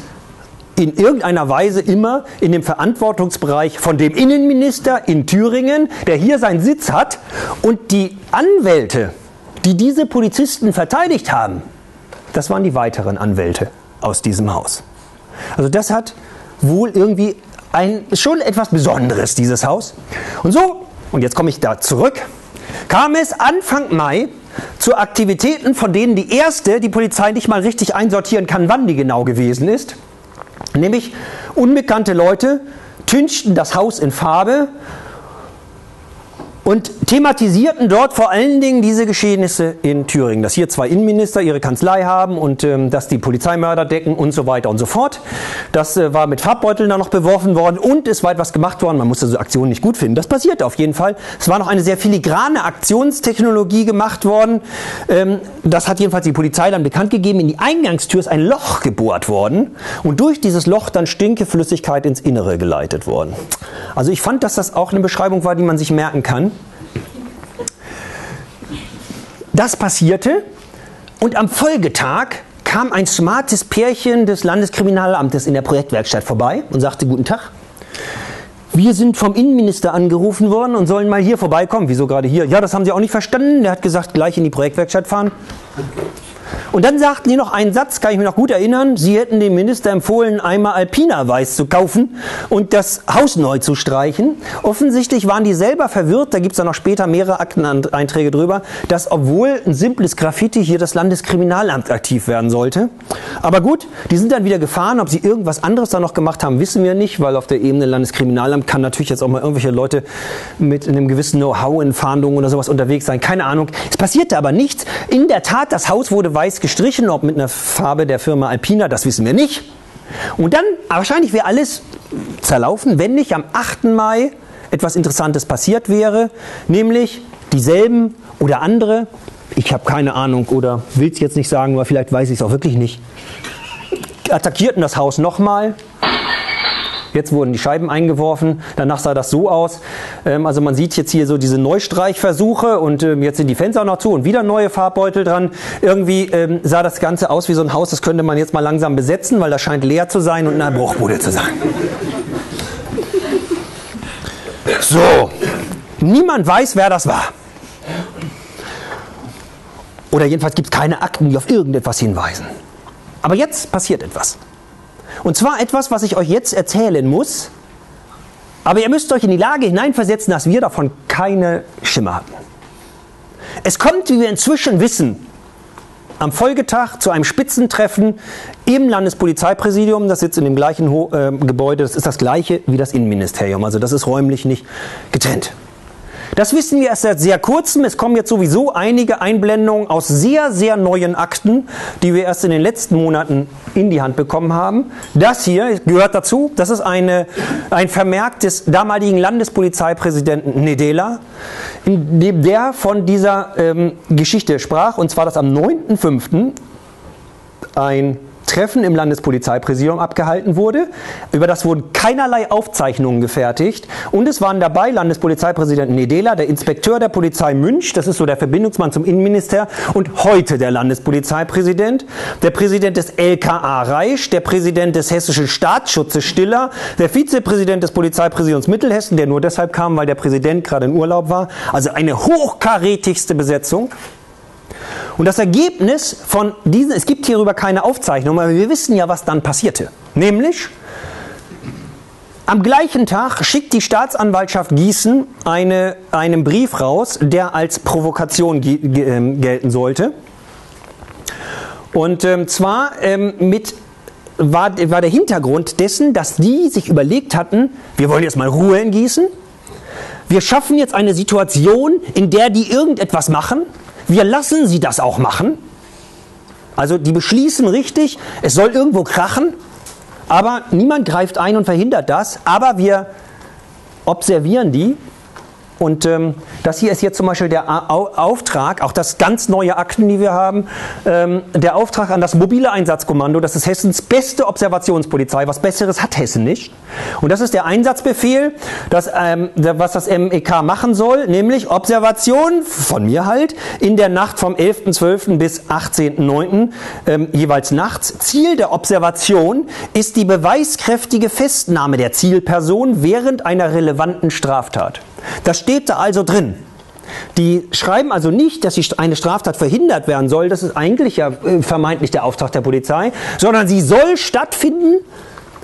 in irgendeiner Weise immer in dem Verantwortungsbereich von dem Innenminister in Thüringen, der hier seinen Sitz hat. Und die Anwälte, die diese Polizisten verteidigt haben, das waren die weiteren Anwälte aus diesem Haus. Also das hat wohl irgendwie ein, schon etwas Besonderes, dieses Haus. Und so, und jetzt komme ich da zurück, kam es Anfang Mai zu Aktivitäten, von denen die erste die Polizei nicht mal richtig einsortieren kann, wann die genau gewesen ist. Nämlich unbekannte Leute tünchten das Haus in Farbe und thematisierten dort vor allen Dingen diese Geschehnisse in Thüringen, dass hier zwei Innenminister ihre Kanzlei haben und ähm, dass die Polizeimörder decken und so weiter und so fort. Das äh, war mit Farbbeuteln da noch beworfen worden und es war etwas gemacht worden. Man musste so Aktionen nicht gut finden. Das passierte auf jeden Fall. Es war noch eine sehr filigrane Aktionstechnologie gemacht worden. Ähm, das hat jedenfalls die Polizei dann bekannt gegeben. In die Eingangstür ist ein Loch gebohrt worden und durch dieses Loch dann Stinkeflüssigkeit ins Innere geleitet worden. Also ich fand, dass das auch eine Beschreibung war, die man sich merken kann. Das passierte und am Folgetag kam ein smartes Pärchen des Landeskriminalamtes in der Projektwerkstatt vorbei und sagte Guten Tag. Wir sind vom Innenminister angerufen worden und sollen mal hier vorbeikommen. Wieso gerade hier? Ja, das haben sie auch nicht verstanden. Der hat gesagt, gleich in die Projektwerkstatt fahren. Und dann sagten die noch einen Satz, kann ich mich noch gut erinnern, sie hätten dem Minister empfohlen, einmal Alpina Weiß zu kaufen und das Haus neu zu streichen. Offensichtlich waren die selber verwirrt, da gibt es dann noch später mehrere Akteneinträge drüber, dass obwohl ein simples Graffiti hier das Landeskriminalamt aktiv werden sollte. Aber gut, die sind dann wieder gefahren, ob sie irgendwas anderes da noch gemacht haben, wissen wir nicht, weil auf der Ebene Landeskriminalamt kann natürlich jetzt auch mal irgendwelche Leute mit einem gewissen Know-how in Fahndungen oder sowas unterwegs sein, keine Ahnung. Es passierte aber nichts. In der Tat, das Haus wurde weiß gestrichen, ob mit einer Farbe der Firma Alpina, das wissen wir nicht. Und dann, wahrscheinlich wäre alles zerlaufen, wenn nicht am 8. Mai etwas Interessantes passiert wäre, nämlich dieselben oder andere, ich habe keine Ahnung oder will es jetzt nicht sagen, aber vielleicht weiß ich es auch wirklich nicht, attackierten das Haus nochmal, Jetzt wurden die Scheiben eingeworfen. Danach sah das so aus. Ähm, also man sieht jetzt hier so diese Neustreichversuche und ähm, jetzt sind die Fenster noch zu und wieder neue Farbbeutel dran. Irgendwie ähm, sah das Ganze aus wie so ein Haus, das könnte man jetzt mal langsam besetzen, weil das scheint leer zu sein und eine Bruchbude zu sein. So, niemand weiß, wer das war. Oder jedenfalls gibt es keine Akten, die auf irgendetwas hinweisen. Aber jetzt passiert etwas. Und zwar etwas, was ich euch jetzt erzählen muss, aber ihr müsst euch in die Lage hineinversetzen, dass wir davon keine Schimmer hatten. Es kommt, wie wir inzwischen wissen, am Folgetag zu einem Spitzentreffen im Landespolizeipräsidium. Das sitzt in dem gleichen Ho äh, Gebäude. Das ist das gleiche wie das Innenministerium. Also das ist räumlich nicht getrennt. Das wissen wir erst seit sehr kurzem. Es kommen jetzt sowieso einige Einblendungen aus sehr, sehr neuen Akten, die wir erst in den letzten Monaten in die Hand bekommen haben. Das hier gehört dazu. Das ist eine, ein Vermerk des damaligen Landespolizeipräsidenten Nedela, in dem der von dieser ähm, Geschichte sprach. Und zwar, dass am 9.5. ein Treffen im Landespolizeipräsidium abgehalten wurde. Über das wurden keinerlei Aufzeichnungen gefertigt. Und es waren dabei Landespolizeipräsident Nedela, der Inspekteur der Polizei Münch, das ist so der Verbindungsmann zum Innenminister, und heute der Landespolizeipräsident, der Präsident des LKA Reisch, der Präsident des Hessischen Staatsschutzes Stiller, der Vizepräsident des Polizeipräsidiums Mittelhessen, der nur deshalb kam, weil der Präsident gerade in Urlaub war. Also eine hochkarätigste Besetzung. Und das Ergebnis von diesen, es gibt hierüber keine Aufzeichnung, aber wir wissen ja, was dann passierte. Nämlich, am gleichen Tag schickt die Staatsanwaltschaft Gießen eine, einen Brief raus, der als Provokation ähm, gelten sollte. Und ähm, zwar ähm, mit war, war der Hintergrund dessen, dass die sich überlegt hatten, wir wollen jetzt mal Ruhe in Gießen. Wir schaffen jetzt eine Situation, in der die irgendetwas machen, wir lassen sie das auch machen. Also die beschließen richtig, es soll irgendwo krachen, aber niemand greift ein und verhindert das. Aber wir observieren die und ähm, das hier ist jetzt zum Beispiel der Auftrag, auch das ganz neue Akten, die wir haben, ähm, der Auftrag an das mobile Einsatzkommando. Das ist Hessens beste Observationspolizei. Was Besseres hat Hessen nicht. Und das ist der Einsatzbefehl, das, ähm, was das MEK machen soll, nämlich Observation von mir halt in der Nacht vom 11.12. bis 18.09. Ähm, jeweils nachts. Ziel der Observation ist die beweiskräftige Festnahme der Zielperson während einer relevanten Straftat. Das steht da also drin. Die schreiben also nicht, dass eine Straftat verhindert werden soll, das ist eigentlich ja äh, vermeintlich der Auftrag der Polizei, sondern sie soll stattfinden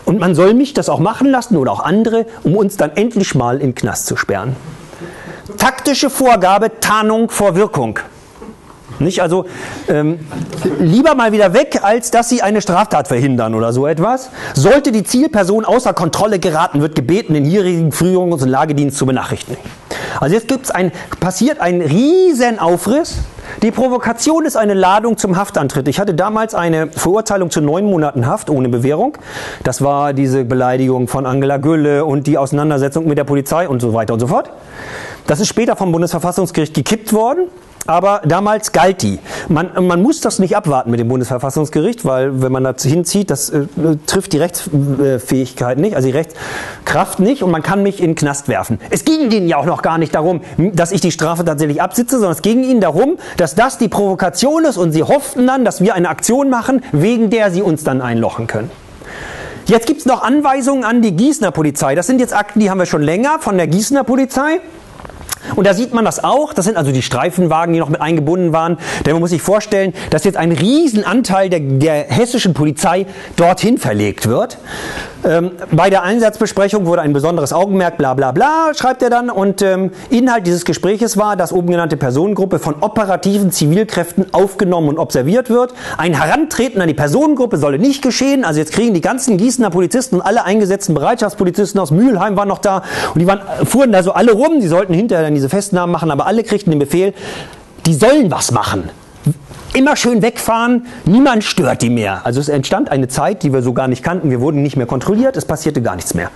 und man soll mich das auch machen lassen oder auch andere, um uns dann endlich mal in den Knast zu sperren. Taktische Vorgabe, Tarnung vor Wirkung. Nicht? Also ähm, lieber mal wieder weg, als dass sie eine Straftat verhindern oder so etwas. Sollte die Zielperson außer Kontrolle geraten, wird gebeten, den hierigen Führungs- und Lagedienst zu benachrichtigen. Also jetzt gibt's ein, passiert ein riesen Aufriss. Die Provokation ist eine Ladung zum Haftantritt. Ich hatte damals eine Verurteilung zu neun Monaten Haft ohne Bewährung. Das war diese Beleidigung von Angela Gülle und die Auseinandersetzung mit der Polizei und so weiter und so fort. Das ist später vom Bundesverfassungsgericht gekippt worden. Aber damals galt die. Man, man muss das nicht abwarten mit dem Bundesverfassungsgericht, weil wenn man das hinzieht, das äh, trifft die Rechtsfähigkeit nicht, also die Rechtskraft nicht und man kann mich in den Knast werfen. Es ging ihnen ja auch noch gar nicht darum, dass ich die Strafe tatsächlich absitze, sondern es ging ihnen darum, dass das die Provokation ist und sie hofften dann, dass wir eine Aktion machen, wegen der sie uns dann einlochen können. Jetzt gibt es noch Anweisungen an die Gießener Polizei. Das sind jetzt Akten, die haben wir schon länger von der Gießener Polizei. Und da sieht man das auch. Das sind also die Streifenwagen, die noch mit eingebunden waren. Denn man muss sich vorstellen, dass jetzt ein Riesenanteil der, der hessischen Polizei dorthin verlegt wird. Ähm, bei der Einsatzbesprechung wurde ein besonderes Augenmerk, bla bla bla, schreibt er dann. Und ähm, Inhalt dieses Gespräches war, dass oben genannte Personengruppe von operativen Zivilkräften aufgenommen und observiert wird. Ein Herantreten an die Personengruppe solle nicht geschehen. Also jetzt kriegen die ganzen Gießener Polizisten und alle eingesetzten Bereitschaftspolizisten aus Mülheim waren noch da. Und die waren, fuhren da so alle rum. Die sollten hinterher dann diese Festnahmen machen, aber alle kriegten den Befehl, die sollen was machen immer schön wegfahren, niemand stört die mehr. Also es entstand eine Zeit, die wir so gar nicht kannten, wir wurden nicht mehr kontrolliert, es passierte gar nichts mehr.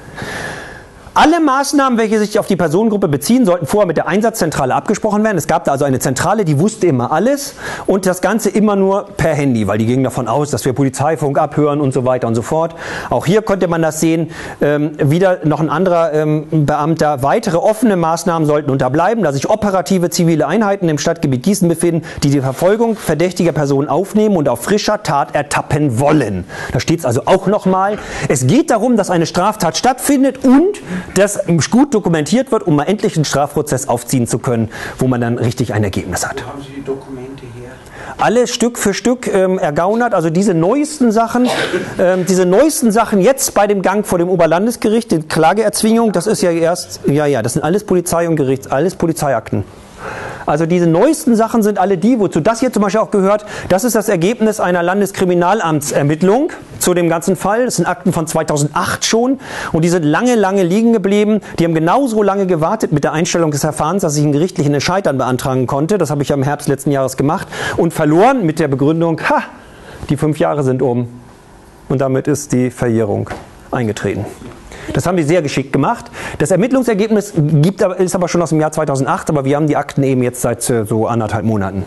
Alle Maßnahmen, welche sich auf die Personengruppe beziehen, sollten vorher mit der Einsatzzentrale abgesprochen werden. Es gab da also eine Zentrale, die wusste immer alles und das Ganze immer nur per Handy, weil die gingen davon aus, dass wir Polizeifunk abhören und so weiter und so fort. Auch hier konnte man das sehen. Ähm, wieder noch ein anderer ähm, Beamter. Weitere offene Maßnahmen sollten unterbleiben, da sich operative zivile Einheiten im Stadtgebiet Gießen befinden, die die Verfolgung verdächtiger Personen aufnehmen und auf frischer Tat ertappen wollen. Da steht es also auch nochmal. Es geht darum, dass eine Straftat stattfindet und das gut dokumentiert wird, um mal endlich einen Strafprozess aufziehen zu können, wo man dann richtig ein Ergebnis hat. Wo haben Sie die Dokumente her? Alle Stück für Stück ähm, ergaunert, also diese neuesten Sachen, ähm, diese neuesten Sachen jetzt bei dem Gang vor dem Oberlandesgericht, die Klageerzwingung, das ist ja erst, ja, ja, das sind alles Polizei und Gerichts, alles Polizeiakten. Also diese neuesten Sachen sind alle die, wozu das hier zum Beispiel auch gehört. Das ist das Ergebnis einer Landeskriminalamtsermittlung zu dem ganzen Fall. Das sind Akten von 2008 schon und die sind lange, lange liegen geblieben. Die haben genauso lange gewartet mit der Einstellung des Verfahrens, dass ich einen gerichtlichen dann beantragen konnte. Das habe ich ja im Herbst letzten Jahres gemacht und verloren mit der Begründung, ha, die fünf Jahre sind um. Und damit ist die Verjährung eingetreten. Das haben die sehr geschickt gemacht. Das Ermittlungsergebnis gibt, ist aber schon aus dem Jahr 2008, aber wir haben die Akten eben jetzt seit äh, so anderthalb Monaten.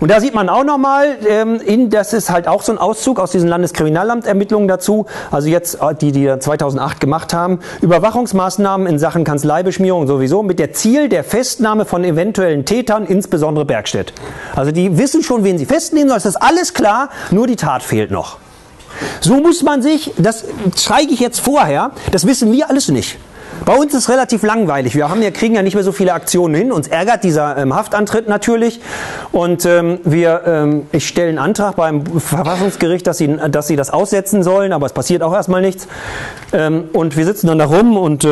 Und da sieht man auch nochmal, ähm, das ist halt auch so ein Auszug aus diesen Landeskriminalamtermittlungen dazu, also jetzt äh, die, die 2008 gemacht haben, Überwachungsmaßnahmen in Sachen Kanzleibeschmierung sowieso mit der Ziel der Festnahme von eventuellen Tätern, insbesondere Bergstedt. Also die wissen schon, wen sie festnehmen sollen, das ist alles klar, nur die Tat fehlt noch. So muss man sich, das zeige ich jetzt vorher, das wissen wir alles nicht. Bei uns ist es relativ langweilig. Wir haben ja, kriegen ja nicht mehr so viele Aktionen hin. Uns ärgert dieser ähm, Haftantritt natürlich. Und ähm, wir, ähm, ich stelle einen Antrag beim Verfassungsgericht, dass sie, dass sie das aussetzen sollen, aber es passiert auch erstmal nichts. Ähm, und wir sitzen dann da rum und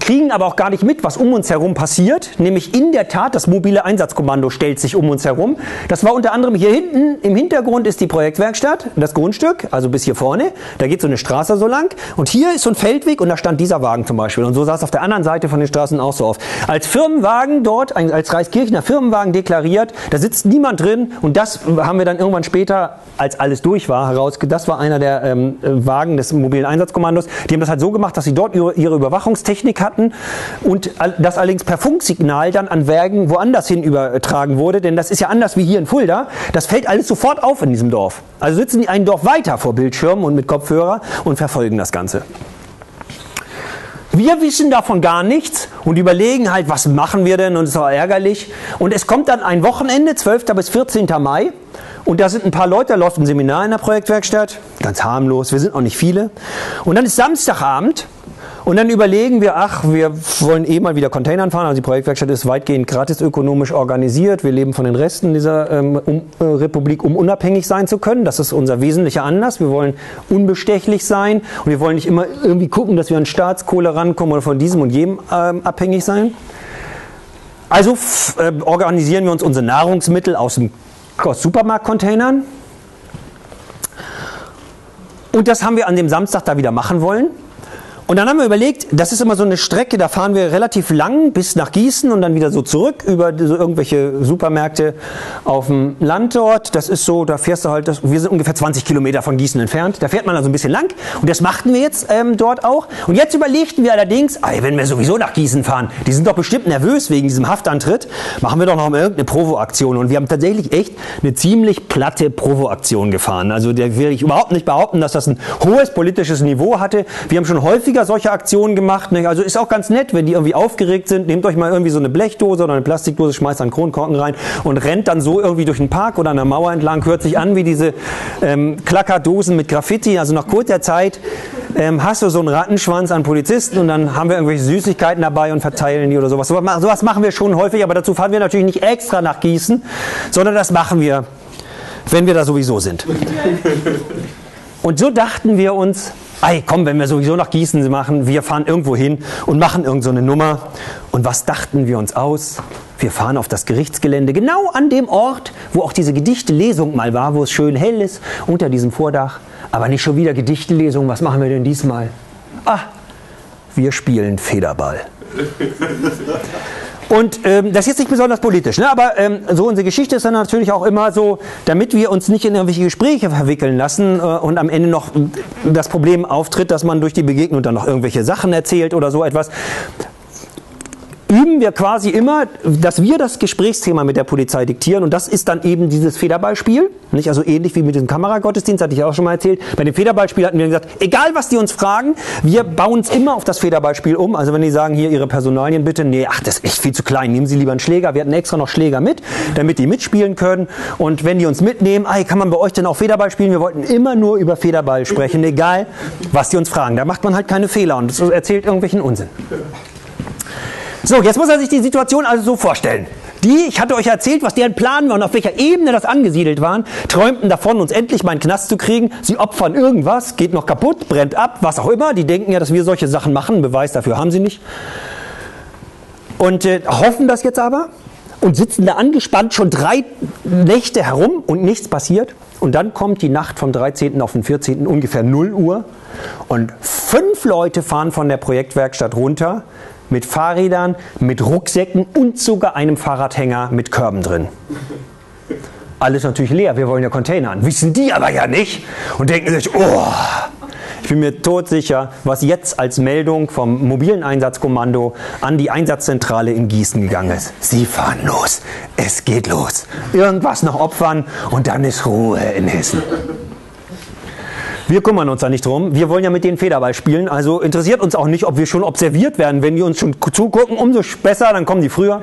kriegen aber auch gar nicht mit, was um uns herum passiert. Nämlich in der Tat, das mobile Einsatzkommando stellt sich um uns herum. Das war unter anderem hier hinten, im Hintergrund ist die Projektwerkstatt, das Grundstück, also bis hier vorne. Da geht so eine Straße so lang. Und hier ist so ein Feldweg und da stand dieser Wagen zum Beispiel. Und so sah es auf der anderen Seite von den Straßen auch so auf. Als Firmenwagen dort, als Reichskirchener Firmenwagen deklariert, da sitzt niemand drin. Und das haben wir dann irgendwann später, als alles durch war, heraus, das war einer der ähm, Wagen des mobilen Einsatzkommandos. Die haben das halt so gemacht, dass sie dort ihre Überwachungstechnik Technik hatten und das allerdings per Funksignal dann an Werken woanders hin übertragen wurde, denn das ist ja anders wie hier in Fulda. Das fällt alles sofort auf in diesem Dorf. Also sitzen die ein Dorf weiter vor Bildschirmen und mit Kopfhörer und verfolgen das Ganze. Wir wissen davon gar nichts und überlegen halt, was machen wir denn und es ist auch ärgerlich. Und es kommt dann ein Wochenende, 12. bis 14. Mai. Und da sind ein paar Leute, da läuft ein Seminar in der Projektwerkstatt, ganz harmlos, wir sind auch nicht viele. Und dann ist Samstagabend und dann überlegen wir, ach, wir wollen eh mal wieder Containern fahren. Also die Projektwerkstatt ist weitgehend gratis ökonomisch organisiert. Wir leben von den Resten dieser ähm, um, äh, Republik, um unabhängig sein zu können. Das ist unser wesentlicher Anlass. Wir wollen unbestechlich sein und wir wollen nicht immer irgendwie gucken, dass wir an Staatskohle rankommen oder von diesem und jedem ähm, abhängig sein. Also äh, organisieren wir uns unsere Nahrungsmittel aus, dem, aus Supermarktcontainern. Und das haben wir an dem Samstag da wieder machen wollen. Und dann haben wir überlegt, das ist immer so eine Strecke, da fahren wir relativ lang bis nach Gießen und dann wieder so zurück über so irgendwelche Supermärkte auf dem Land dort. Das ist so, da fährst du halt, das, wir sind ungefähr 20 Kilometer von Gießen entfernt. Da fährt man also ein bisschen lang und das machten wir jetzt ähm, dort auch. Und jetzt überlegten wir allerdings, ey, wenn wir sowieso nach Gießen fahren, die sind doch bestimmt nervös wegen diesem Haftantritt, machen wir doch noch mal irgendeine Provo-Aktion. Und wir haben tatsächlich echt eine ziemlich platte Provo-Aktion gefahren. Also da will ich überhaupt nicht behaupten, dass das ein hohes politisches Niveau hatte. Wir haben schon häufiger häufiger solche Aktionen gemacht. Ne? Also ist auch ganz nett, wenn die irgendwie aufgeregt sind. Nehmt euch mal irgendwie so eine Blechdose oder eine Plastikdose, schmeißt einen Kronkorken rein und rennt dann so irgendwie durch den Park oder an der Mauer entlang. Hört sich an wie diese ähm, Klackerdosen mit Graffiti. Also nach kurzer Zeit ähm, hast du so einen Rattenschwanz an Polizisten und dann haben wir irgendwelche Süßigkeiten dabei und verteilen die oder sowas. Sowas machen wir schon häufig, aber dazu fahren wir natürlich nicht extra nach Gießen, sondern das machen wir, wenn wir da sowieso sind. Und so dachten wir uns, ey, komm, wenn wir sowieso nach Gießen machen, wir fahren irgendwo hin und machen irgend so eine Nummer. Und was dachten wir uns aus? Wir fahren auf das Gerichtsgelände, genau an dem Ort, wo auch diese Gedichtelesung mal war, wo es schön hell ist, unter diesem Vordach. Aber nicht schon wieder Gedichtelesung, was machen wir denn diesmal? Ah, wir spielen Federball. Und ähm, das ist jetzt nicht besonders politisch, ne? aber ähm, so unsere Geschichte ist dann natürlich auch immer so, damit wir uns nicht in irgendwelche Gespräche verwickeln lassen äh, und am Ende noch das Problem auftritt, dass man durch die Begegnung dann noch irgendwelche Sachen erzählt oder so etwas, üben wir quasi immer, dass wir das Gesprächsthema mit der Polizei diktieren und das ist dann eben dieses Federballspiel, nicht also ähnlich wie mit dem Kameragottesdienst, hatte ich auch schon mal erzählt. Bei dem Federballspiel hatten wir gesagt, egal was die uns fragen, wir bauen es immer auf das Federballspiel um. Also wenn die sagen, hier ihre Personalien bitte, nee, ach, das ist echt viel zu klein, nehmen Sie lieber einen Schläger. Wir hatten extra noch Schläger mit, damit die mitspielen können und wenn die uns mitnehmen, ey, kann man bei euch denn auch Federball spielen? Wir wollten immer nur über Federball sprechen, egal was die uns fragen. Da macht man halt keine Fehler und erzählt irgendwelchen Unsinn. So, jetzt muss er sich die Situation also so vorstellen. Die, ich hatte euch erzählt, was deren Plan war und auf welcher Ebene das angesiedelt waren, träumten davon, uns endlich mal einen Knast zu kriegen. Sie opfern irgendwas, geht noch kaputt, brennt ab, was auch immer. Die denken ja, dass wir solche Sachen machen. Beweis dafür haben sie nicht. Und äh, hoffen das jetzt aber und sitzen da angespannt schon drei Nächte herum und nichts passiert. Und dann kommt die Nacht vom 13. auf den 14. ungefähr 0 Uhr und fünf Leute fahren von der Projektwerkstatt runter mit Fahrrädern, mit Rucksäcken und sogar einem Fahrradhänger mit Körben drin. Alles natürlich leer, wir wollen ja Containern. Wissen die aber ja nicht und denken sich, oh, Ich bin mir todsicher, was jetzt als Meldung vom mobilen Einsatzkommando an die Einsatzzentrale in Gießen gegangen ist. Sie fahren los. Es geht los. Irgendwas noch opfern und dann ist Ruhe in Hessen. Wir kümmern uns da nicht drum. Wir wollen ja mit denen Federball spielen. Also interessiert uns auch nicht, ob wir schon observiert werden. Wenn die uns schon zugucken, umso besser, dann kommen die früher.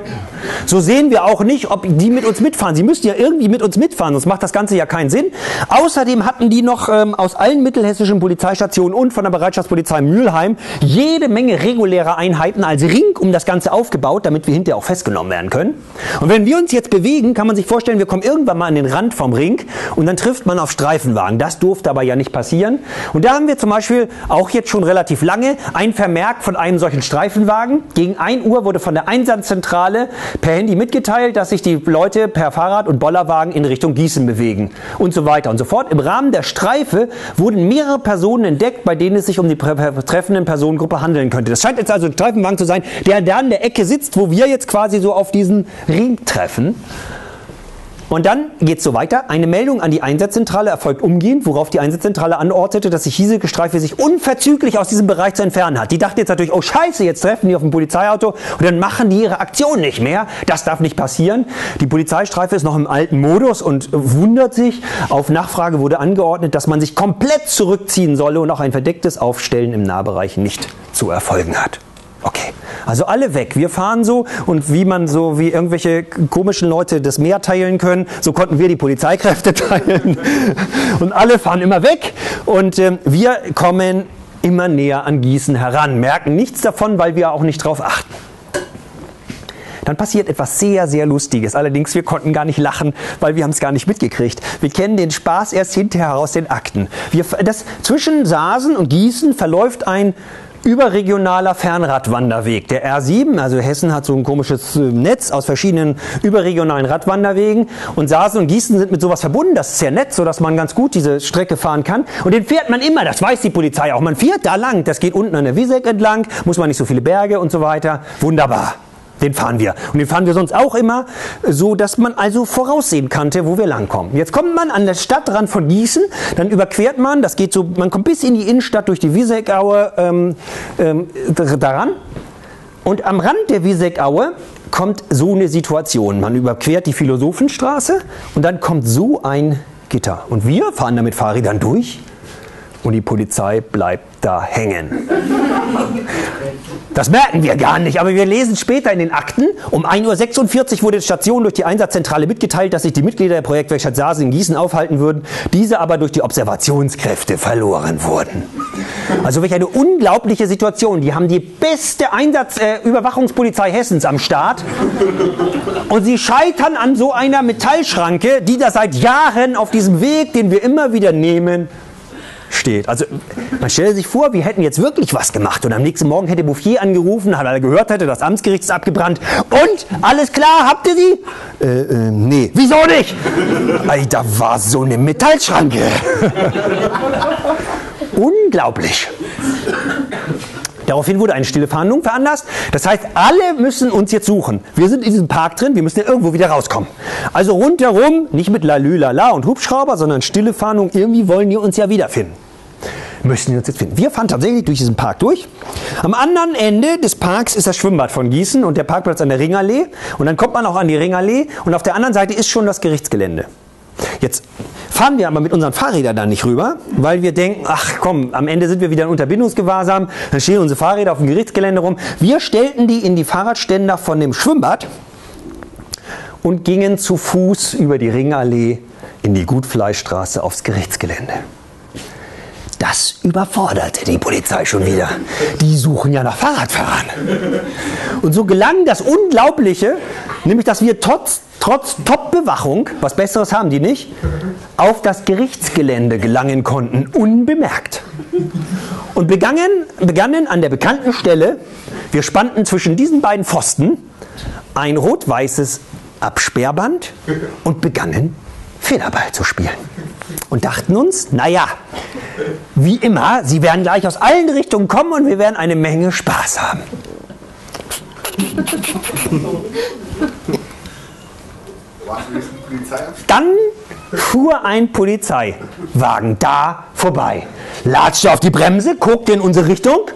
So sehen wir auch nicht, ob die mit uns mitfahren. Sie müssten ja irgendwie mit uns mitfahren, sonst macht das Ganze ja keinen Sinn. Außerdem hatten die noch ähm, aus allen mittelhessischen Polizeistationen und von der Bereitschaftspolizei Mülheim jede Menge reguläre Einheiten als Ring um das Ganze aufgebaut, damit wir hinterher auch festgenommen werden können. Und wenn wir uns jetzt bewegen, kann man sich vorstellen, wir kommen irgendwann mal an den Rand vom Ring und dann trifft man auf Streifenwagen. Das durfte aber ja nicht passieren passieren. Und da haben wir zum Beispiel auch jetzt schon relativ lange ein Vermerk von einem solchen Streifenwagen. Gegen 1 Uhr wurde von der Einsatzzentrale per Handy mitgeteilt, dass sich die Leute per Fahrrad und Bollerwagen in Richtung Gießen bewegen und so weiter und so fort. Im Rahmen der Streife wurden mehrere Personen entdeckt, bei denen es sich um die betreffenden Personengruppe handeln könnte. Das scheint jetzt also ein Streifenwagen zu sein, der da in der Ecke sitzt, wo wir jetzt quasi so auf diesen Ring treffen. Und dann geht es so weiter. Eine Meldung an die Einsatzzentrale erfolgt umgehend, worauf die Einsatzzentrale anordnete, dass sich hiesige Streife sich unverzüglich aus diesem Bereich zu entfernen hat. Die dachten jetzt natürlich, oh scheiße, jetzt treffen die auf ein Polizeiauto und dann machen die ihre Aktion nicht mehr. Das darf nicht passieren. Die Polizeistreife ist noch im alten Modus und wundert sich. Auf Nachfrage wurde angeordnet, dass man sich komplett zurückziehen solle und auch ein verdecktes Aufstellen im Nahbereich nicht zu erfolgen hat. Okay, also alle weg. Wir fahren so und wie man so wie irgendwelche komischen Leute das Meer teilen können, so konnten wir die Polizeikräfte teilen und alle fahren immer weg und äh, wir kommen immer näher an Gießen heran, merken nichts davon, weil wir auch nicht drauf achten. Dann passiert etwas sehr, sehr Lustiges. Allerdings, wir konnten gar nicht lachen, weil wir haben es gar nicht mitgekriegt. Wir kennen den Spaß erst hinterher aus den Akten. Wir, das, zwischen Sasen und Gießen verläuft ein überregionaler Fernradwanderweg. Der R7, also Hessen hat so ein komisches äh, Netz aus verschiedenen überregionalen Radwanderwegen und Sasen und Gießen sind mit sowas verbunden. Das ist sehr nett, sodass man ganz gut diese Strecke fahren kann. Und den fährt man immer, das weiß die Polizei auch. Man fährt da lang, das geht unten an der Wieseck entlang, muss man nicht so viele Berge und so weiter. Wunderbar. Den fahren wir. Und den fahren wir sonst auch immer, so dass man also voraussehen kannte, wo wir langkommen. Jetzt kommt man an der Stadtrand von Gießen, dann überquert man, das geht so, man kommt bis in die Innenstadt durch die Wiesegaue ähm, ähm, daran. Und am Rand der Wiesegaue kommt so eine Situation. Man überquert die Philosophenstraße und dann kommt so ein Gitter. Und wir fahren da mit Fahrrädern durch und die Polizei bleibt da hängen. Das merken wir gar nicht, aber wir lesen später in den Akten, um 1.46 Uhr wurde der Station durch die Einsatzzentrale mitgeteilt, dass sich die Mitglieder der Projektwerkstatt Saase in Gießen aufhalten würden, diese aber durch die Observationskräfte verloren wurden. Also welch eine unglaubliche Situation. Die haben die beste Einsatz, äh, Hessens am Start und sie scheitern an so einer Metallschranke, die da seit Jahren auf diesem Weg, den wir immer wieder nehmen, steht. Also man stelle sich vor, wir hätten jetzt wirklich was gemacht und am nächsten Morgen hätte Bouffier angerufen, hat alle gehört, hätte das Amtsgericht ist abgebrannt. Und, alles klar, habt ihr sie? Äh, äh, nee. Wieso nicht? Ey, da war so eine Metallschranke. Unglaublich. Daraufhin wurde eine stille Fahndung veranlasst. Das heißt, alle müssen uns jetzt suchen. Wir sind in diesem Park drin, wir müssen ja irgendwo wieder rauskommen. Also rundherum, nicht mit Lalülala und Hubschrauber, sondern stille Fahndung. Irgendwie wollen die uns ja wiederfinden. Müssen die uns jetzt finden. Wir fahren tatsächlich durch diesen Park durch. Am anderen Ende des Parks ist das Schwimmbad von Gießen und der Parkplatz an der Ringallee. Und dann kommt man auch an die Ringallee und auf der anderen Seite ist schon das Gerichtsgelände. Jetzt fahren wir aber mit unseren Fahrrädern da nicht rüber, weil wir denken, ach komm, am Ende sind wir wieder in Unterbindungsgewahrsam, dann stehen unsere Fahrräder auf dem Gerichtsgelände rum. Wir stellten die in die Fahrradständer von dem Schwimmbad und gingen zu Fuß über die Ringallee in die Gutfleischstraße aufs Gerichtsgelände. Das überforderte die Polizei schon wieder. Die suchen ja nach Fahrradfahrern. Und so gelang das Unglaubliche, nämlich dass wir trotz trotz Top-Bewachung, was Besseres haben die nicht, auf das Gerichtsgelände gelangen konnten, unbemerkt. Und begannen, begannen an der bekannten Stelle, wir spannten zwischen diesen beiden Pfosten ein rot-weißes Absperrband und begannen Federball zu spielen. Und dachten uns, naja, wie immer, sie werden gleich aus allen Richtungen kommen und wir werden eine Menge Spaß haben. Dann fuhr ein Polizeiwagen da vorbei. Latschte auf die Bremse, guckte in unsere Richtung,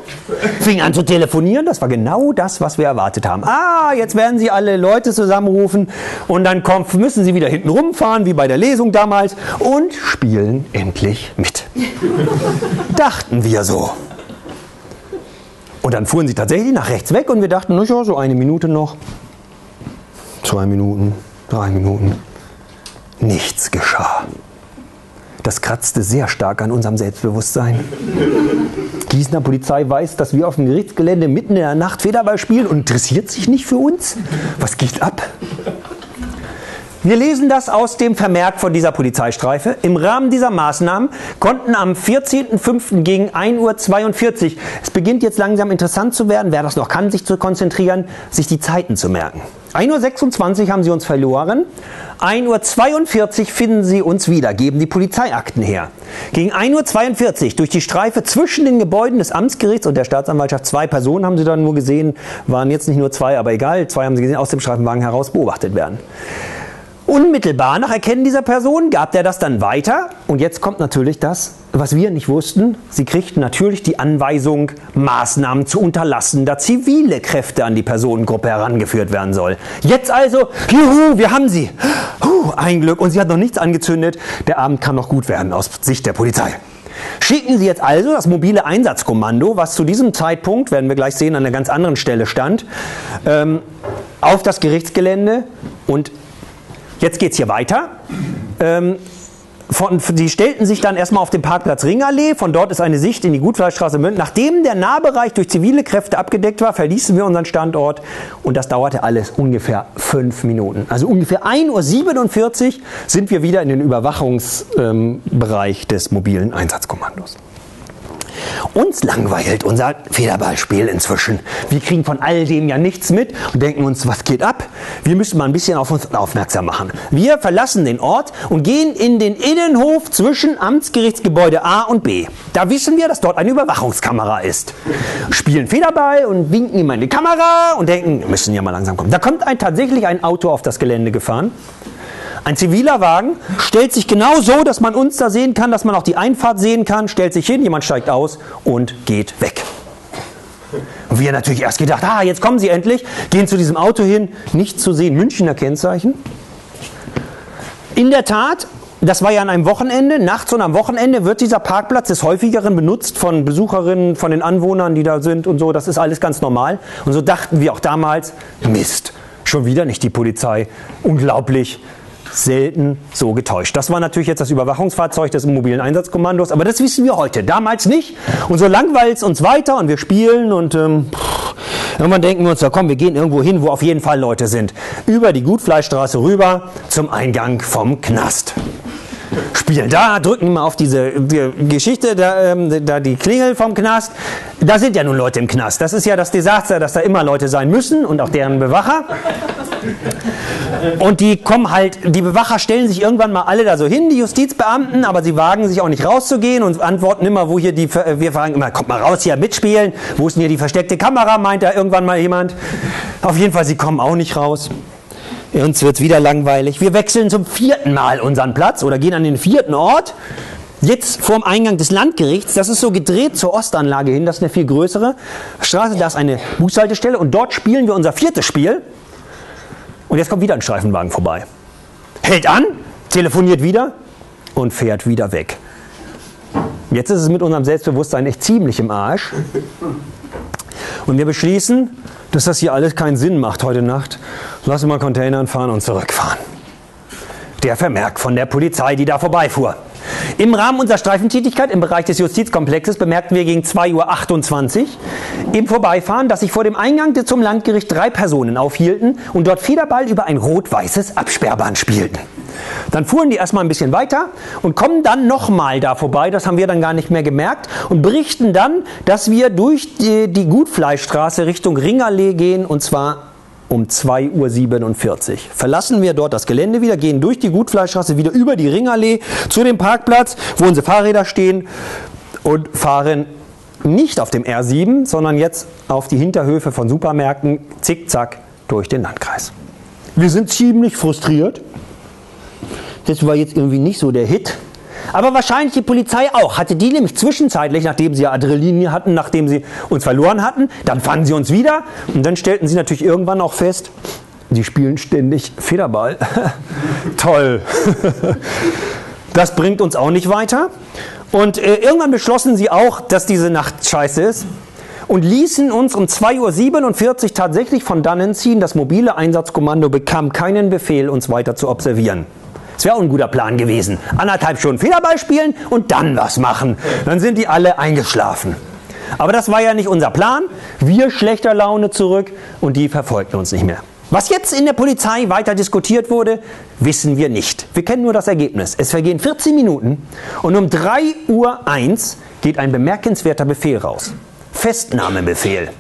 fing an zu telefonieren. Das war genau das, was wir erwartet haben. Ah, jetzt werden sie alle Leute zusammenrufen und dann kommt, müssen sie wieder hinten rumfahren, wie bei der Lesung damals, und spielen endlich mit. Dachten wir so. Und dann fuhren sie tatsächlich nach rechts weg und wir dachten, ja, so eine Minute noch. Zwei Minuten, drei Minuten. Nichts geschah. Das kratzte sehr stark an unserem Selbstbewusstsein. Gießener Polizei weiß, dass wir auf dem Gerichtsgelände mitten in der Nacht Federball spielen und interessiert sich nicht für uns. Was geht ab? Wir lesen das aus dem Vermerk von dieser Polizeistreife. Im Rahmen dieser Maßnahmen konnten am 14.05. gegen 1.42 Uhr, es beginnt jetzt langsam interessant zu werden, wer das noch kann, sich zu konzentrieren, sich die Zeiten zu merken. 1.26 Uhr haben sie uns verloren, 1.42 Uhr finden sie uns wieder, geben die Polizeiakten her. Gegen 1.42 Uhr durch die Streife zwischen den Gebäuden des Amtsgerichts und der Staatsanwaltschaft, zwei Personen haben sie dann nur gesehen, waren jetzt nicht nur zwei, aber egal, zwei haben sie gesehen, aus dem Streifenwagen heraus beobachtet werden. Unmittelbar nach Erkennen dieser Person gab der das dann weiter. Und jetzt kommt natürlich das, was wir nicht wussten. Sie kriegten natürlich die Anweisung, Maßnahmen zu unterlassen, da zivile Kräfte an die Personengruppe herangeführt werden soll. Jetzt also, juhu, wir haben sie. Huh, ein Glück. Und sie hat noch nichts angezündet. Der Abend kann noch gut werden aus Sicht der Polizei. Schicken Sie jetzt also das mobile Einsatzkommando, was zu diesem Zeitpunkt, werden wir gleich sehen, an einer ganz anderen Stelle stand, ähm, auf das Gerichtsgelände und Jetzt geht es hier weiter. Ähm, von, die stellten sich dann erstmal auf den Parkplatz Ringallee. Von dort ist eine Sicht in die Gutfleischstraße München. Nachdem der Nahbereich durch zivile Kräfte abgedeckt war, verließen wir unseren Standort und das dauerte alles ungefähr fünf Minuten. Also ungefähr 1.47 Uhr sind wir wieder in den Überwachungsbereich ähm, des mobilen Einsatzkommandos. Uns langweilt unser Federballspiel inzwischen. Wir kriegen von all dem ja nichts mit und denken uns, was geht ab? Wir müssen mal ein bisschen auf uns aufmerksam machen. Wir verlassen den Ort und gehen in den Innenhof zwischen Amtsgerichtsgebäude A und B. Da wissen wir, dass dort eine Überwachungskamera ist. Spielen Federball und winken immer in die Kamera und denken, wir müssen ja mal langsam kommen. Da kommt ein, tatsächlich ein Auto auf das Gelände gefahren. Ein ziviler Wagen stellt sich genau so, dass man uns da sehen kann, dass man auch die Einfahrt sehen kann, stellt sich hin, jemand steigt aus und geht weg. Und wir natürlich erst gedacht, ah, jetzt kommen sie endlich, gehen zu diesem Auto hin, nicht zu sehen, Münchner Kennzeichen. In der Tat, das war ja an einem Wochenende, nachts und am Wochenende wird dieser Parkplatz des häufigeren benutzt von Besucherinnen, von den Anwohnern, die da sind und so, das ist alles ganz normal. Und so dachten wir auch damals, Mist, schon wieder nicht die Polizei, unglaublich, selten so getäuscht. Das war natürlich jetzt das Überwachungsfahrzeug des mobilen Einsatzkommandos, aber das wissen wir heute. Damals nicht. Und so langweilt es uns weiter und wir spielen und ähm, irgendwann denken wir uns, ja komm, wir gehen irgendwo hin, wo auf jeden Fall Leute sind. Über die Gutfleischstraße rüber zum Eingang vom Knast spielen. Da drücken mal auf diese die Geschichte, da, ähm, da die Klingel vom Knast. Da sind ja nun Leute im Knast. Das ist ja das Desaster, dass da immer Leute sein müssen und auch deren Bewacher. Und die kommen halt, die Bewacher stellen sich irgendwann mal alle da so hin, die Justizbeamten, aber sie wagen sich auch nicht rauszugehen und antworten immer, wo hier die, wir fragen immer, kommt mal raus hier mitspielen, wo ist denn hier die versteckte Kamera, meint da irgendwann mal jemand. Auf jeden Fall, sie kommen auch nicht raus. Uns wird wieder langweilig. Wir wechseln zum vierten Mal unseren Platz oder gehen an den vierten Ort. Jetzt vorm Eingang des Landgerichts, das ist so gedreht zur Ostanlage hin, das ist eine viel größere Straße, da ist eine Bushaltestelle und dort spielen wir unser viertes Spiel. Und jetzt kommt wieder ein Streifenwagen vorbei. Hält an, telefoniert wieder und fährt wieder weg. Jetzt ist es mit unserem Selbstbewusstsein echt ziemlich im Arsch. Und wir beschließen, dass das hier alles keinen Sinn macht heute Nacht. Lassen wir Containern fahren und zurückfahren. Der Vermerk von der Polizei, die da vorbeifuhr. Im Rahmen unserer Streifentätigkeit im Bereich des Justizkomplexes bemerkten wir gegen 2.28 Uhr im Vorbeifahren, dass sich vor dem Eingang zum Landgericht drei Personen aufhielten und dort Federball über ein rot-weißes Absperrband spielten. Dann fuhren die erstmal ein bisschen weiter und kommen dann nochmal da vorbei, das haben wir dann gar nicht mehr gemerkt, und berichten dann, dass wir durch die, die Gutfleischstraße Richtung Ringerlee gehen und zwar um 2.47 Uhr. Verlassen wir dort das Gelände wieder, gehen durch die Gutfleischstraße wieder über die Ringallee zu dem Parkplatz, wo unsere Fahrräder stehen und fahren nicht auf dem R7, sondern jetzt auf die Hinterhöfe von Supermärkten zickzack durch den Landkreis. Wir sind ziemlich frustriert. Das war jetzt irgendwie nicht so der Hit. Aber wahrscheinlich die Polizei auch. Hatte die nämlich zwischenzeitlich, nachdem sie ja Adrenalin hatten, nachdem sie uns verloren hatten, dann fanden sie uns wieder und dann stellten sie natürlich irgendwann auch fest, die spielen ständig Federball. Toll. das bringt uns auch nicht weiter. Und äh, irgendwann beschlossen sie auch, dass diese Nacht scheiße ist und ließen uns um 2.47 Uhr tatsächlich von dannen ziehen. Das mobile Einsatzkommando bekam keinen Befehl, uns weiter zu observieren. Das wäre auch ein guter Plan gewesen. Anderthalb Stunden Federball spielen und dann was machen. Dann sind die alle eingeschlafen. Aber das war ja nicht unser Plan. Wir schlechter Laune zurück und die verfolgten uns nicht mehr. Was jetzt in der Polizei weiter diskutiert wurde, wissen wir nicht. Wir kennen nur das Ergebnis. Es vergehen 14 Minuten und um 3.01 Uhr geht ein bemerkenswerter Befehl raus. Festnahmebefehl.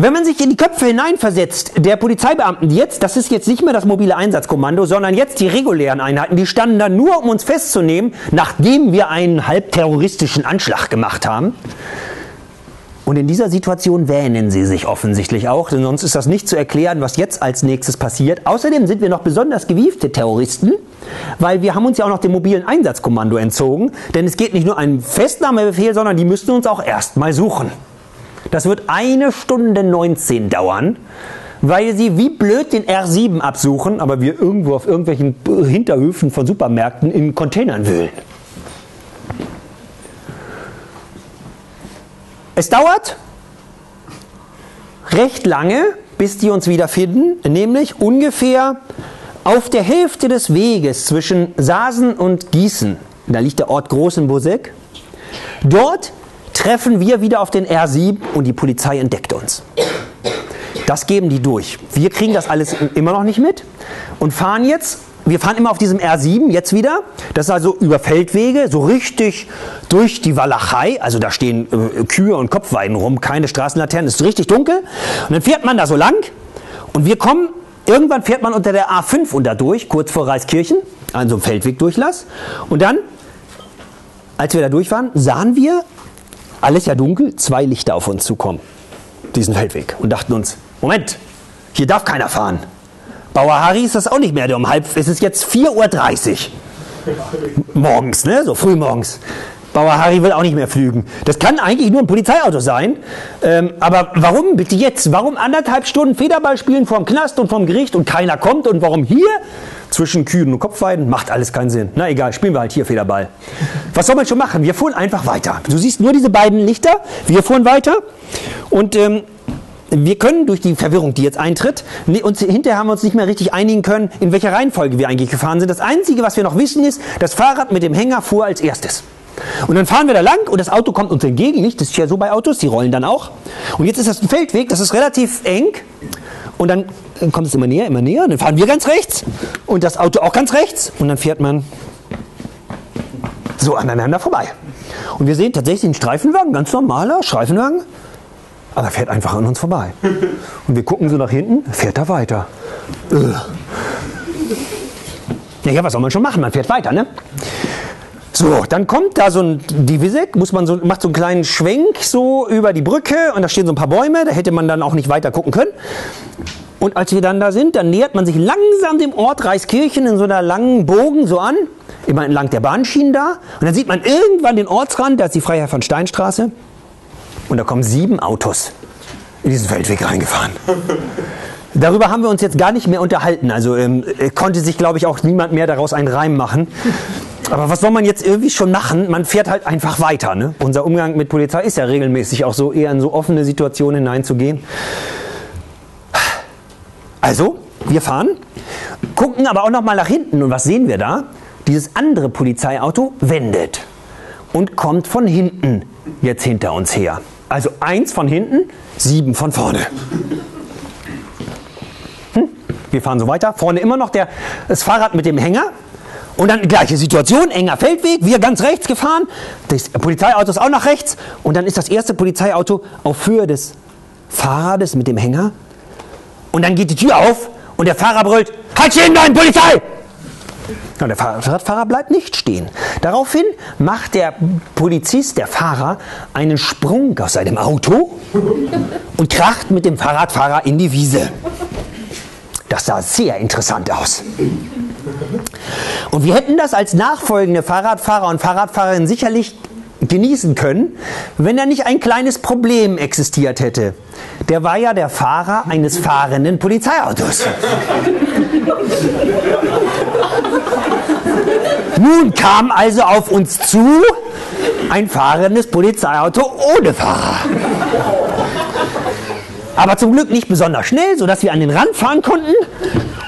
Wenn man sich in die Köpfe hineinversetzt, der Polizeibeamten jetzt, das ist jetzt nicht mehr das mobile Einsatzkommando, sondern jetzt die regulären Einheiten, die standen da nur, um uns festzunehmen, nachdem wir einen halbterroristischen Anschlag gemacht haben. Und in dieser Situation wähnen sie sich offensichtlich auch, denn sonst ist das nicht zu erklären, was jetzt als nächstes passiert. Außerdem sind wir noch besonders gewiefte Terroristen, weil wir haben uns ja auch noch dem mobilen Einsatzkommando entzogen, denn es geht nicht nur ein Festnahmebefehl, sondern die müssten uns auch erstmal suchen. Das wird eine Stunde 19 dauern, weil sie wie blöd den R7 absuchen, aber wir irgendwo auf irgendwelchen Hinterhöfen von Supermärkten in Containern wühlen. Es dauert recht lange, bis die uns wiederfinden, nämlich ungefähr auf der Hälfte des Weges zwischen Sasen und Gießen. Da liegt der Ort Großenbusek. Dort treffen wir wieder auf den R7 und die Polizei entdeckt uns. Das geben die durch. Wir kriegen das alles immer noch nicht mit und fahren jetzt wir fahren immer auf diesem R7 jetzt wieder. Das ist also über Feldwege, so richtig durch die Walachei. Also da stehen äh, Kühe und Kopfweiden rum, keine Straßenlaternen, es ist richtig dunkel. Und dann fährt man da so lang und wir kommen, irgendwann fährt man unter der A5 unter durch, kurz vor Reiskirchen, an so einem Feldwegdurchlass. Und dann, als wir da durchfahren, sahen wir, alles ja dunkel, zwei Lichter auf uns zukommen, diesen Feldweg. Und dachten uns, Moment, hier darf keiner fahren. Bauer Harry ist das auch nicht mehr. Um halb, es ist jetzt 4.30 Uhr. Morgens, ne? So früh morgens. Bauer Harry will auch nicht mehr flügen. Das kann eigentlich nur ein Polizeiauto sein. Ähm, aber warum bitte jetzt? Warum anderthalb Stunden Federball spielen vorm Knast und vom Gericht und keiner kommt? Und warum hier? Zwischen Kühen und Kopfweiden macht alles keinen Sinn. Na egal, spielen wir halt hier Federball. Was soll man schon machen? Wir fuhren einfach weiter. Du siehst nur diese beiden Lichter. Wir fuhren weiter. Und ähm, wir können durch die Verwirrung, die jetzt eintritt, uns, hinterher haben wir uns nicht mehr richtig einigen können, in welcher Reihenfolge wir eigentlich gefahren sind. Das Einzige, was wir noch wissen, ist, das Fahrrad mit dem Hänger fuhr als erstes. Und dann fahren wir da lang und das Auto kommt uns entgegen, nicht? Das ist ja so bei Autos, die rollen dann auch. Und jetzt ist das ein Feldweg, das ist relativ eng. Und dann kommt es immer näher, immer näher. Und dann fahren wir ganz rechts und das Auto auch ganz rechts. Und dann fährt man so aneinander vorbei. Und wir sehen tatsächlich einen Streifenwagen, ganz normaler Streifenwagen. Aber er fährt einfach an uns vorbei. Und wir gucken so nach hinten, fährt er weiter. Ja, ja, was soll man schon machen? Man fährt weiter, ne? So, dann kommt da so ein Divisek, muss man so, macht so einen kleinen Schwenk so über die Brücke und da stehen so ein paar Bäume, da hätte man dann auch nicht weiter gucken können. Und als wir dann da sind, dann nähert man sich langsam dem Ort Reiskirchen in so einer langen Bogen so an, immer entlang der Bahnschienen da. Und dann sieht man irgendwann den Ortsrand, da ist die Freiherr von Steinstraße. Und da kommen sieben Autos in diesen Feldweg reingefahren. Darüber haben wir uns jetzt gar nicht mehr unterhalten. Also ähm, äh, konnte sich, glaube ich, auch niemand mehr daraus einen Reim machen. Aber was soll man jetzt irgendwie schon machen? Man fährt halt einfach weiter. Ne? Unser Umgang mit Polizei ist ja regelmäßig auch so, eher in so offene Situationen hineinzugehen. Also, wir fahren, gucken aber auch noch mal nach hinten. Und was sehen wir da? Dieses andere Polizeiauto wendet und kommt von hinten jetzt hinter uns her. Also eins von hinten, sieben von vorne. Hm? Wir fahren so weiter. Vorne immer noch der, das Fahrrad mit dem Hänger. Und dann gleiche Situation, enger Feldweg, wir ganz rechts gefahren, das Polizeiauto ist auch nach rechts und dann ist das erste Polizeiauto auf Höhe des Fahrrades mit dem Hänger und dann geht die Tür auf und der Fahrer brüllt, halt stehen bleiben, Polizei! Und der Fahrradfahrer bleibt nicht stehen. Daraufhin macht der Polizist, der Fahrer, einen Sprung aus seinem Auto und kracht mit dem Fahrradfahrer in die Wiese. Das sah sehr interessant aus. Und wir hätten das als nachfolgende Fahrradfahrer und Fahrradfahrerinnen sicherlich genießen können, wenn da nicht ein kleines Problem existiert hätte. Der war ja der Fahrer eines fahrenden Polizeiautos. Nun kam also auf uns zu ein fahrendes Polizeiauto ohne Fahrer. Aber zum Glück nicht besonders schnell, sodass wir an den Rand fahren konnten.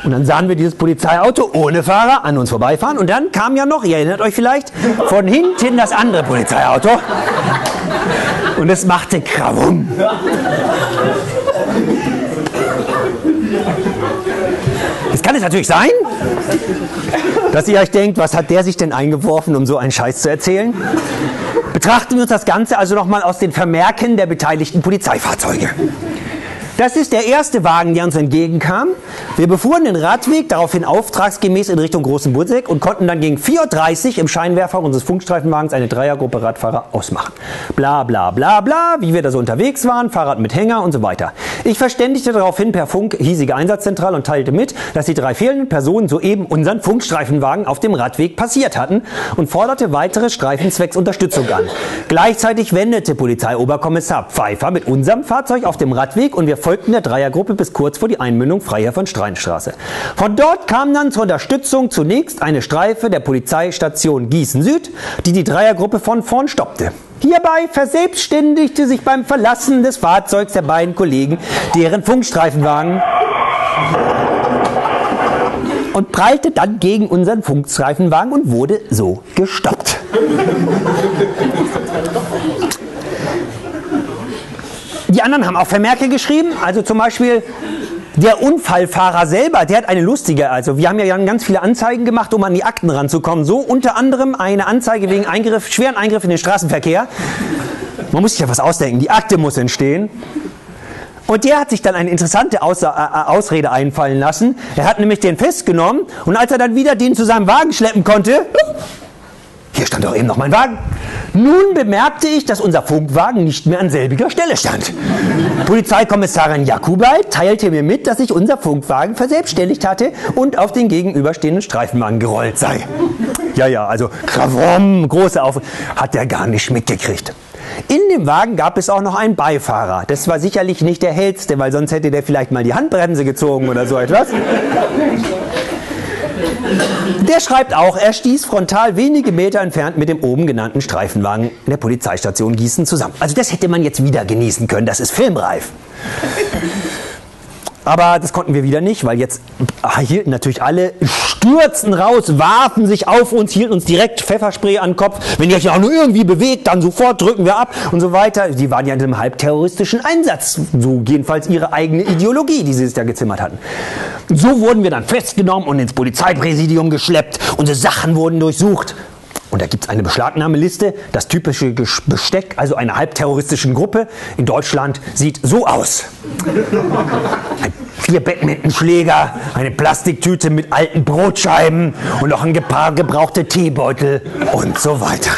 Und dann sahen wir dieses Polizeiauto ohne Fahrer an uns vorbeifahren. Und dann kam ja noch, ihr erinnert euch vielleicht, von hinten das andere Polizeiauto. Und es machte Krawum. Jetzt kann es natürlich sein, dass ihr euch denkt, was hat der sich denn eingeworfen, um so einen Scheiß zu erzählen? Betrachten wir uns das Ganze also nochmal aus den Vermerken der beteiligten Polizeifahrzeuge. Das ist der erste Wagen, der uns entgegenkam. Wir befuhren den Radweg daraufhin auftragsgemäß in Richtung Großen Budseck und konnten dann gegen 4.30 Uhr im Scheinwerfer unseres Funkstreifenwagens eine Dreiergruppe Radfahrer ausmachen. Bla bla bla bla, wie wir da so unterwegs waren, Fahrrad mit Hänger und so weiter. Ich verständigte daraufhin per Funk hiesige Einsatzzentrale und teilte mit, dass die drei fehlenden Personen soeben unseren Funkstreifenwagen auf dem Radweg passiert hatten und forderte weitere Streifenzwecksunterstützung an. Gleichzeitig wendete Polizeioberkommissar Pfeiffer mit unserem Fahrzeug auf dem Radweg und wir folgten der Dreiergruppe bis kurz vor die Einmündung Freiherr von Streinstraße. Von dort kam dann zur Unterstützung zunächst eine Streife der Polizeistation Gießen Süd, die die Dreiergruppe von vorn stoppte. Hierbei verselbstständigte sich beim Verlassen des Fahrzeugs der beiden Kollegen deren Funkstreifenwagen und prallte dann gegen unseren Funkstreifenwagen und wurde so gestoppt. Die anderen haben auch Vermerke geschrieben, also zum Beispiel der Unfallfahrer selber, der hat eine lustige, also wir haben ja ganz viele Anzeigen gemacht, um an die Akten ranzukommen. So unter anderem eine Anzeige wegen Eingriff, schweren Eingriff in den Straßenverkehr. Man muss sich ja was ausdenken, die Akte muss entstehen. Und der hat sich dann eine interessante Aus äh, Ausrede einfallen lassen. Er hat nämlich den festgenommen und als er dann wieder den zu seinem Wagen schleppen konnte, hier stand doch eben noch mein Wagen. Nun bemerkte ich, dass unser Funkwagen nicht mehr an selbiger Stelle stand. Polizeikommissarin Jakubay teilte mir mit, dass sich unser Funkwagen verselbstständigt hatte und auf den gegenüberstehenden Streifenwagen gerollt sei. Ja, ja, also Krawom, große Auf... hat er gar nicht mitgekriegt. In dem Wagen gab es auch noch einen Beifahrer. Das war sicherlich nicht der hellste, weil sonst hätte der vielleicht mal die Handbremse gezogen oder so etwas. Der schreibt auch, er stieß frontal wenige Meter entfernt mit dem oben genannten Streifenwagen in der Polizeistation Gießen zusammen. Also das hätte man jetzt wieder genießen können, das ist filmreif. Aber das konnten wir wieder nicht, weil jetzt hielten natürlich alle, stürzten raus, warfen sich auf uns, hielten uns direkt Pfefferspray an den Kopf. Wenn ihr euch auch nur irgendwie bewegt, dann sofort drücken wir ab und so weiter. Die waren ja in einem halbterroristischen Einsatz. So jedenfalls ihre eigene Ideologie, die sie sich da gezimmert hatten. So wurden wir dann festgenommen und ins Polizeipräsidium geschleppt. Unsere Sachen wurden durchsucht. Und da gibt es eine Beschlagnahmeliste. Das typische Besteck, also einer halbterroristischen Gruppe in Deutschland, sieht so aus. Ein vier Badmintonschläger, eine Plastiktüte mit alten Brotscheiben und noch ein paar gebrauchte Teebeutel und so weiter.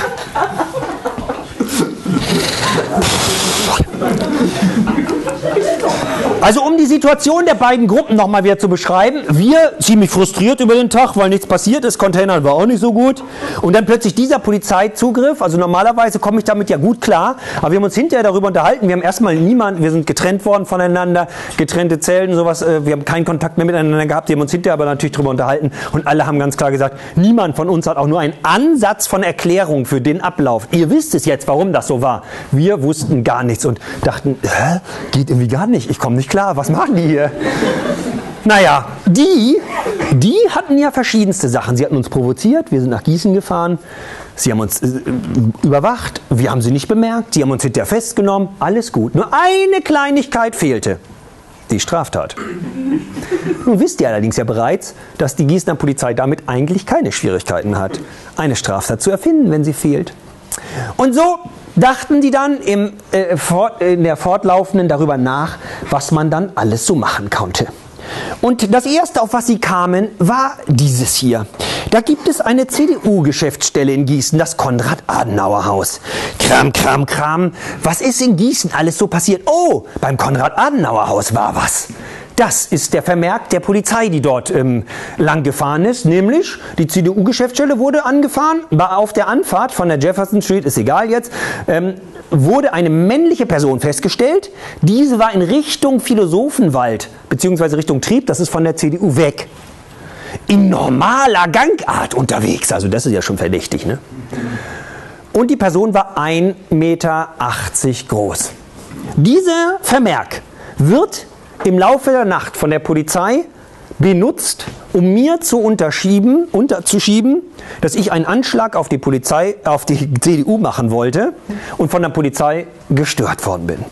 Also um die Situation der beiden Gruppen nochmal wieder zu beschreiben. Wir ziemlich frustriert über den Tag, weil nichts passiert ist. Container war auch nicht so gut. Und dann plötzlich dieser Polizeizugriff. Also normalerweise komme ich damit ja gut klar. Aber wir haben uns hinterher darüber unterhalten. Wir haben erstmal niemanden, wir sind getrennt worden voneinander, getrennte Zellen, sowas. Äh, wir haben keinen Kontakt mehr miteinander gehabt. Wir haben uns hinterher aber natürlich darüber unterhalten. Und alle haben ganz klar gesagt, niemand von uns hat auch nur einen Ansatz von Erklärung für den Ablauf. Ihr wisst es jetzt, warum das so war. Wir wussten gar nichts und dachten, hä? geht irgendwie gar nicht. Ich komme nicht klar, was machen die hier? Naja, die, die hatten ja verschiedenste Sachen. Sie hatten uns provoziert, wir sind nach Gießen gefahren, sie haben uns äh, überwacht, wir haben sie nicht bemerkt, sie haben uns hinterher festgenommen, alles gut. Nur eine Kleinigkeit fehlte, die Straftat. Nun wisst ihr allerdings ja bereits, dass die Gießener Polizei damit eigentlich keine Schwierigkeiten hat, eine Straftat zu erfinden, wenn sie fehlt. Und so dachten die dann im, äh, fort, in der fortlaufenden darüber nach, was man dann alles so machen konnte. Und das erste, auf was sie kamen, war dieses hier. Da gibt es eine CDU-Geschäftsstelle in Gießen, das Konrad-Adenauer-Haus. Kram, Kram, Kram. Was ist in Gießen alles so passiert? Oh, beim Konrad-Adenauer-Haus war was. Das ist der Vermerk der Polizei, die dort ähm, lang gefahren ist, nämlich die CDU-Geschäftsstelle wurde angefahren, auf der Anfahrt von der Jefferson Street, ist egal jetzt, ähm, wurde eine männliche Person festgestellt. Diese war in Richtung Philosophenwald beziehungsweise Richtung Trieb, das ist von der CDU weg. In normaler Gangart unterwegs, also das ist ja schon verdächtig. Ne? Und die Person war 1,80 Meter groß. Dieser Vermerk wird im Laufe der Nacht von der Polizei benutzt, um mir zu unterschieben, unterzuschieben, dass ich einen Anschlag auf die Polizei, auf die CDU machen wollte und von der Polizei gestört worden bin.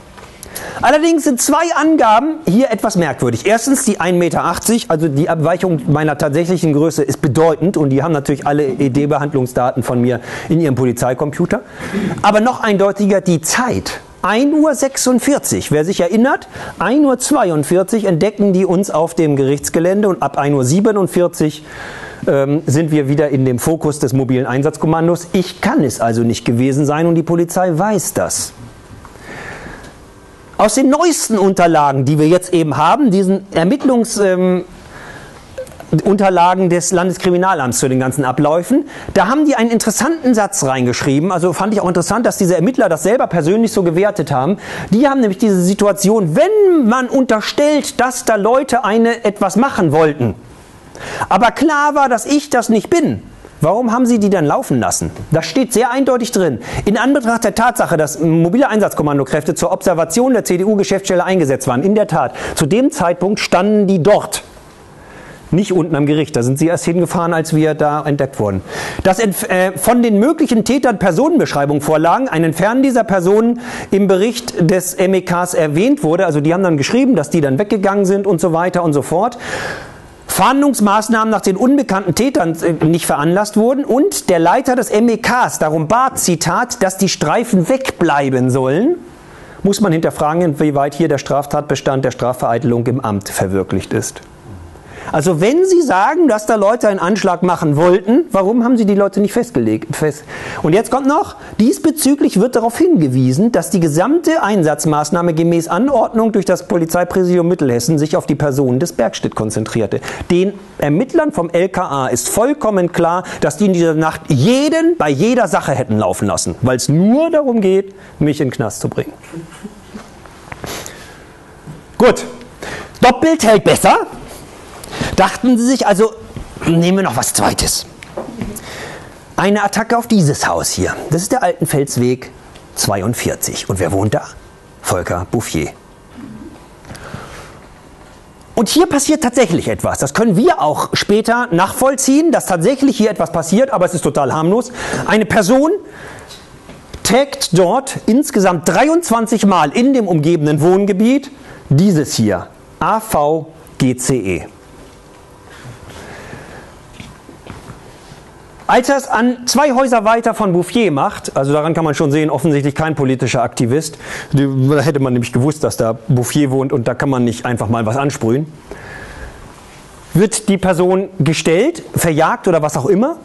Allerdings sind zwei Angaben hier etwas merkwürdig. Erstens die 1,80 Meter, also die Abweichung meiner tatsächlichen Größe ist bedeutend und die haben natürlich alle ED-Behandlungsdaten von mir in ihrem Polizeicomputer. Aber noch eindeutiger die Zeit. 1.46 Uhr, wer sich erinnert, 1.42 Uhr entdecken die uns auf dem Gerichtsgelände und ab 1.47 Uhr ähm, sind wir wieder in dem Fokus des mobilen Einsatzkommandos. Ich kann es also nicht gewesen sein und die Polizei weiß das. Aus den neuesten Unterlagen, die wir jetzt eben haben, diesen Ermittlungs... Ähm, Unterlagen des Landeskriminalamts zu den ganzen Abläufen. Da haben die einen interessanten Satz reingeschrieben. Also fand ich auch interessant, dass diese Ermittler das selber persönlich so gewertet haben. Die haben nämlich diese Situation, wenn man unterstellt, dass da Leute eine etwas machen wollten, aber klar war, dass ich das nicht bin, Warum haben Sie die dann laufen lassen? Das steht sehr eindeutig drin. In Anbetracht der Tatsache, dass mobile Einsatzkommandokräfte zur Observation der CDU-Geschäftsstelle eingesetzt waren, in der Tat, zu dem Zeitpunkt standen die dort. Nicht unten am Gericht, da sind sie erst hingefahren, als wir da entdeckt wurden. Dass äh, von den möglichen Tätern Personenbeschreibungen vorlagen, ein Entfernen dieser Personen im Bericht des MEKs erwähnt wurde, also die haben dann geschrieben, dass die dann weggegangen sind und so weiter und so fort. Fahndungsmaßnahmen nach den unbekannten Tätern äh, nicht veranlasst wurden und der Leiter des MEKs darum bat, Zitat, dass die Streifen wegbleiben sollen, muss man hinterfragen, inwieweit hier der Straftatbestand der Strafvereitelung im Amt verwirklicht ist. Also wenn Sie sagen, dass da Leute einen Anschlag machen wollten, warum haben Sie die Leute nicht festgelegt? Fest? Und jetzt kommt noch, diesbezüglich wird darauf hingewiesen, dass die gesamte Einsatzmaßnahme gemäß Anordnung durch das Polizeipräsidium Mittelhessen sich auf die Person des Bergstedt konzentrierte. Den Ermittlern vom LKA ist vollkommen klar, dass die in dieser Nacht jeden bei jeder Sache hätten laufen lassen, weil es nur darum geht, mich in den Knast zu bringen. Gut, doppelt hält besser dachten sie sich, also nehmen wir noch was Zweites. Eine Attacke auf dieses Haus hier. Das ist der Altenfelsweg 42. Und wer wohnt da? Volker Bouffier. Und hier passiert tatsächlich etwas. Das können wir auch später nachvollziehen, dass tatsächlich hier etwas passiert, aber es ist total harmlos. Eine Person trägt dort insgesamt 23 Mal in dem umgebenden Wohngebiet dieses hier, AVGCE. Als er es an zwei Häuser weiter von Bouffier macht, also daran kann man schon sehen, offensichtlich kein politischer Aktivist, da hätte man nämlich gewusst, dass da Bouffier wohnt und da kann man nicht einfach mal was ansprühen, wird die Person gestellt, verjagt oder was auch immer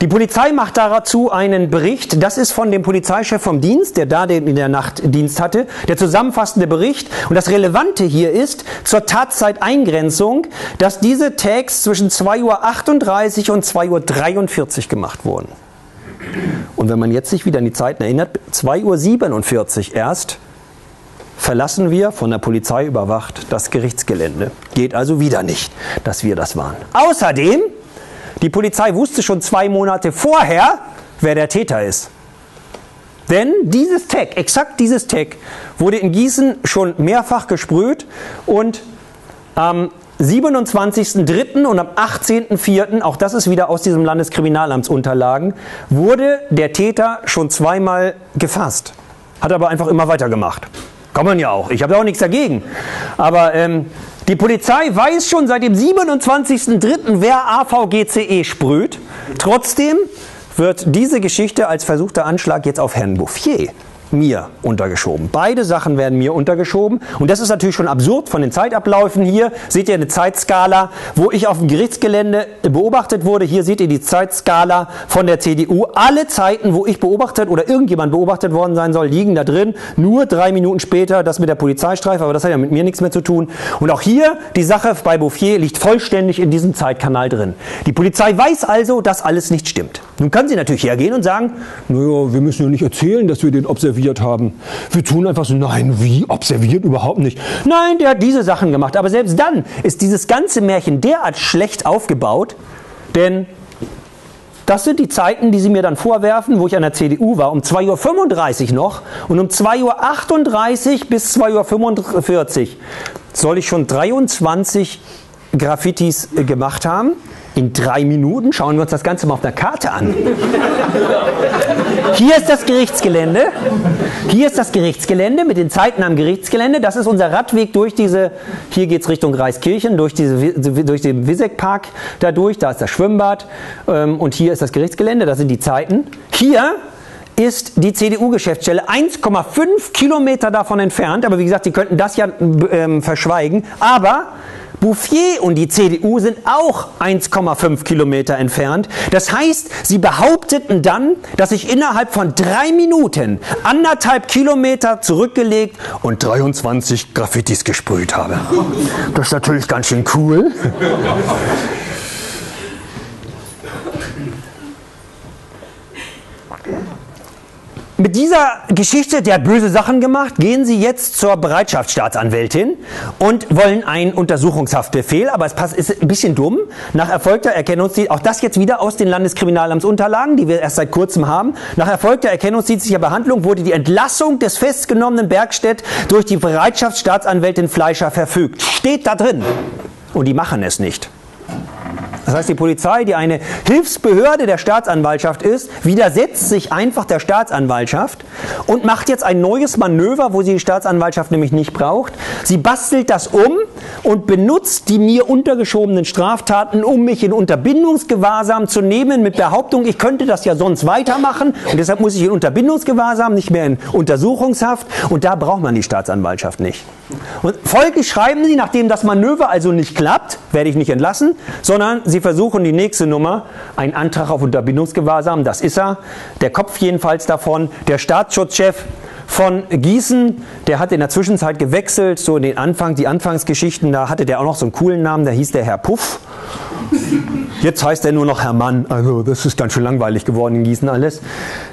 die Polizei macht dazu einen Bericht. Das ist von dem Polizeichef vom Dienst, der da in der Nacht Dienst hatte, der zusammenfassende Bericht. Und das Relevante hier ist zur Tatzeit-Eingrenzung, dass diese Tags zwischen 2.38 Uhr und 2.43 Uhr gemacht wurden. Und wenn man jetzt sich wieder an die Zeiten erinnert, 2.47 Uhr erst verlassen wir von der Polizei überwacht das Gerichtsgelände. Geht also wieder nicht, dass wir das waren. Außerdem die Polizei wusste schon zwei Monate vorher, wer der Täter ist. Denn dieses Tag, exakt dieses Tag, wurde in Gießen schon mehrfach gesprüht und am 27.03. und am 18.04., auch das ist wieder aus diesem Landeskriminalamtsunterlagen, wurde der Täter schon zweimal gefasst. Hat aber einfach immer weitergemacht. Kann man ja auch. Ich habe ja auch nichts dagegen. Aber ähm, die Polizei weiß schon seit dem 27.03., wer AVGCE sprüht. Trotzdem wird diese Geschichte als versuchter Anschlag jetzt auf Herrn Bouffier mir untergeschoben. Beide Sachen werden mir untergeschoben. Und das ist natürlich schon absurd von den Zeitabläufen. Hier seht ihr eine Zeitskala, wo ich auf dem Gerichtsgelände beobachtet wurde. Hier seht ihr die Zeitskala von der CDU. Alle Zeiten, wo ich beobachtet oder irgendjemand beobachtet worden sein soll, liegen da drin. Nur drei Minuten später das mit der Polizeistreife, aber das hat ja mit mir nichts mehr zu tun. Und auch hier, die Sache bei Bouffier liegt vollständig in diesem Zeitkanal drin. Die Polizei weiß also, dass alles nicht stimmt. Nun kann sie natürlich hergehen und sagen, naja, wir müssen ja nicht erzählen, dass wir den observiert haben. Wir tun einfach so, nein, wie, observiert überhaupt nicht. Nein, der hat diese Sachen gemacht. Aber selbst dann ist dieses ganze Märchen derart schlecht aufgebaut, denn das sind die Zeiten, die Sie mir dann vorwerfen, wo ich an der CDU war, um 2.35 Uhr noch und um 2.38 Uhr bis 2.45 Uhr soll ich schon 23 Graffitis äh, gemacht haben. In drei Minuten schauen wir uns das Ganze mal auf der Karte an. Hier ist das Gerichtsgelände. Hier ist das Gerichtsgelände mit den Zeiten am Gerichtsgelände. Das ist unser Radweg durch diese, hier geht es Richtung Reiskirchen, durch, diese, durch den Wisek-Park dadurch. Da ist das Schwimmbad. Ähm, und hier ist das Gerichtsgelände. Das sind die Zeiten. Hier ist die CDU-Geschäftsstelle 1,5 Kilometer davon entfernt. Aber wie gesagt, Sie könnten das ja ähm, verschweigen. Aber Bouffier und die CDU sind auch 1,5 Kilometer entfernt. Das heißt, sie behaupteten dann, dass ich innerhalb von drei Minuten anderthalb Kilometer zurückgelegt und 23 Graffitis gesprüht habe. Das ist natürlich ganz schön cool. Mit dieser Geschichte, der böse Sachen gemacht, gehen Sie jetzt zur Bereitschaftsstaatsanwältin und wollen einen Untersuchungshaftbefehl, aber es ist ein bisschen dumm. Nach erfolgter Erkennungsdienst, auch das jetzt wieder aus den Landeskriminalamtsunterlagen, die wir erst seit kurzem haben. Nach erfolgter erkennungsdienstlicher Behandlung wurde die Entlassung des festgenommenen Bergstedt durch die Bereitschaftsstaatsanwältin Fleischer verfügt. Steht da drin. Und die machen es nicht. Das heißt, die Polizei, die eine Hilfsbehörde der Staatsanwaltschaft ist, widersetzt sich einfach der Staatsanwaltschaft und macht jetzt ein neues Manöver, wo sie die Staatsanwaltschaft nämlich nicht braucht. Sie bastelt das um und benutzt die mir untergeschobenen Straftaten, um mich in Unterbindungsgewahrsam zu nehmen mit Behauptung, ich könnte das ja sonst weitermachen und deshalb muss ich in Unterbindungsgewahrsam, nicht mehr in Untersuchungshaft und da braucht man die Staatsanwaltschaft nicht. Und folglich schreiben sie, nachdem das Manöver also nicht klappt, werde ich nicht entlassen, sondern sie versuchen die nächste Nummer, ein Antrag auf Unterbindungsgewahrsam, das ist er, der Kopf jedenfalls davon, der Staatsschutzchef von Gießen, der hat in der Zwischenzeit gewechselt, so in den Anfang, die Anfangsgeschichten, da hatte der auch noch so einen coolen Namen, der hieß der Herr Puff. Jetzt heißt er nur noch Herr Mann. Also das ist ganz schön langweilig geworden in Gießen alles.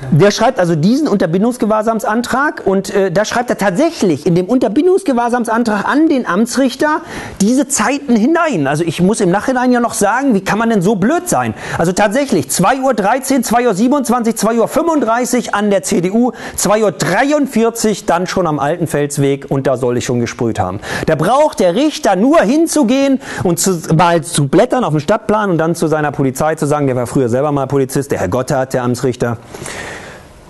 Der schreibt also diesen Unterbindungsgewahrsamsantrag und äh, da schreibt er tatsächlich in dem Unterbindungsgewahrsamsantrag an den Amtsrichter diese Zeiten hinein. Also ich muss im Nachhinein ja noch sagen, wie kann man denn so blöd sein? Also tatsächlich 2.13 Uhr, 2.27 Uhr, 2.35 Uhr an der CDU, 2.43 Uhr dann schon am Altenfelsweg und da soll ich schon gesprüht haben. Da braucht der Richter nur hinzugehen und zu, mal zu blättern auf dem Stadtplan und dann zu seiner Polizei zu sagen, der war früher selber mal Polizist, der Herr Gotthard, der Amtsrichter.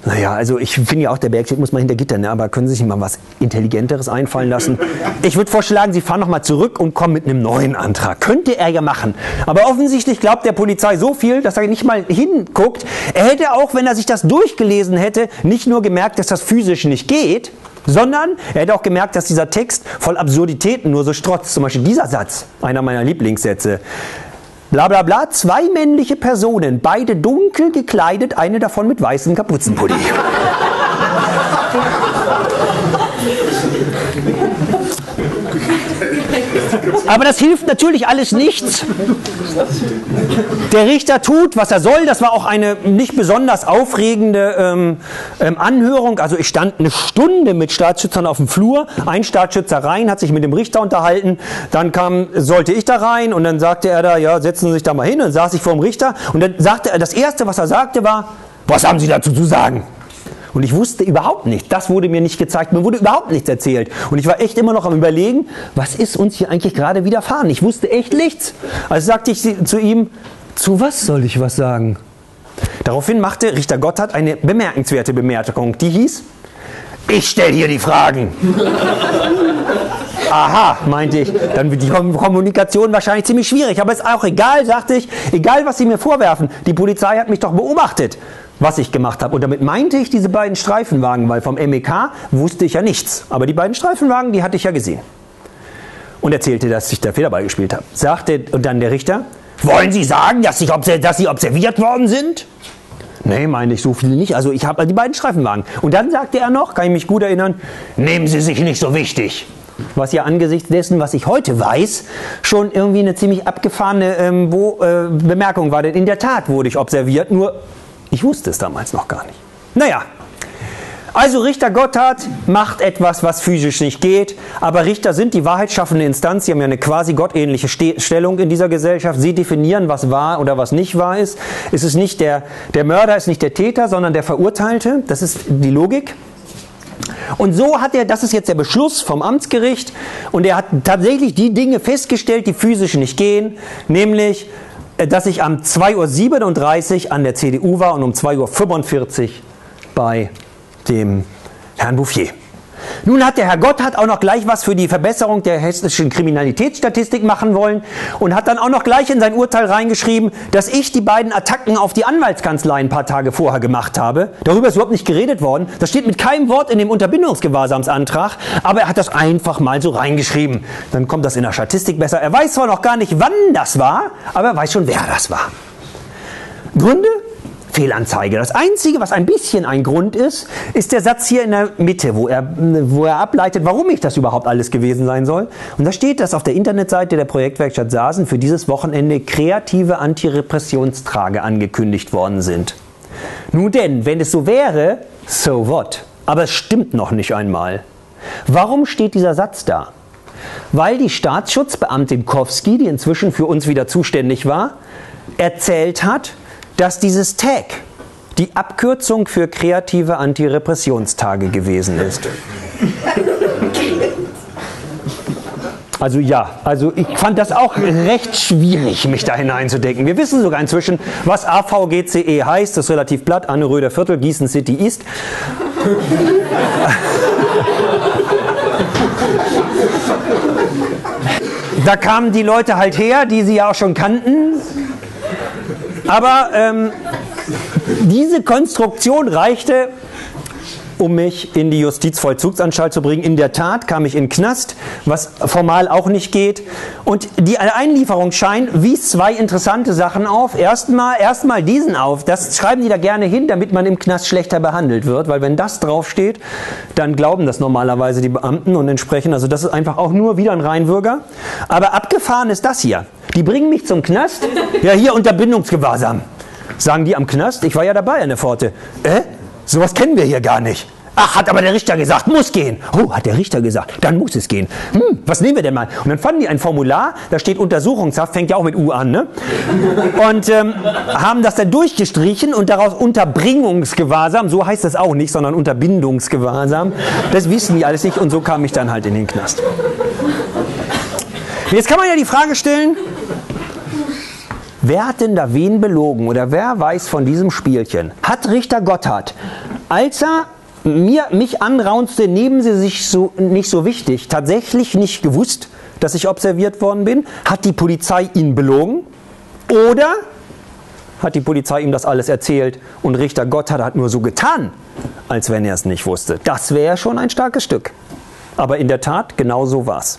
Naja, also ich finde ja auch, der Bergstedt muss mal hinter Gittern, ne? aber können Sie sich mal was Intelligenteres einfallen lassen? Ich würde vorschlagen, Sie fahren nochmal zurück und kommen mit einem neuen Antrag. Könnte er ja machen. Aber offensichtlich glaubt der Polizei so viel, dass er nicht mal hinguckt. Er hätte auch, wenn er sich das durchgelesen hätte, nicht nur gemerkt, dass das physisch nicht geht, sondern er hätte auch gemerkt, dass dieser Text voll Absurditäten nur so strotzt. Zum Beispiel dieser Satz, einer meiner Lieblingssätze. Bla bla bla, zwei männliche Personen, beide dunkel gekleidet, eine davon mit weißem Kapuzenpulli. Aber das hilft natürlich alles nichts. Der Richter tut, was er soll. Das war auch eine nicht besonders aufregende ähm, ähm, Anhörung. Also ich stand eine Stunde mit Staatsschützern auf dem Flur. Ein Staatsschützer rein, hat sich mit dem Richter unterhalten. Dann kam, sollte ich da rein und dann sagte er da, ja, setzen Sie sich da mal hin. Und saß ich vor dem Richter und dann sagte er, das Erste, was er sagte, war, was haben Sie dazu zu sagen? Und ich wusste überhaupt nichts. Das wurde mir nicht gezeigt. Mir wurde überhaupt nichts erzählt. Und ich war echt immer noch am Überlegen, was ist uns hier eigentlich gerade widerfahren? Ich wusste echt nichts. Also sagte ich zu ihm, zu was soll ich was sagen? Daraufhin machte Richter Gotthard eine bemerkenswerte Bemerkung, die hieß, ich stelle hier die Fragen. Aha, meinte ich. Dann wird die Kommunikation wahrscheinlich ziemlich schwierig. Aber ist auch egal, sagte ich. Egal, was Sie mir vorwerfen. Die Polizei hat mich doch beobachtet, was ich gemacht habe. Und damit meinte ich diese beiden Streifenwagen, weil vom MEK wusste ich ja nichts. Aber die beiden Streifenwagen, die hatte ich ja gesehen. Und erzählte, dass ich da Federball gespielt habe. Sagte und dann der Richter, wollen Sie sagen, dass, ich, dass Sie observiert worden sind? Nee, meine ich so viel nicht. Also ich habe die beiden Streifenwagen. Und dann sagte er noch, kann ich mich gut erinnern, nehmen Sie sich nicht so wichtig. Was ja angesichts dessen, was ich heute weiß, schon irgendwie eine ziemlich abgefahrene ähm, wo, äh, Bemerkung war. Denn in der Tat wurde ich observiert, nur ich wusste es damals noch gar nicht. Naja, also Richter Gotthard macht etwas, was physisch nicht geht, aber Richter sind die wahrheitsschaffende Instanz, sie haben ja eine quasi gottähnliche Stellung in dieser Gesellschaft, sie definieren, was wahr oder was nicht wahr ist. Es ist nicht der, der Mörder, ist nicht der Täter, sondern der Verurteilte, das ist die Logik. Und so hat er, das ist jetzt der Beschluss vom Amtsgericht, und er hat tatsächlich die Dinge festgestellt, die physisch nicht gehen, nämlich, dass ich am 2.37 Uhr an der CDU war und um 2.45 Uhr bei dem Herrn Bouffier. Nun hat der Herr Gotthard auch noch gleich was für die Verbesserung der hessischen Kriminalitätsstatistik machen wollen und hat dann auch noch gleich in sein Urteil reingeschrieben, dass ich die beiden Attacken auf die Anwaltskanzlei ein paar Tage vorher gemacht habe. Darüber ist überhaupt nicht geredet worden. Das steht mit keinem Wort in dem Unterbindungsgewahrsamsantrag, aber er hat das einfach mal so reingeschrieben. Dann kommt das in der Statistik besser. Er weiß zwar noch gar nicht, wann das war, aber er weiß schon, wer das war. Gründe? Fehlanzeige. Das Einzige, was ein bisschen ein Grund ist, ist der Satz hier in der Mitte, wo er, wo er ableitet, warum ich das überhaupt alles gewesen sein soll. Und da steht, dass auf der Internetseite der Projektwerkstatt Sasen für dieses Wochenende kreative Antirepressionstrage angekündigt worden sind. Nun denn, wenn es so wäre, so what? Aber es stimmt noch nicht einmal. Warum steht dieser Satz da? Weil die Staatsschutzbeamtin Kowski, die inzwischen für uns wieder zuständig war, erzählt hat, dass dieses Tag die Abkürzung für kreative Antirepressionstage gewesen ist. Also ja, also ich fand das auch recht schwierig, mich da hineinzudenken. Wir wissen sogar inzwischen, was AVGCE heißt. Das ist relativ platt. Anne Röder Viertel, Gießen City East. da kamen die Leute halt her, die sie ja auch schon kannten. Aber ähm, diese Konstruktion reichte, um mich in die Justizvollzugsanstalt zu bringen. In der Tat kam ich in Knast, was formal auch nicht geht. Und die Einlieferung scheint wies zwei interessante Sachen auf. Erstmal, erstmal diesen auf. Das schreiben die da gerne hin, damit man im Knast schlechter behandelt wird. Weil wenn das draufsteht, dann glauben das normalerweise die Beamten und entsprechend. Also das ist einfach auch nur wieder ein Reinwürger. Aber abgefahren ist das hier. Die bringen mich zum Knast. Ja, hier Unterbindungsgewahrsam. Sagen die am Knast? Ich war ja dabei an der Pforte. Äh? Sowas kennen wir hier gar nicht. Ach, hat aber der Richter gesagt, muss gehen. Oh, hat der Richter gesagt, dann muss es gehen. Hm, was nehmen wir denn mal? Und dann fanden die ein Formular, da steht Untersuchungshaft, fängt ja auch mit U an, ne? Und ähm, haben das dann durchgestrichen und daraus Unterbringungsgewahrsam, so heißt das auch nicht, sondern Unterbindungsgewahrsam. Das wissen die alles nicht und so kam ich dann halt in den Knast. Jetzt kann man ja die Frage stellen, Wer hat denn da wen belogen oder wer weiß von diesem Spielchen? Hat Richter Gotthard, als er mir, mich anraunzte, nehmen Sie sich so, nicht so wichtig, tatsächlich nicht gewusst, dass ich observiert worden bin? Hat die Polizei ihn belogen? Oder hat die Polizei ihm das alles erzählt und Richter Gotthard hat nur so getan, als wenn er es nicht wusste? Das wäre schon ein starkes Stück. Aber in der Tat, genau so war es.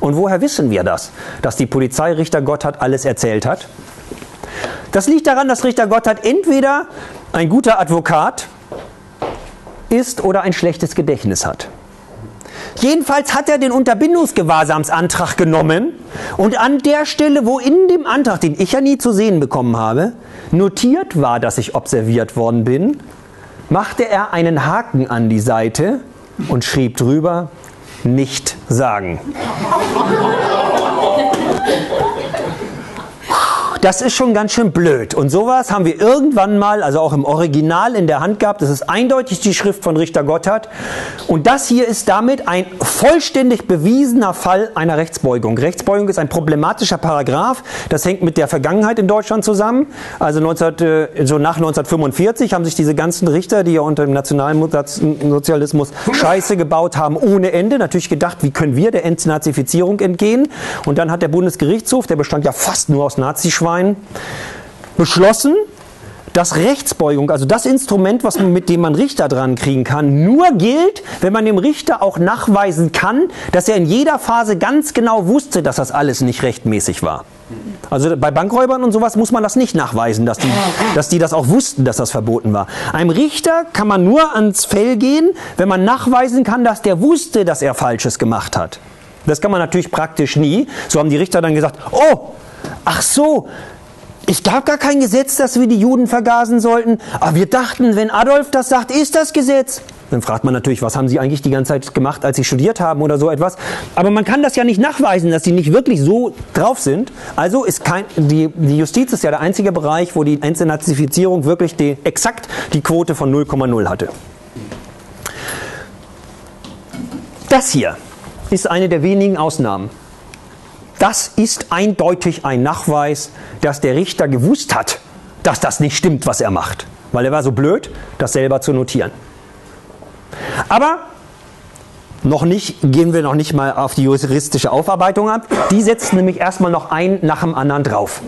Und woher wissen wir das, dass die Polizei Richter Gotthard alles erzählt hat? Das liegt daran, dass Richter Gotthard entweder ein guter Advokat ist oder ein schlechtes Gedächtnis hat. Jedenfalls hat er den Unterbindungsgewahrsamsantrag genommen und an der Stelle, wo in dem Antrag, den ich ja nie zu sehen bekommen habe, notiert war, dass ich observiert worden bin, machte er einen Haken an die Seite und schrieb drüber, nicht sagen. Das ist schon ganz schön blöd. Und sowas haben wir irgendwann mal, also auch im Original in der Hand gehabt. Das ist eindeutig die Schrift von Richter Gotthard. Und das hier ist damit ein vollständig bewiesener Fall einer Rechtsbeugung. Rechtsbeugung ist ein problematischer Paragraph. Das hängt mit der Vergangenheit in Deutschland zusammen. Also 19, äh, so nach 1945 haben sich diese ganzen Richter, die ja unter dem Nationalsozialismus Scheiße gebaut haben, ohne Ende, natürlich gedacht, wie können wir der Entnazifizierung entgehen? Und dann hat der Bundesgerichtshof, der bestand ja fast nur aus Nazischweinen, beschlossen, dass Rechtsbeugung, also das Instrument, was man, mit dem man Richter dran kriegen kann, nur gilt, wenn man dem Richter auch nachweisen kann, dass er in jeder Phase ganz genau wusste, dass das alles nicht rechtmäßig war. Also bei Bankräubern und sowas muss man das nicht nachweisen, dass die, dass die das auch wussten, dass das verboten war. Einem Richter kann man nur ans Fell gehen, wenn man nachweisen kann, dass der wusste, dass er Falsches gemacht hat. Das kann man natürlich praktisch nie. So haben die Richter dann gesagt, oh, ach so, es gab gar kein Gesetz, dass wir die Juden vergasen sollten. Aber wir dachten, wenn Adolf das sagt, ist das Gesetz. Dann fragt man natürlich, was haben Sie eigentlich die ganze Zeit gemacht, als Sie studiert haben oder so etwas. Aber man kann das ja nicht nachweisen, dass Sie nicht wirklich so drauf sind. Also ist kein, die, die Justiz ist ja der einzige Bereich, wo die Entnazifizierung wirklich die, exakt die Quote von 0,0 hatte. Das hier ist eine der wenigen Ausnahmen. Das ist eindeutig ein Nachweis, dass der Richter gewusst hat, dass das nicht stimmt, was er macht. Weil er war so blöd, das selber zu notieren. Aber noch nicht, gehen wir noch nicht mal auf die juristische Aufarbeitung ab. Die setzt nämlich erstmal noch ein nach dem anderen drauf.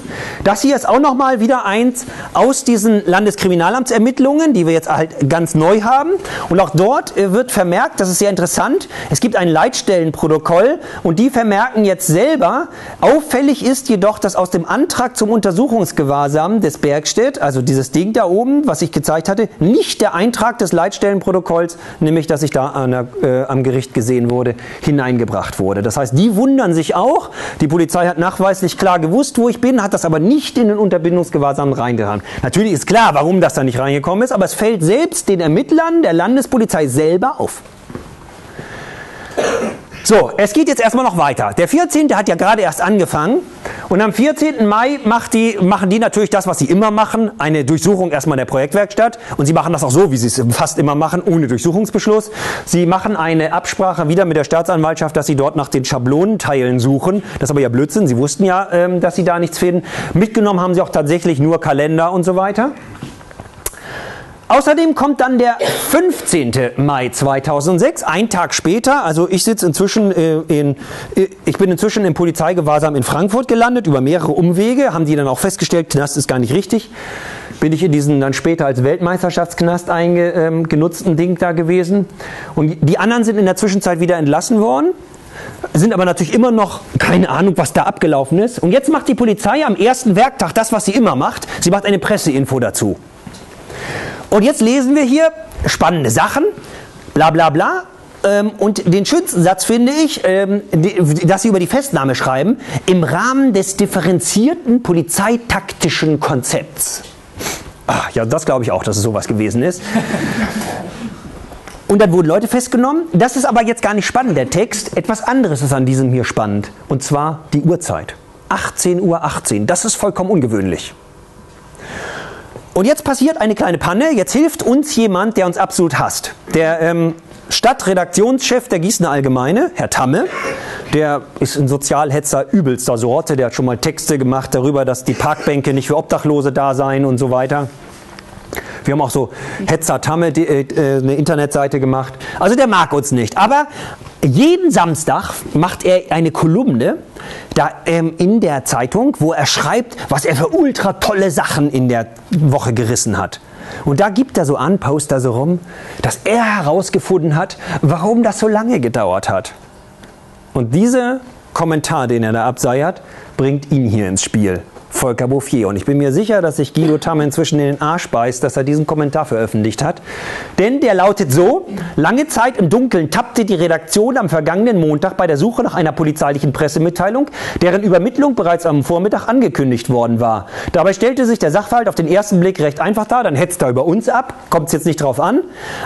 Das hier ist auch nochmal wieder eins aus diesen Landeskriminalamtsermittlungen, die wir jetzt halt ganz neu haben. Und auch dort äh, wird vermerkt, das ist sehr interessant, es gibt ein Leitstellenprotokoll und die vermerken jetzt selber, auffällig ist jedoch, dass aus dem Antrag zum Untersuchungsgewahrsam des Bergstedt, also dieses Ding da oben, was ich gezeigt hatte, nicht der Eintrag des Leitstellenprotokolls, nämlich dass ich da an der, äh, am Gericht Gericht gesehen wurde, hineingebracht wurde. Das heißt, die wundern sich auch. Die Polizei hat nachweislich klar gewusst, wo ich bin, hat das aber nicht in den Unterbindungsgewahrsam reingetan. Natürlich ist klar, warum das da nicht reingekommen ist, aber es fällt selbst den Ermittlern der Landespolizei selber auf. So, es geht jetzt erstmal noch weiter. Der 14. hat ja gerade erst angefangen und am 14. Mai die, machen die natürlich das, was sie immer machen, eine Durchsuchung erstmal der Projektwerkstatt und sie machen das auch so, wie sie es fast immer machen, ohne Durchsuchungsbeschluss. Sie machen eine Absprache wieder mit der Staatsanwaltschaft, dass sie dort nach den Schablonenteilen suchen. Das ist aber ja Blödsinn, sie wussten ja, ähm, dass sie da nichts finden. Mitgenommen haben sie auch tatsächlich nur Kalender und so weiter. Außerdem kommt dann der 15. Mai 2006, ein Tag später. Also ich sitze inzwischen äh, in, äh, ich bin inzwischen im Polizeigewahrsam in Frankfurt gelandet über mehrere Umwege. Haben die dann auch festgestellt, Knast ist gar nicht richtig. Bin ich in diesen dann später als Weltmeisterschaftsknast eingenutzten ähm, Ding da gewesen. Und die anderen sind in der Zwischenzeit wieder entlassen worden sind aber natürlich immer noch keine Ahnung, was da abgelaufen ist. Und jetzt macht die Polizei am ersten Werktag das, was sie immer macht. Sie macht eine Presseinfo dazu. Und jetzt lesen wir hier spannende Sachen, bla bla bla. Ähm, und den schönsten Satz finde ich, ähm, dass Sie über die Festnahme schreiben, im Rahmen des differenzierten polizeitaktischen Konzepts. Ach, ja, das glaube ich auch, dass es sowas gewesen ist. Und dann wurden Leute festgenommen. Das ist aber jetzt gar nicht spannend, der Text. Etwas anderes ist an diesem hier spannend. Und zwar die Uhrzeit. 18.18 Uhr. 18. Das ist vollkommen ungewöhnlich. Und jetzt passiert eine kleine Panne. Jetzt hilft uns jemand, der uns absolut hasst. Der ähm, Stadtredaktionschef der Gießener Allgemeine, Herr Tamme, der ist ein Sozialhetzer übelster Sorte. Der hat schon mal Texte gemacht darüber, dass die Parkbänke nicht für Obdachlose da seien und so weiter. Wir haben auch so Hetzer Tamme äh, äh, eine Internetseite gemacht. Also der mag uns nicht. Aber jeden Samstag macht er eine Kolumne da, ähm, in der Zeitung, wo er schreibt, was er für ultra tolle Sachen in der Woche gerissen hat. Und da gibt er so an, Poster so rum, dass er herausgefunden hat, warum das so lange gedauert hat. Und dieser Kommentar, den er da abseiert, bringt ihn hier ins Spiel. Volker Bouffier. Und ich bin mir sicher, dass sich Guido Tamm inzwischen in den Arsch beißt, dass er diesen Kommentar veröffentlicht hat. Denn der lautet so, lange Zeit im Dunkeln tappte die Redaktion am vergangenen Montag bei der Suche nach einer polizeilichen Pressemitteilung, deren Übermittlung bereits am Vormittag angekündigt worden war. Dabei stellte sich der Sachverhalt auf den ersten Blick recht einfach dar, dann hetzt er über uns ab, kommt es jetzt nicht drauf an.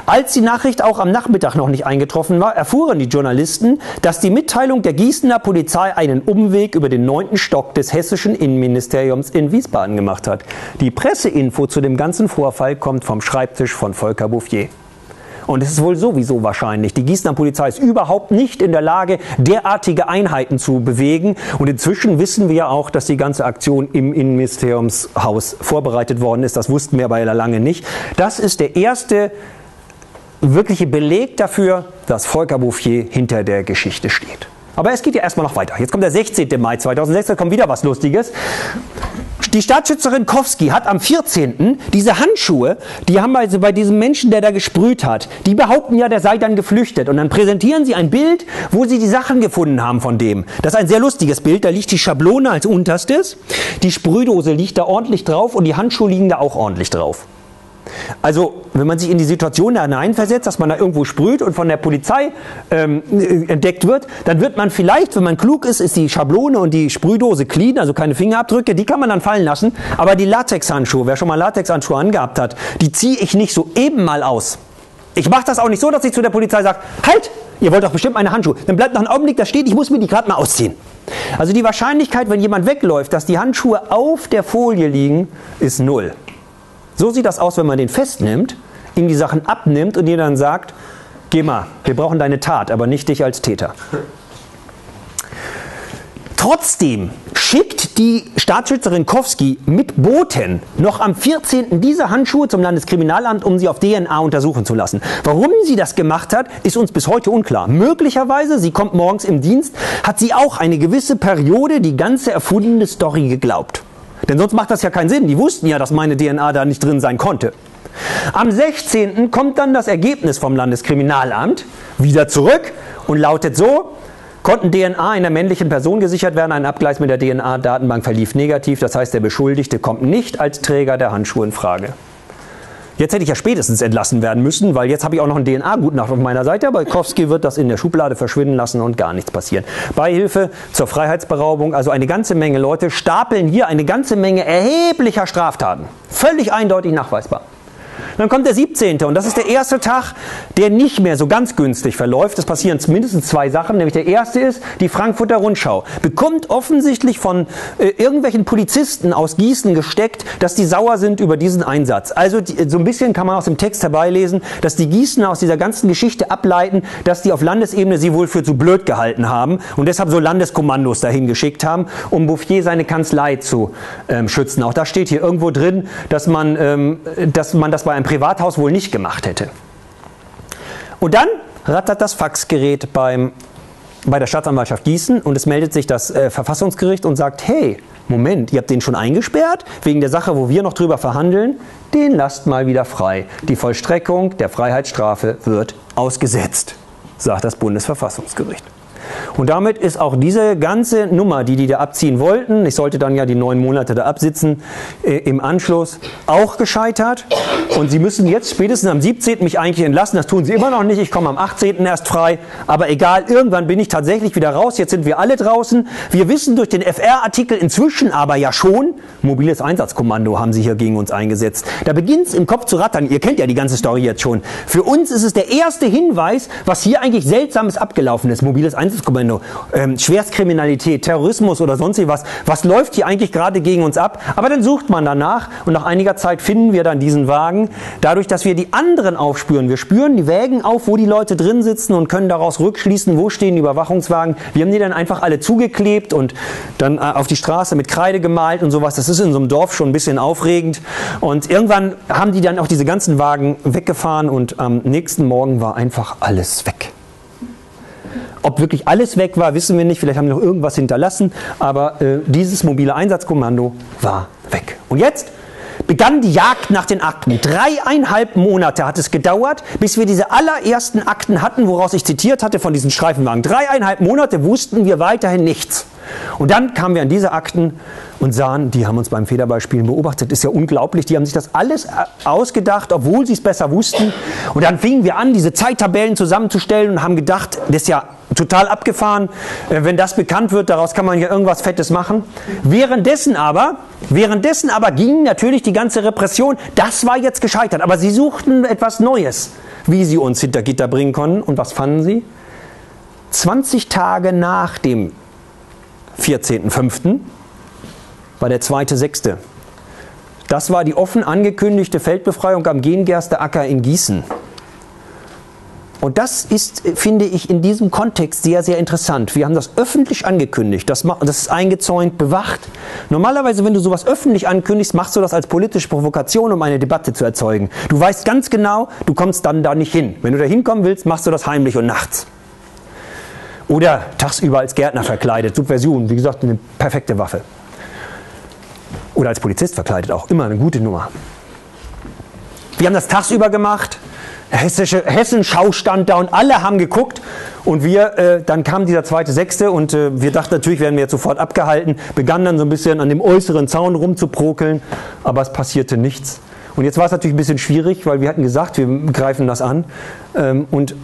Als die Nachricht auch am Nachmittag noch nicht eingetroffen war, erfuhren die Journalisten, dass die Mitteilung der Gießener Polizei einen Umweg über den neunten Stock des hessischen Innenministeriums Innenministeriums in Wiesbaden gemacht hat. Die Presseinfo zu dem ganzen Vorfall kommt vom Schreibtisch von Volker Bouffier. Und es ist wohl sowieso wahrscheinlich. Die Gießener Polizei ist überhaupt nicht in der Lage, derartige Einheiten zu bewegen. Und inzwischen wissen wir auch, dass die ganze Aktion im Innenministeriumshaus vorbereitet worden ist. Das wussten wir aber lange nicht. Das ist der erste wirkliche Beleg dafür, dass Volker Bouffier hinter der Geschichte steht. Aber es geht ja erstmal noch weiter. Jetzt kommt der 16. Mai 2006, da kommt wieder was Lustiges. Die Staatsschützerin Kowski hat am 14. diese Handschuhe, die haben also bei diesem Menschen, der da gesprüht hat, die behaupten ja, der sei dann geflüchtet. Und dann präsentieren sie ein Bild, wo sie die Sachen gefunden haben von dem. Das ist ein sehr lustiges Bild. Da liegt die Schablone als unterstes, die Sprühdose liegt da ordentlich drauf und die Handschuhe liegen da auch ordentlich drauf. Also, wenn man sich in die Situation hineinversetzt, dass man da irgendwo sprüht und von der Polizei ähm, entdeckt wird, dann wird man vielleicht, wenn man klug ist, ist die Schablone und die Sprühdose clean, also keine Fingerabdrücke, die kann man dann fallen lassen. Aber die Latexhandschuhe, wer schon mal Latexhandschuhe angehabt hat, die ziehe ich nicht so eben mal aus. Ich mache das auch nicht so, dass ich zu der Polizei sage, halt, ihr wollt doch bestimmt meine Handschuhe. Dann bleibt noch ein Augenblick da steht, ich muss mir die gerade mal ausziehen. Also die Wahrscheinlichkeit, wenn jemand wegläuft, dass die Handschuhe auf der Folie liegen, ist null. So sieht das aus, wenn man den festnimmt, ihm die Sachen abnimmt und ihr dann sagt, geh mal, wir brauchen deine Tat, aber nicht dich als Täter. Trotzdem schickt die Staatsschützerin Kowski mit Booten noch am 14. diese Handschuhe zum Landeskriminalamt, um sie auf DNA untersuchen zu lassen. Warum sie das gemacht hat, ist uns bis heute unklar. Möglicherweise, sie kommt morgens im Dienst, hat sie auch eine gewisse Periode die ganze erfundene Story geglaubt. Denn sonst macht das ja keinen Sinn. Die wussten ja, dass meine DNA da nicht drin sein konnte. Am 16. kommt dann das Ergebnis vom Landeskriminalamt wieder zurück und lautet so, konnten DNA einer männlichen Person gesichert werden. Ein Abgleich mit der DNA-Datenbank verlief negativ. Das heißt, der Beschuldigte kommt nicht als Träger der Handschuhe in Frage. Jetzt hätte ich ja spätestens entlassen werden müssen, weil jetzt habe ich auch noch ein DNA-Gutachten auf meiner Seite. Aber Kowski wird das in der Schublade verschwinden lassen und gar nichts passieren. Beihilfe zur Freiheitsberaubung, also eine ganze Menge Leute stapeln hier eine ganze Menge erheblicher Straftaten. Völlig eindeutig nachweisbar. Dann kommt der 17. und das ist der erste Tag, der nicht mehr so ganz günstig verläuft. Es passieren mindestens zwei Sachen. Nämlich der erste ist, die Frankfurter Rundschau bekommt offensichtlich von äh, irgendwelchen Polizisten aus Gießen gesteckt, dass die sauer sind über diesen Einsatz. Also die, so ein bisschen kann man aus dem Text herbeilesen, dass die Gießener aus dieser ganzen Geschichte ableiten, dass die auf Landesebene sie wohl für zu blöd gehalten haben und deshalb so Landeskommandos dahin geschickt haben, um Bouffier seine Kanzlei zu ähm, schützen. Auch da steht hier irgendwo drin, dass man, ähm, dass man das bei einem Privathaus wohl nicht gemacht hätte. Und dann rattert das Faxgerät beim, bei der Staatsanwaltschaft Gießen und es meldet sich das äh, Verfassungsgericht und sagt, hey, Moment, ihr habt den schon eingesperrt wegen der Sache, wo wir noch drüber verhandeln, den lasst mal wieder frei. Die Vollstreckung der Freiheitsstrafe wird ausgesetzt, sagt das Bundesverfassungsgericht. Und damit ist auch diese ganze Nummer, die die da abziehen wollten, ich sollte dann ja die neun Monate da absitzen, äh, im Anschluss auch gescheitert. Und sie müssen jetzt spätestens am 17. mich eigentlich entlassen. Das tun sie immer noch nicht. Ich komme am 18. erst frei. Aber egal, irgendwann bin ich tatsächlich wieder raus. Jetzt sind wir alle draußen. Wir wissen durch den FR-Artikel inzwischen aber ja schon, mobiles Einsatzkommando haben sie hier gegen uns eingesetzt. Da beginnt es im Kopf zu rattern. Ihr kennt ja die ganze Story jetzt schon. Für uns ist es der erste Hinweis, was hier eigentlich Seltsames abgelaufen ist. Mobiles Einsatzkommando Einsatzkommando, ähm, Schwerstkriminalität, Terrorismus oder sonst was. Was läuft hier eigentlich gerade gegen uns ab? Aber dann sucht man danach und nach einiger Zeit finden wir dann diesen Wagen. Dadurch, dass wir die anderen aufspüren. Wir spüren die Wägen auf, wo die Leute drin sitzen und können daraus rückschließen, wo stehen die Überwachungswagen. Wir haben die dann einfach alle zugeklebt und dann äh, auf die Straße mit Kreide gemalt und sowas. Das ist in so einem Dorf schon ein bisschen aufregend. Und irgendwann haben die dann auch diese ganzen Wagen weggefahren und am nächsten Morgen war einfach alles weg. Ob wirklich alles weg war, wissen wir nicht. Vielleicht haben wir noch irgendwas hinterlassen. Aber äh, dieses mobile Einsatzkommando war weg. Und jetzt begann die Jagd nach den Akten. Dreieinhalb Monate hat es gedauert, bis wir diese allerersten Akten hatten, woraus ich zitiert hatte von diesen Streifenwagen. Dreieinhalb Monate wussten wir weiterhin nichts. Und dann kamen wir an diese Akten und sahen, die haben uns beim Federballspielen beobachtet. Ist ja unglaublich. Die haben sich das alles äh, ausgedacht, obwohl sie es besser wussten. Und dann fingen wir an, diese Zeittabellen zusammenzustellen und haben gedacht, das ist ja total abgefahren. Äh, wenn das bekannt wird, daraus kann man ja irgendwas Fettes machen. Währenddessen aber, währenddessen aber ging natürlich die ganze Repression. Das war jetzt gescheitert. Aber sie suchten etwas Neues, wie sie uns hinter Gitter bringen konnten. Und was fanden sie? 20 Tage nach dem 14.05 war der 2.6. Das war die offen angekündigte Feldbefreiung am Gengersteacker in Gießen. Und das ist, finde ich, in diesem Kontext sehr, sehr interessant. Wir haben das öffentlich angekündigt. Das, das ist eingezäunt, bewacht. Normalerweise, wenn du sowas öffentlich ankündigst, machst du das als politische Provokation, um eine Debatte zu erzeugen. Du weißt ganz genau, du kommst dann da nicht hin. Wenn du da hinkommen willst, machst du das heimlich und nachts. Oder tagsüber als Gärtner verkleidet. Subversion, wie gesagt, eine perfekte Waffe. Oder als Polizist verkleidet auch. Immer eine gute Nummer. Wir haben das tagsüber gemacht hessische Hessenschau stand da und alle haben geguckt und wir, äh, dann kam dieser zweite Sechste und äh, wir dachten natürlich, werden wir jetzt sofort abgehalten, begannen dann so ein bisschen an dem äußeren Zaun rumzuprokeln, aber es passierte nichts. Und jetzt war es natürlich ein bisschen schwierig, weil wir hatten gesagt, wir greifen das an ähm, und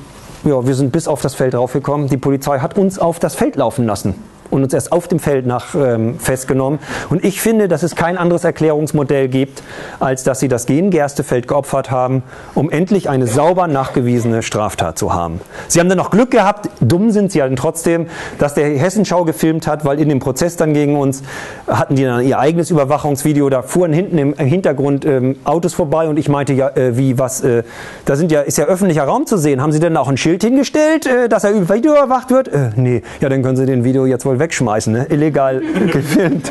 ja, wir sind bis auf das Feld raufgekommen. Die Polizei hat uns auf das Feld laufen lassen und uns erst auf dem Feld nach ähm, festgenommen. Und ich finde, dass es kein anderes Erklärungsmodell gibt, als dass sie das Gengerstefeld geopfert haben, um endlich eine sauber nachgewiesene Straftat zu haben. Sie haben dann noch Glück gehabt, dumm sind sie halt trotzdem, dass der Hessenschau gefilmt hat, weil in dem Prozess dann gegen uns hatten die dann ihr eigenes Überwachungsvideo, da fuhren hinten im Hintergrund ähm, Autos vorbei und ich meinte ja, äh, wie, was, äh, da sind ja, ist ja öffentlicher Raum zu sehen. Haben Sie denn auch ein Schild hingestellt, äh, dass er Video überwacht wird? Äh, nee, ja, dann können Sie den Video jetzt wohl wegschmeißen, ne? illegal gefilmt.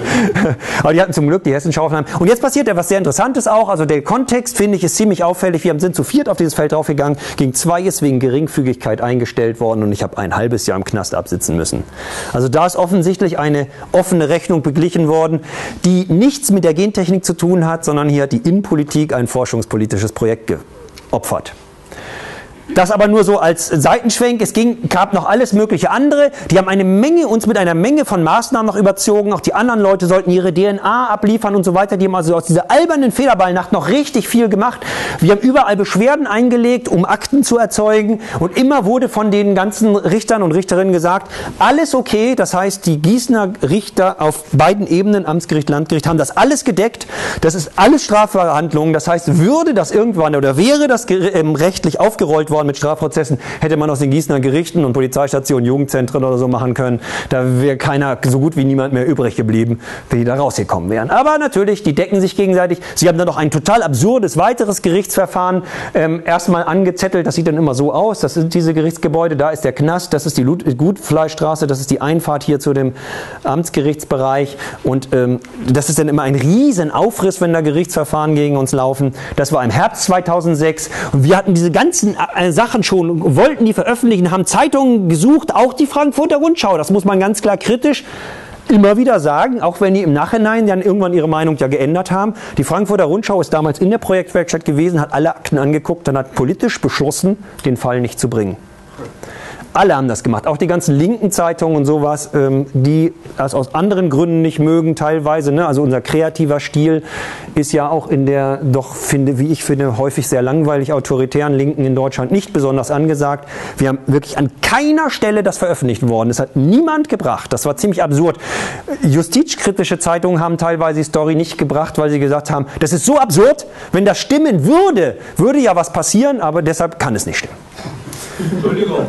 Aber die hatten zum Glück die Hessenschauaufnahmen. Und jetzt passiert ja was sehr Interessantes auch. Also der Kontext, finde ich, ist ziemlich auffällig. Wir sind zu viert auf dieses Feld draufgegangen. Gegen zwei ist wegen Geringfügigkeit eingestellt worden und ich habe ein halbes Jahr im Knast absitzen müssen. Also da ist offensichtlich eine offene Rechnung beglichen worden, die nichts mit der Gentechnik zu tun hat, sondern hier hat die Innenpolitik ein forschungspolitisches Projekt geopfert. Das aber nur so als Seitenschwenk. Es ging, gab noch alles mögliche andere. Die haben eine Menge, uns mit einer Menge von Maßnahmen noch überzogen. Auch die anderen Leute sollten ihre DNA abliefern und so weiter. Die haben also aus dieser albernen Federballnacht noch richtig viel gemacht. Wir haben überall Beschwerden eingelegt, um Akten zu erzeugen. Und immer wurde von den ganzen Richtern und Richterinnen gesagt, alles okay. Das heißt, die Gießener Richter auf beiden Ebenen, Amtsgericht, Landgericht, haben das alles gedeckt. Das ist alles Strafverhandlungen. Das heißt, würde das irgendwann oder wäre das ähm, rechtlich aufgerollt worden, worden mit Strafprozessen, hätte man aus den Gießener Gerichten und Polizeistationen, Jugendzentren oder so machen können. Da wäre keiner, so gut wie niemand mehr übrig geblieben, die da rausgekommen wären. Aber natürlich, die decken sich gegenseitig. Sie haben dann noch ein total absurdes weiteres Gerichtsverfahren ähm, erstmal angezettelt. Das sieht dann immer so aus. Das sind diese Gerichtsgebäude. Da ist der Knast, das ist die Gutfleischstraße, das ist die Einfahrt hier zu dem Amtsgerichtsbereich. Und ähm, das ist dann immer ein riesen Aufriss, wenn da Gerichtsverfahren gegen uns laufen. Das war im Herbst 2006. Und wir hatten diese ganzen äh, Sachen schon, wollten die veröffentlichen, haben Zeitungen gesucht, auch die Frankfurter Rundschau, das muss man ganz klar kritisch immer wieder sagen, auch wenn die im Nachhinein dann irgendwann ihre Meinung ja geändert haben. Die Frankfurter Rundschau ist damals in der Projektwerkstatt gewesen, hat alle Akten angeguckt, dann hat politisch beschlossen, den Fall nicht zu bringen. Alle haben das gemacht, auch die ganzen linken Zeitungen und sowas, ähm, die das aus anderen Gründen nicht mögen teilweise. Ne? Also unser kreativer Stil ist ja auch in der doch, finde, wie ich finde, häufig sehr langweilig autoritären Linken in Deutschland nicht besonders angesagt. Wir haben wirklich an keiner Stelle das veröffentlicht worden. Das hat niemand gebracht. Das war ziemlich absurd. Justizkritische Zeitungen haben teilweise die Story nicht gebracht, weil sie gesagt haben, das ist so absurd, wenn das stimmen würde, würde ja was passieren, aber deshalb kann es nicht stimmen. Entschuldigung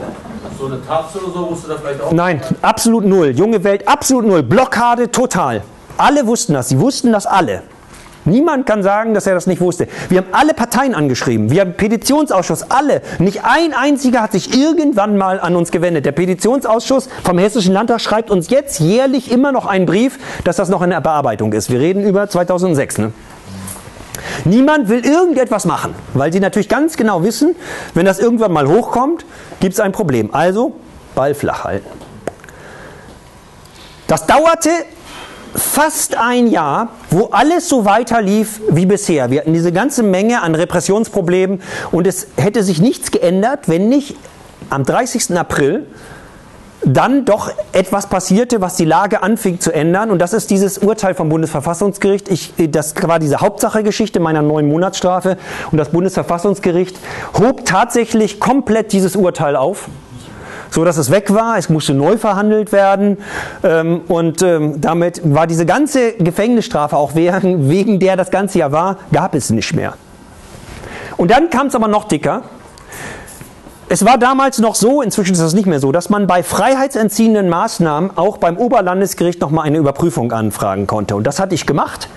so eine Taz oder so, wusste das vielleicht auch? Nein, absolut null. Junge Welt, absolut null. Blockade, total. Alle wussten das. Sie wussten das alle. Niemand kann sagen, dass er das nicht wusste. Wir haben alle Parteien angeschrieben. Wir haben Petitionsausschuss, alle. Nicht ein einziger hat sich irgendwann mal an uns gewendet. Der Petitionsausschuss vom Hessischen Landtag schreibt uns jetzt jährlich immer noch einen Brief, dass das noch in der Bearbeitung ist. Wir reden über 2006. Ne? Niemand will irgendetwas machen, weil sie natürlich ganz genau wissen, wenn das irgendwann mal hochkommt, gibt es ein Problem. Also Ball flach halten. Das dauerte fast ein Jahr, wo alles so weiter lief wie bisher. Wir hatten diese ganze Menge an Repressionsproblemen und es hätte sich nichts geändert, wenn nicht am 30. April dann doch etwas passierte, was die Lage anfing zu ändern. Und das ist dieses Urteil vom Bundesverfassungsgericht. Ich, das war diese Hauptsache-Geschichte meiner neuen Monatsstrafe. Und das Bundesverfassungsgericht hob tatsächlich komplett dieses Urteil auf so dass es weg war. Es musste neu verhandelt werden ähm, und ähm, damit war diese ganze Gefängnisstrafe, auch wegen, wegen der das ganze Jahr war, gab es nicht mehr. Und dann kam es aber noch dicker. Es war damals noch so, inzwischen ist das nicht mehr so, dass man bei freiheitsentziehenden Maßnahmen auch beim Oberlandesgericht nochmal eine Überprüfung anfragen konnte. Und das hatte ich gemacht.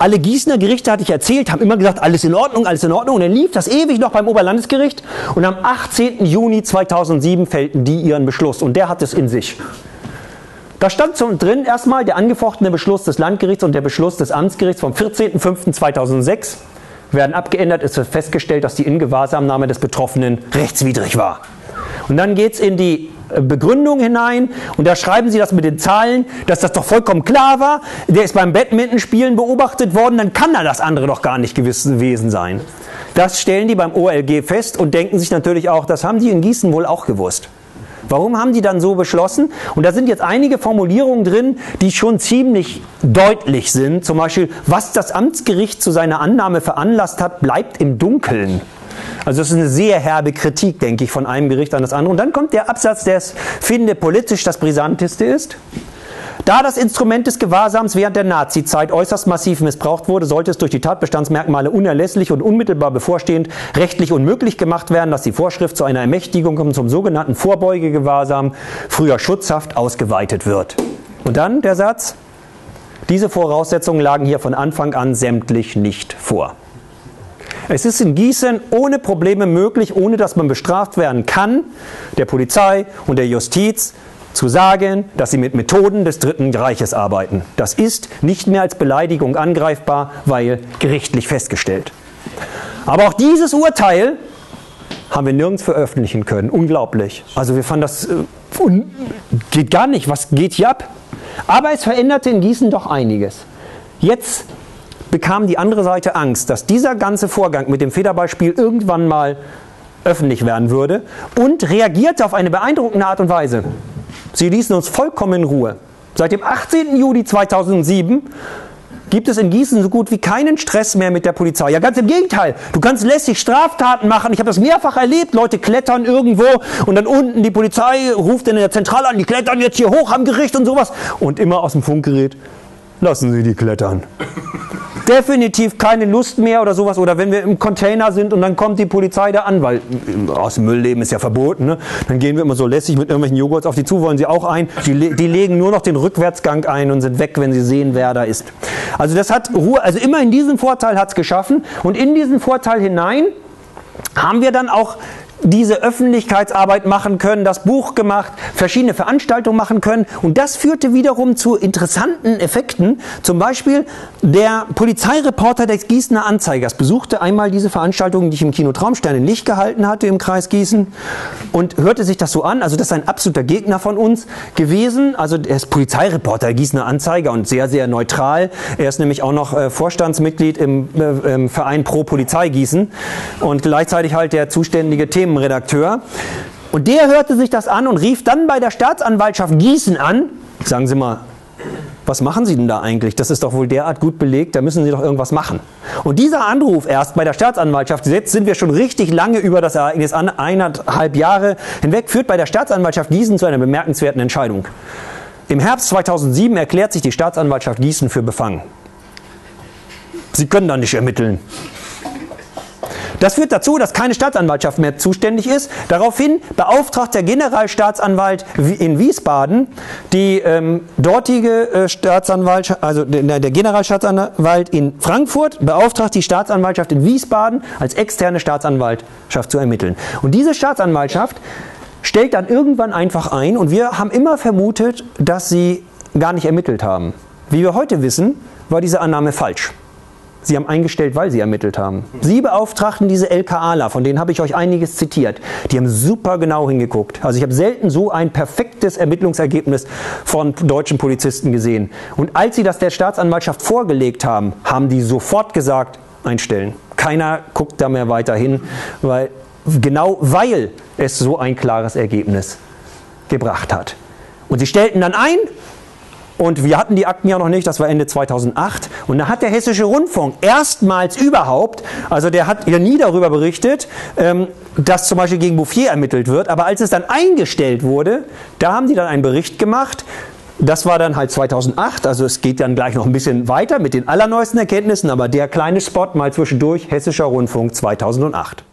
Alle Gießener Gerichte, hatte ich erzählt, haben immer gesagt, alles in Ordnung, alles in Ordnung. Und dann lief das ewig noch beim Oberlandesgericht. Und am 18. Juni 2007 fällten die ihren Beschluss. Und der hat es in sich. Da stand so drin erstmal der angefochtene Beschluss des Landgerichts und der Beschluss des Amtsgerichts vom 14.05.2006 werden abgeändert. Es wird festgestellt, dass die Ingewahrsamnahme des Betroffenen rechtswidrig war. Und dann geht es in die äh, Begründung hinein und da schreiben sie das mit den Zahlen, dass das doch vollkommen klar war. Der ist beim Badmintonspielen beobachtet worden, dann kann da das andere doch gar nicht gewesen sein. Das stellen die beim OLG fest und denken sich natürlich auch, das haben die in Gießen wohl auch gewusst. Warum haben die dann so beschlossen? Und da sind jetzt einige Formulierungen drin, die schon ziemlich deutlich sind. Zum Beispiel, was das Amtsgericht zu seiner Annahme veranlasst hat, bleibt im Dunkeln. Also das ist eine sehr herbe Kritik, denke ich, von einem Gericht an das andere. Und dann kommt der Absatz, der es finde politisch das brisanteste ist. Da das Instrument des Gewahrsams während der Nazizeit äußerst massiv missbraucht wurde, sollte es durch die Tatbestandsmerkmale unerlässlich und unmittelbar bevorstehend rechtlich unmöglich gemacht werden, dass die Vorschrift zu einer Ermächtigung zum sogenannten Vorbeugegewahrsam, früher Schutzhaft, ausgeweitet wird. Und dann der Satz, diese Voraussetzungen lagen hier von Anfang an sämtlich nicht vor. Es ist in Gießen ohne Probleme möglich, ohne dass man bestraft werden kann, der Polizei und der Justiz zu sagen, dass sie mit Methoden des Dritten Reiches arbeiten. Das ist nicht mehr als Beleidigung angreifbar, weil gerichtlich festgestellt. Aber auch dieses Urteil haben wir nirgends veröffentlichen können. Unglaublich. Also wir fanden das äh, geht gar nicht. Was geht hier ab? Aber es veränderte in Gießen doch einiges. Jetzt bekam die andere Seite Angst, dass dieser ganze Vorgang mit dem Federballspiel irgendwann mal öffentlich werden würde und reagierte auf eine beeindruckende Art und Weise. Sie ließen uns vollkommen in Ruhe. Seit dem 18. Juli 2007 gibt es in Gießen so gut wie keinen Stress mehr mit der Polizei. Ja, ganz im Gegenteil. Du kannst lässig Straftaten machen. Ich habe das mehrfach erlebt. Leute klettern irgendwo und dann unten die Polizei ruft in der Zentrale an, die klettern jetzt hier hoch am Gericht und sowas. Und immer aus dem Funkgerät, lassen Sie die klettern definitiv keine Lust mehr oder sowas. Oder wenn wir im Container sind und dann kommt die Polizei da an, weil aus dem Müll leben ist ja verboten, ne? dann gehen wir immer so lässig mit irgendwelchen Joghurts auf die zu, wollen sie auch ein. Die, die legen nur noch den Rückwärtsgang ein und sind weg, wenn sie sehen, wer da ist. Also das hat Ruhe, also immer in diesen Vorteil hat es geschaffen und in diesen Vorteil hinein haben wir dann auch diese Öffentlichkeitsarbeit machen können, das Buch gemacht, verschiedene Veranstaltungen machen können. Und das führte wiederum zu interessanten Effekten. Zum Beispiel der Polizeireporter des Gießener Anzeigers besuchte einmal diese Veranstaltung, die ich im Kino Traumstern in Licht gehalten hatte im Kreis Gießen und hörte sich das so an. Also das ist ein absoluter Gegner von uns gewesen. Also er ist Polizeireporter der Gießener Anzeiger und sehr, sehr neutral. Er ist nämlich auch noch äh, Vorstandsmitglied im, äh, im Verein Pro Polizei Gießen und gleichzeitig halt der zuständige Themen Themenredakteur. Und der hörte sich das an und rief dann bei der Staatsanwaltschaft Gießen an. Sagen Sie mal, was machen Sie denn da eigentlich? Das ist doch wohl derart gut belegt, da müssen Sie doch irgendwas machen. Und dieser Anruf erst bei der Staatsanwaltschaft, jetzt sind wir schon richtig lange über das Ereignis an, eineinhalb Jahre hinweg, führt bei der Staatsanwaltschaft Gießen zu einer bemerkenswerten Entscheidung. Im Herbst 2007 erklärt sich die Staatsanwaltschaft Gießen für befangen. Sie können da nicht ermitteln. Das führt dazu, dass keine Staatsanwaltschaft mehr zuständig ist. Daraufhin beauftragt der Generalstaatsanwalt in Wiesbaden die ähm, dortige äh, Staatsanwaltschaft, also der, der Generalstaatsanwalt in Frankfurt beauftragt die Staatsanwaltschaft in Wiesbaden als externe Staatsanwaltschaft zu ermitteln. Und diese Staatsanwaltschaft stellt dann irgendwann einfach ein und wir haben immer vermutet, dass sie gar nicht ermittelt haben. Wie wir heute wissen, war diese Annahme falsch. Sie haben eingestellt, weil sie ermittelt haben. Sie beauftragten diese LKAler, von denen habe ich euch einiges zitiert. Die haben super genau hingeguckt. Also ich habe selten so ein perfektes Ermittlungsergebnis von deutschen Polizisten gesehen. Und als sie das der Staatsanwaltschaft vorgelegt haben, haben die sofort gesagt, einstellen. Keiner guckt da mehr weiter hin, weil, genau weil es so ein klares Ergebnis gebracht hat. Und sie stellten dann ein und wir hatten die Akten ja noch nicht, das war Ende 2008. Und da hat der Hessische Rundfunk erstmals überhaupt, also der hat ja nie darüber berichtet, ähm, dass zum Beispiel gegen Bouffier ermittelt wird. Aber als es dann eingestellt wurde, da haben die dann einen Bericht gemacht. Das war dann halt 2008, also es geht dann gleich noch ein bisschen weiter mit den allerneuesten Erkenntnissen, aber der kleine Spot mal zwischendurch, Hessischer Rundfunk 2008.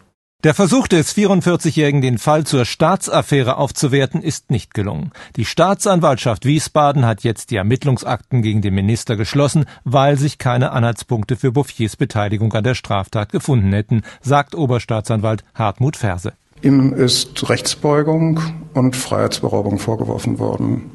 Der Versuch des 44-Jährigen, den Fall zur Staatsaffäre aufzuwerten, ist nicht gelungen. Die Staatsanwaltschaft Wiesbaden hat jetzt die Ermittlungsakten gegen den Minister geschlossen, weil sich keine Anhaltspunkte für Bouffiers Beteiligung an der Straftat gefunden hätten, sagt Oberstaatsanwalt Hartmut Ferse. Ihm ist Rechtsbeugung und Freiheitsberaubung vorgeworfen worden.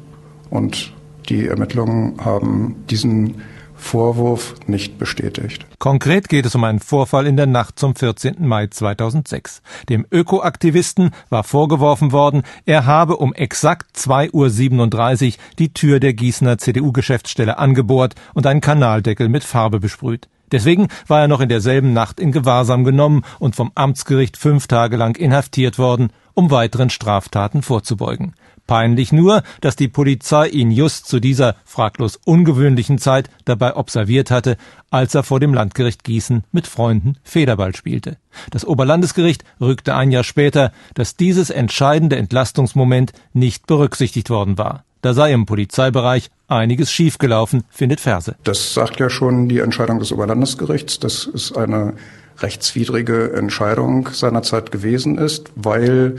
Und die Ermittlungen haben diesen Vorwurf nicht bestätigt. Konkret geht es um einen Vorfall in der Nacht zum 14. Mai 2006. Dem Ökoaktivisten war vorgeworfen worden, er habe um exakt 2.37 Uhr die Tür der Gießener CDU-Geschäftsstelle angebohrt und einen Kanaldeckel mit Farbe besprüht. Deswegen war er noch in derselben Nacht in Gewahrsam genommen und vom Amtsgericht fünf Tage lang inhaftiert worden, um weiteren Straftaten vorzubeugen. Peinlich nur, dass die Polizei ihn just zu dieser fraglos ungewöhnlichen Zeit dabei observiert hatte, als er vor dem Landgericht Gießen mit Freunden Federball spielte. Das Oberlandesgericht rückte ein Jahr später, dass dieses entscheidende Entlastungsmoment nicht berücksichtigt worden war. Da sei im Polizeibereich einiges schiefgelaufen, findet Verse. Das sagt ja schon die Entscheidung des Oberlandesgerichts. Das ist eine rechtswidrige Entscheidung seinerzeit gewesen ist, weil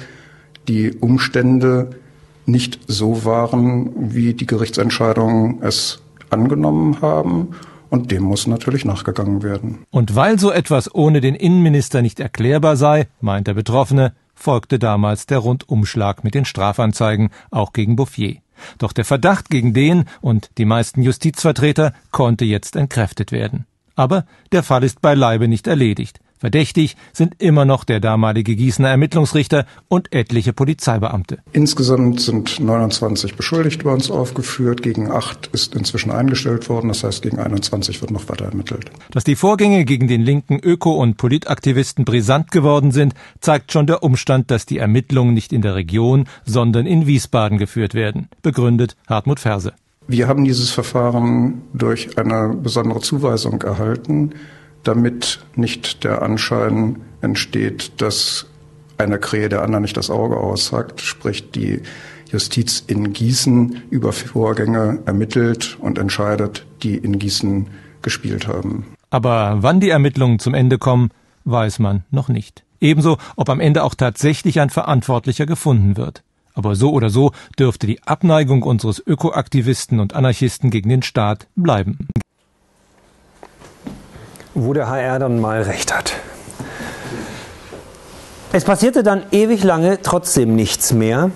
die Umstände nicht so waren, wie die Gerichtsentscheidungen es angenommen haben. Und dem muss natürlich nachgegangen werden. Und weil so etwas ohne den Innenminister nicht erklärbar sei, meint der Betroffene, folgte damals der Rundumschlag mit den Strafanzeigen, auch gegen Bouffier. Doch der Verdacht gegen den und die meisten Justizvertreter konnte jetzt entkräftet werden. Aber der Fall ist beileibe nicht erledigt. Verdächtig sind immer noch der damalige Gießener Ermittlungsrichter und etliche Polizeibeamte. Insgesamt sind 29 Beschuldigte bei uns aufgeführt. Gegen acht ist inzwischen eingestellt worden. Das heißt, gegen 21 wird noch weiter ermittelt. Dass die Vorgänge gegen den linken Öko- und Politaktivisten brisant geworden sind, zeigt schon der Umstand, dass die Ermittlungen nicht in der Region, sondern in Wiesbaden geführt werden. Begründet Hartmut Ferse. Wir haben dieses Verfahren durch eine besondere Zuweisung erhalten damit nicht der Anschein entsteht, dass eine Krähe der anderen nicht das Auge aushackt, sprich die Justiz in Gießen über Vorgänge ermittelt und entscheidet, die in Gießen gespielt haben. Aber wann die Ermittlungen zum Ende kommen, weiß man noch nicht. Ebenso, ob am Ende auch tatsächlich ein Verantwortlicher gefunden wird. Aber so oder so dürfte die Abneigung unseres Ökoaktivisten und Anarchisten gegen den Staat bleiben wo der HR dann mal recht hat. Es passierte dann ewig lange trotzdem nichts mehr,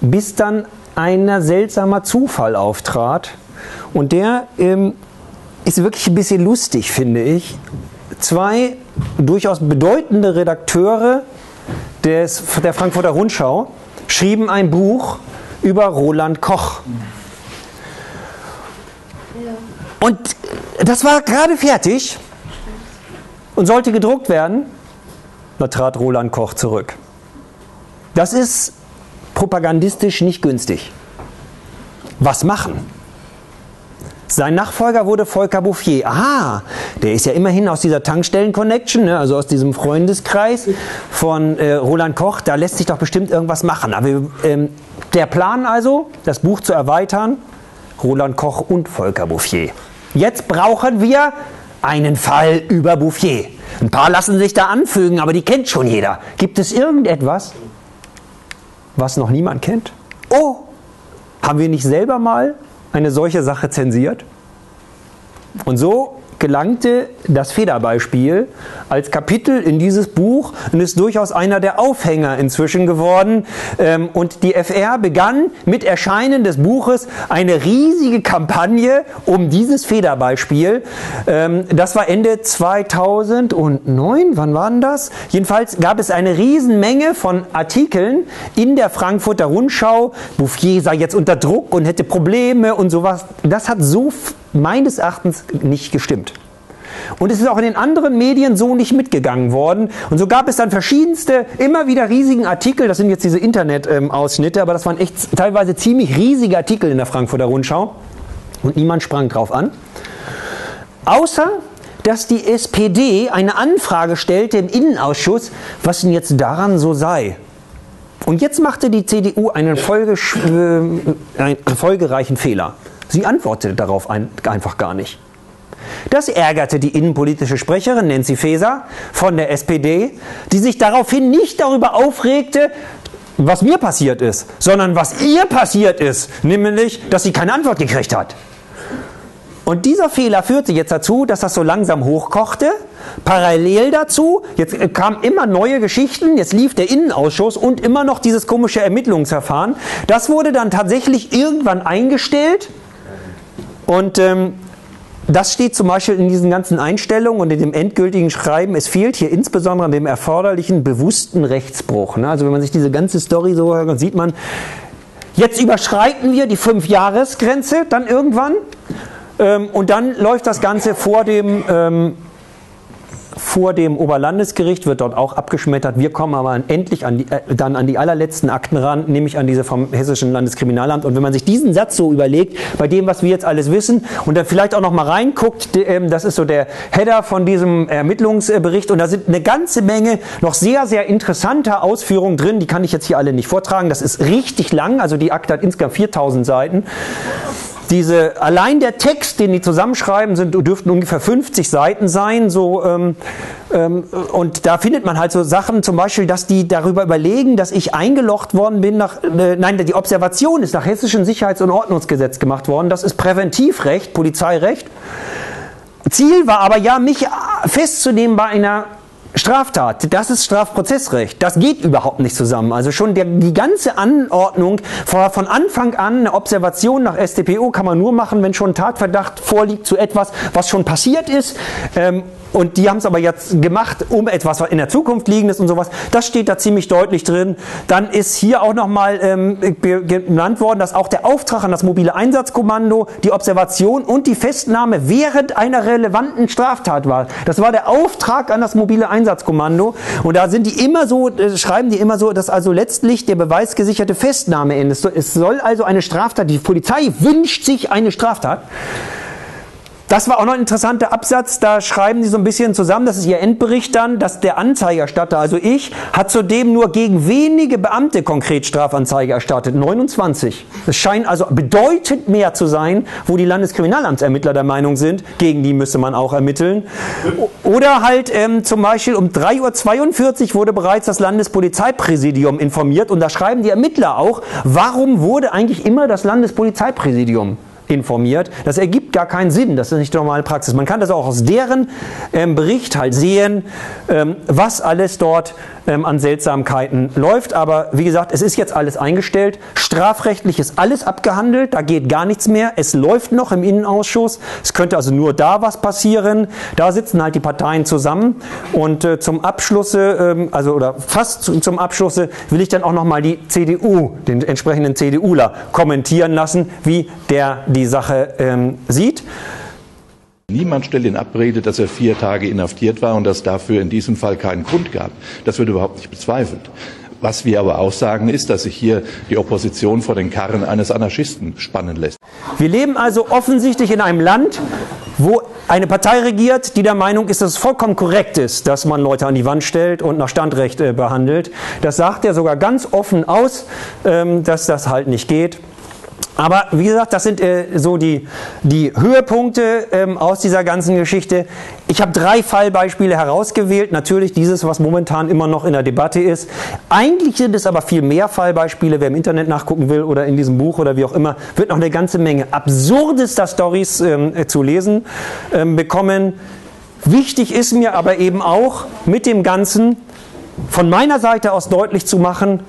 bis dann ein seltsamer Zufall auftrat. Und der ähm, ist wirklich ein bisschen lustig, finde ich. Zwei durchaus bedeutende Redakteure des, der Frankfurter Rundschau schrieben ein Buch über Roland Koch. Und das war gerade fertig und sollte gedruckt werden, da trat Roland Koch zurück. Das ist propagandistisch nicht günstig. Was machen? Sein Nachfolger wurde Volker Bouffier. Aha, der ist ja immerhin aus dieser Tankstellen-Connection, ne, also aus diesem Freundeskreis von äh, Roland Koch. Da lässt sich doch bestimmt irgendwas machen. Aber ähm, der Plan also, das Buch zu erweitern, Roland Koch und Volker Bouffier. Jetzt brauchen wir einen Fall über Bouffier. Ein paar lassen sich da anfügen, aber die kennt schon jeder. Gibt es irgendetwas, was noch niemand kennt? Oh, haben wir nicht selber mal eine solche Sache zensiert? Und so gelangte das Federbeispiel als Kapitel in dieses Buch und ist durchaus einer der Aufhänger inzwischen geworden. Ähm, und die FR begann mit Erscheinen des Buches eine riesige Kampagne um dieses Federbeispiel. Ähm, das war Ende 2009, wann war denn das? Jedenfalls gab es eine Riesenmenge von Artikeln in der Frankfurter Rundschau. Bouffier sei jetzt unter Druck und hätte Probleme und sowas. Das hat so meines Erachtens nicht gestimmt. Und es ist auch in den anderen Medien so nicht mitgegangen worden. Und so gab es dann verschiedenste, immer wieder riesigen Artikel. Das sind jetzt diese Internet-Ausschnitte, aber das waren echt teilweise ziemlich riesige Artikel in der Frankfurter Rundschau. Und niemand sprang drauf an. Außer, dass die SPD eine Anfrage stellte im Innenausschuss, was denn jetzt daran so sei. Und jetzt machte die CDU einen, äh, einen folgereichen Fehler. Sie antwortete darauf ein, einfach gar nicht. Das ärgerte die innenpolitische Sprecherin Nancy Faeser von der SPD, die sich daraufhin nicht darüber aufregte, was mir passiert ist, sondern was ihr passiert ist, nämlich, dass sie keine Antwort gekriegt hat. Und dieser Fehler führte jetzt dazu, dass das so langsam hochkochte. Parallel dazu, jetzt kamen immer neue Geschichten, jetzt lief der Innenausschuss und immer noch dieses komische Ermittlungsverfahren. Das wurde dann tatsächlich irgendwann eingestellt. Und ähm, das steht zum Beispiel in diesen ganzen Einstellungen und in dem endgültigen Schreiben. Es fehlt hier insbesondere an dem erforderlichen bewussten Rechtsbruch. Ne? Also wenn man sich diese ganze Story so hört, dann sieht man, jetzt überschreiten wir die Fünf-Jahres-Grenze dann irgendwann. Ähm, und dann läuft das Ganze vor dem ähm, vor dem Oberlandesgericht wird dort auch abgeschmettert. Wir kommen aber endlich an die, äh, dann an die allerletzten Akten ran, nämlich an diese vom Hessischen Landeskriminalamt. Und wenn man sich diesen Satz so überlegt, bei dem, was wir jetzt alles wissen, und dann vielleicht auch noch mal reinguckt, äh, das ist so der Header von diesem Ermittlungsbericht, und da sind eine ganze Menge noch sehr, sehr interessanter Ausführungen drin. Die kann ich jetzt hier alle nicht vortragen. Das ist richtig lang, also die Akte hat insgesamt 4000 Seiten diese, allein der Text, den die zusammenschreiben, sind, dürften ungefähr 50 Seiten sein, so, ähm, ähm, und da findet man halt so Sachen, zum Beispiel, dass die darüber überlegen, dass ich eingelocht worden bin nach, äh, nein, die Observation ist nach hessischem Sicherheits- und Ordnungsgesetz gemacht worden, das ist Präventivrecht, Polizeirecht. Ziel war aber ja, mich festzunehmen bei einer Straftat, das ist Strafprozessrecht. Das geht überhaupt nicht zusammen. Also schon der, die ganze Anordnung von Anfang an, eine Observation nach StPO kann man nur machen, wenn schon ein Tatverdacht vorliegt zu etwas, was schon passiert ist. Ähm, und die haben es aber jetzt gemacht, um etwas, was in der Zukunft liegendes und sowas. Das steht da ziemlich deutlich drin. Dann ist hier auch nochmal ähm, genannt worden, dass auch der Auftrag an das mobile Einsatzkommando, die Observation und die Festnahme während einer relevanten Straftat war. Das war der Auftrag an das mobile Einsatzkommando. Und da sind die immer so, äh, schreiben die immer so, dass also letztlich der beweisgesicherte Festnahme endet. Es soll also eine Straftat, die Polizei wünscht sich eine Straftat. Das war auch noch ein interessanter Absatz, da schreiben sie so ein bisschen zusammen, das ist ihr Endbericht dann, dass der Anzeigerstatter, also ich, hat zudem nur gegen wenige Beamte konkret Strafanzeige erstattet, 29. Es scheint also bedeutend mehr zu sein, wo die Landeskriminalamtsermittler der Meinung sind, gegen die müsse man auch ermitteln. Oder halt ähm, zum Beispiel um 3.42 Uhr wurde bereits das Landespolizeipräsidium informiert und da schreiben die Ermittler auch, warum wurde eigentlich immer das Landespolizeipräsidium informiert. Das ergibt gar keinen Sinn, das ist nicht normale Praxis. Man kann das auch aus deren ähm, Bericht halt sehen, ähm, was alles dort ähm, an Seltsamkeiten läuft. Aber wie gesagt, es ist jetzt alles eingestellt. Strafrechtlich ist alles abgehandelt, da geht gar nichts mehr. Es läuft noch im Innenausschuss. Es könnte also nur da was passieren. Da sitzen halt die Parteien zusammen. Und äh, zum Abschlusse, ähm, also oder fast zu, zum Abschlusse, will ich dann auch nochmal die CDU, den entsprechenden CDUler, kommentieren lassen, wie der die Sache ähm, sieht. Niemand stellt in Abrede, dass er vier Tage inhaftiert war und dass dafür in diesem Fall keinen Grund gab. Das wird überhaupt nicht bezweifelt. Was wir aber auch sagen, ist, dass sich hier die Opposition vor den Karren eines Anarchisten spannen lässt. Wir leben also offensichtlich in einem Land, wo eine Partei regiert, die der Meinung ist, dass es vollkommen korrekt ist, dass man Leute an die Wand stellt und nach Standrecht äh, behandelt. Das sagt er sogar ganz offen aus, ähm, dass das halt nicht geht. Aber wie gesagt, das sind äh, so die, die Höhepunkte ähm, aus dieser ganzen Geschichte. Ich habe drei Fallbeispiele herausgewählt. Natürlich dieses, was momentan immer noch in der Debatte ist. Eigentlich sind es aber viel mehr Fallbeispiele. Wer im Internet nachgucken will oder in diesem Buch oder wie auch immer, wird noch eine ganze Menge absurdester Stories ähm, zu lesen ähm, bekommen. Wichtig ist mir aber eben auch mit dem Ganzen von meiner Seite aus deutlich zu machen,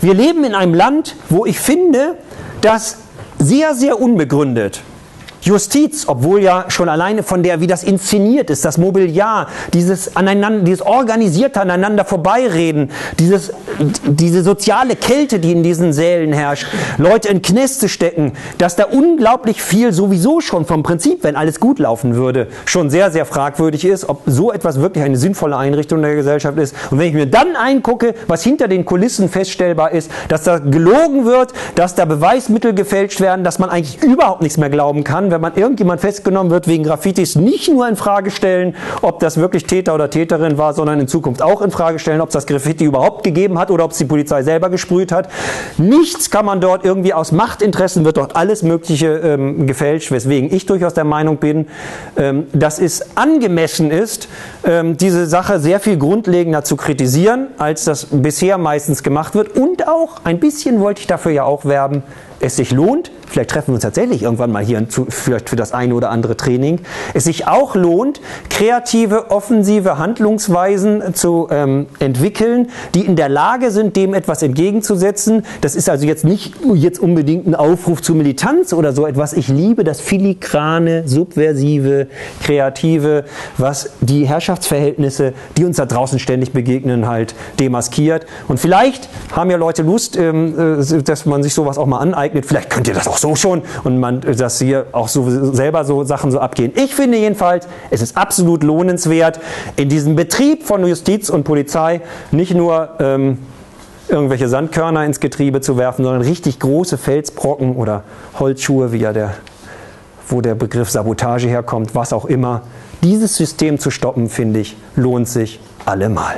wir leben in einem Land, wo ich finde, dass sehr, sehr unbegründet Justiz, obwohl ja schon alleine von der, wie das inszeniert ist, das Mobiliar, dieses aneinander, dieses organisierte aneinander vorbeireden, dieses, diese soziale Kälte, die in diesen Sälen herrscht, Leute in Kneste stecken, dass da unglaublich viel sowieso schon vom Prinzip, wenn alles gut laufen würde, schon sehr, sehr fragwürdig ist, ob so etwas wirklich eine sinnvolle Einrichtung der Gesellschaft ist. Und wenn ich mir dann eingucke, was hinter den Kulissen feststellbar ist, dass da gelogen wird, dass da Beweismittel gefälscht werden, dass man eigentlich überhaupt nichts mehr glauben kann, wenn man irgendjemand festgenommen wird wegen Graffitis, nicht nur in Frage stellen, ob das wirklich Täter oder Täterin war, sondern in Zukunft auch in Frage stellen, ob es das Graffiti überhaupt gegeben hat oder ob es die Polizei selber gesprüht hat. Nichts kann man dort irgendwie aus Machtinteressen wird dort alles Mögliche ähm, gefälscht, weswegen ich durchaus der Meinung bin, ähm, dass es angemessen ist, ähm, diese Sache sehr viel grundlegender zu kritisieren, als das bisher meistens gemacht wird. Und auch ein bisschen wollte ich dafür ja auch werben, es sich lohnt, vielleicht treffen wir uns tatsächlich irgendwann mal hier zu, vielleicht für das eine oder andere Training, es sich auch lohnt, kreative, offensive Handlungsweisen zu ähm, entwickeln, die in der Lage sind, dem etwas entgegenzusetzen. Das ist also jetzt nicht jetzt unbedingt ein Aufruf zu Militanz oder so etwas. Ich liebe das filigrane, subversive, kreative, was die Herrschaftsverhältnisse, die uns da draußen ständig begegnen, halt demaskiert. Und vielleicht haben ja Leute Lust, ähm, äh, dass man sich sowas auch mal aneignet. Vielleicht könnt ihr das auch so schon und man, dass hier auch so selber so Sachen so abgehen. Ich finde jedenfalls, es ist absolut lohnenswert, in diesem Betrieb von Justiz und Polizei nicht nur ähm, irgendwelche Sandkörner ins Getriebe zu werfen, sondern richtig große Felsbrocken oder Holzschuhe, wie ja der, wo der Begriff Sabotage herkommt, was auch immer. Dieses System zu stoppen, finde ich, lohnt sich allemal.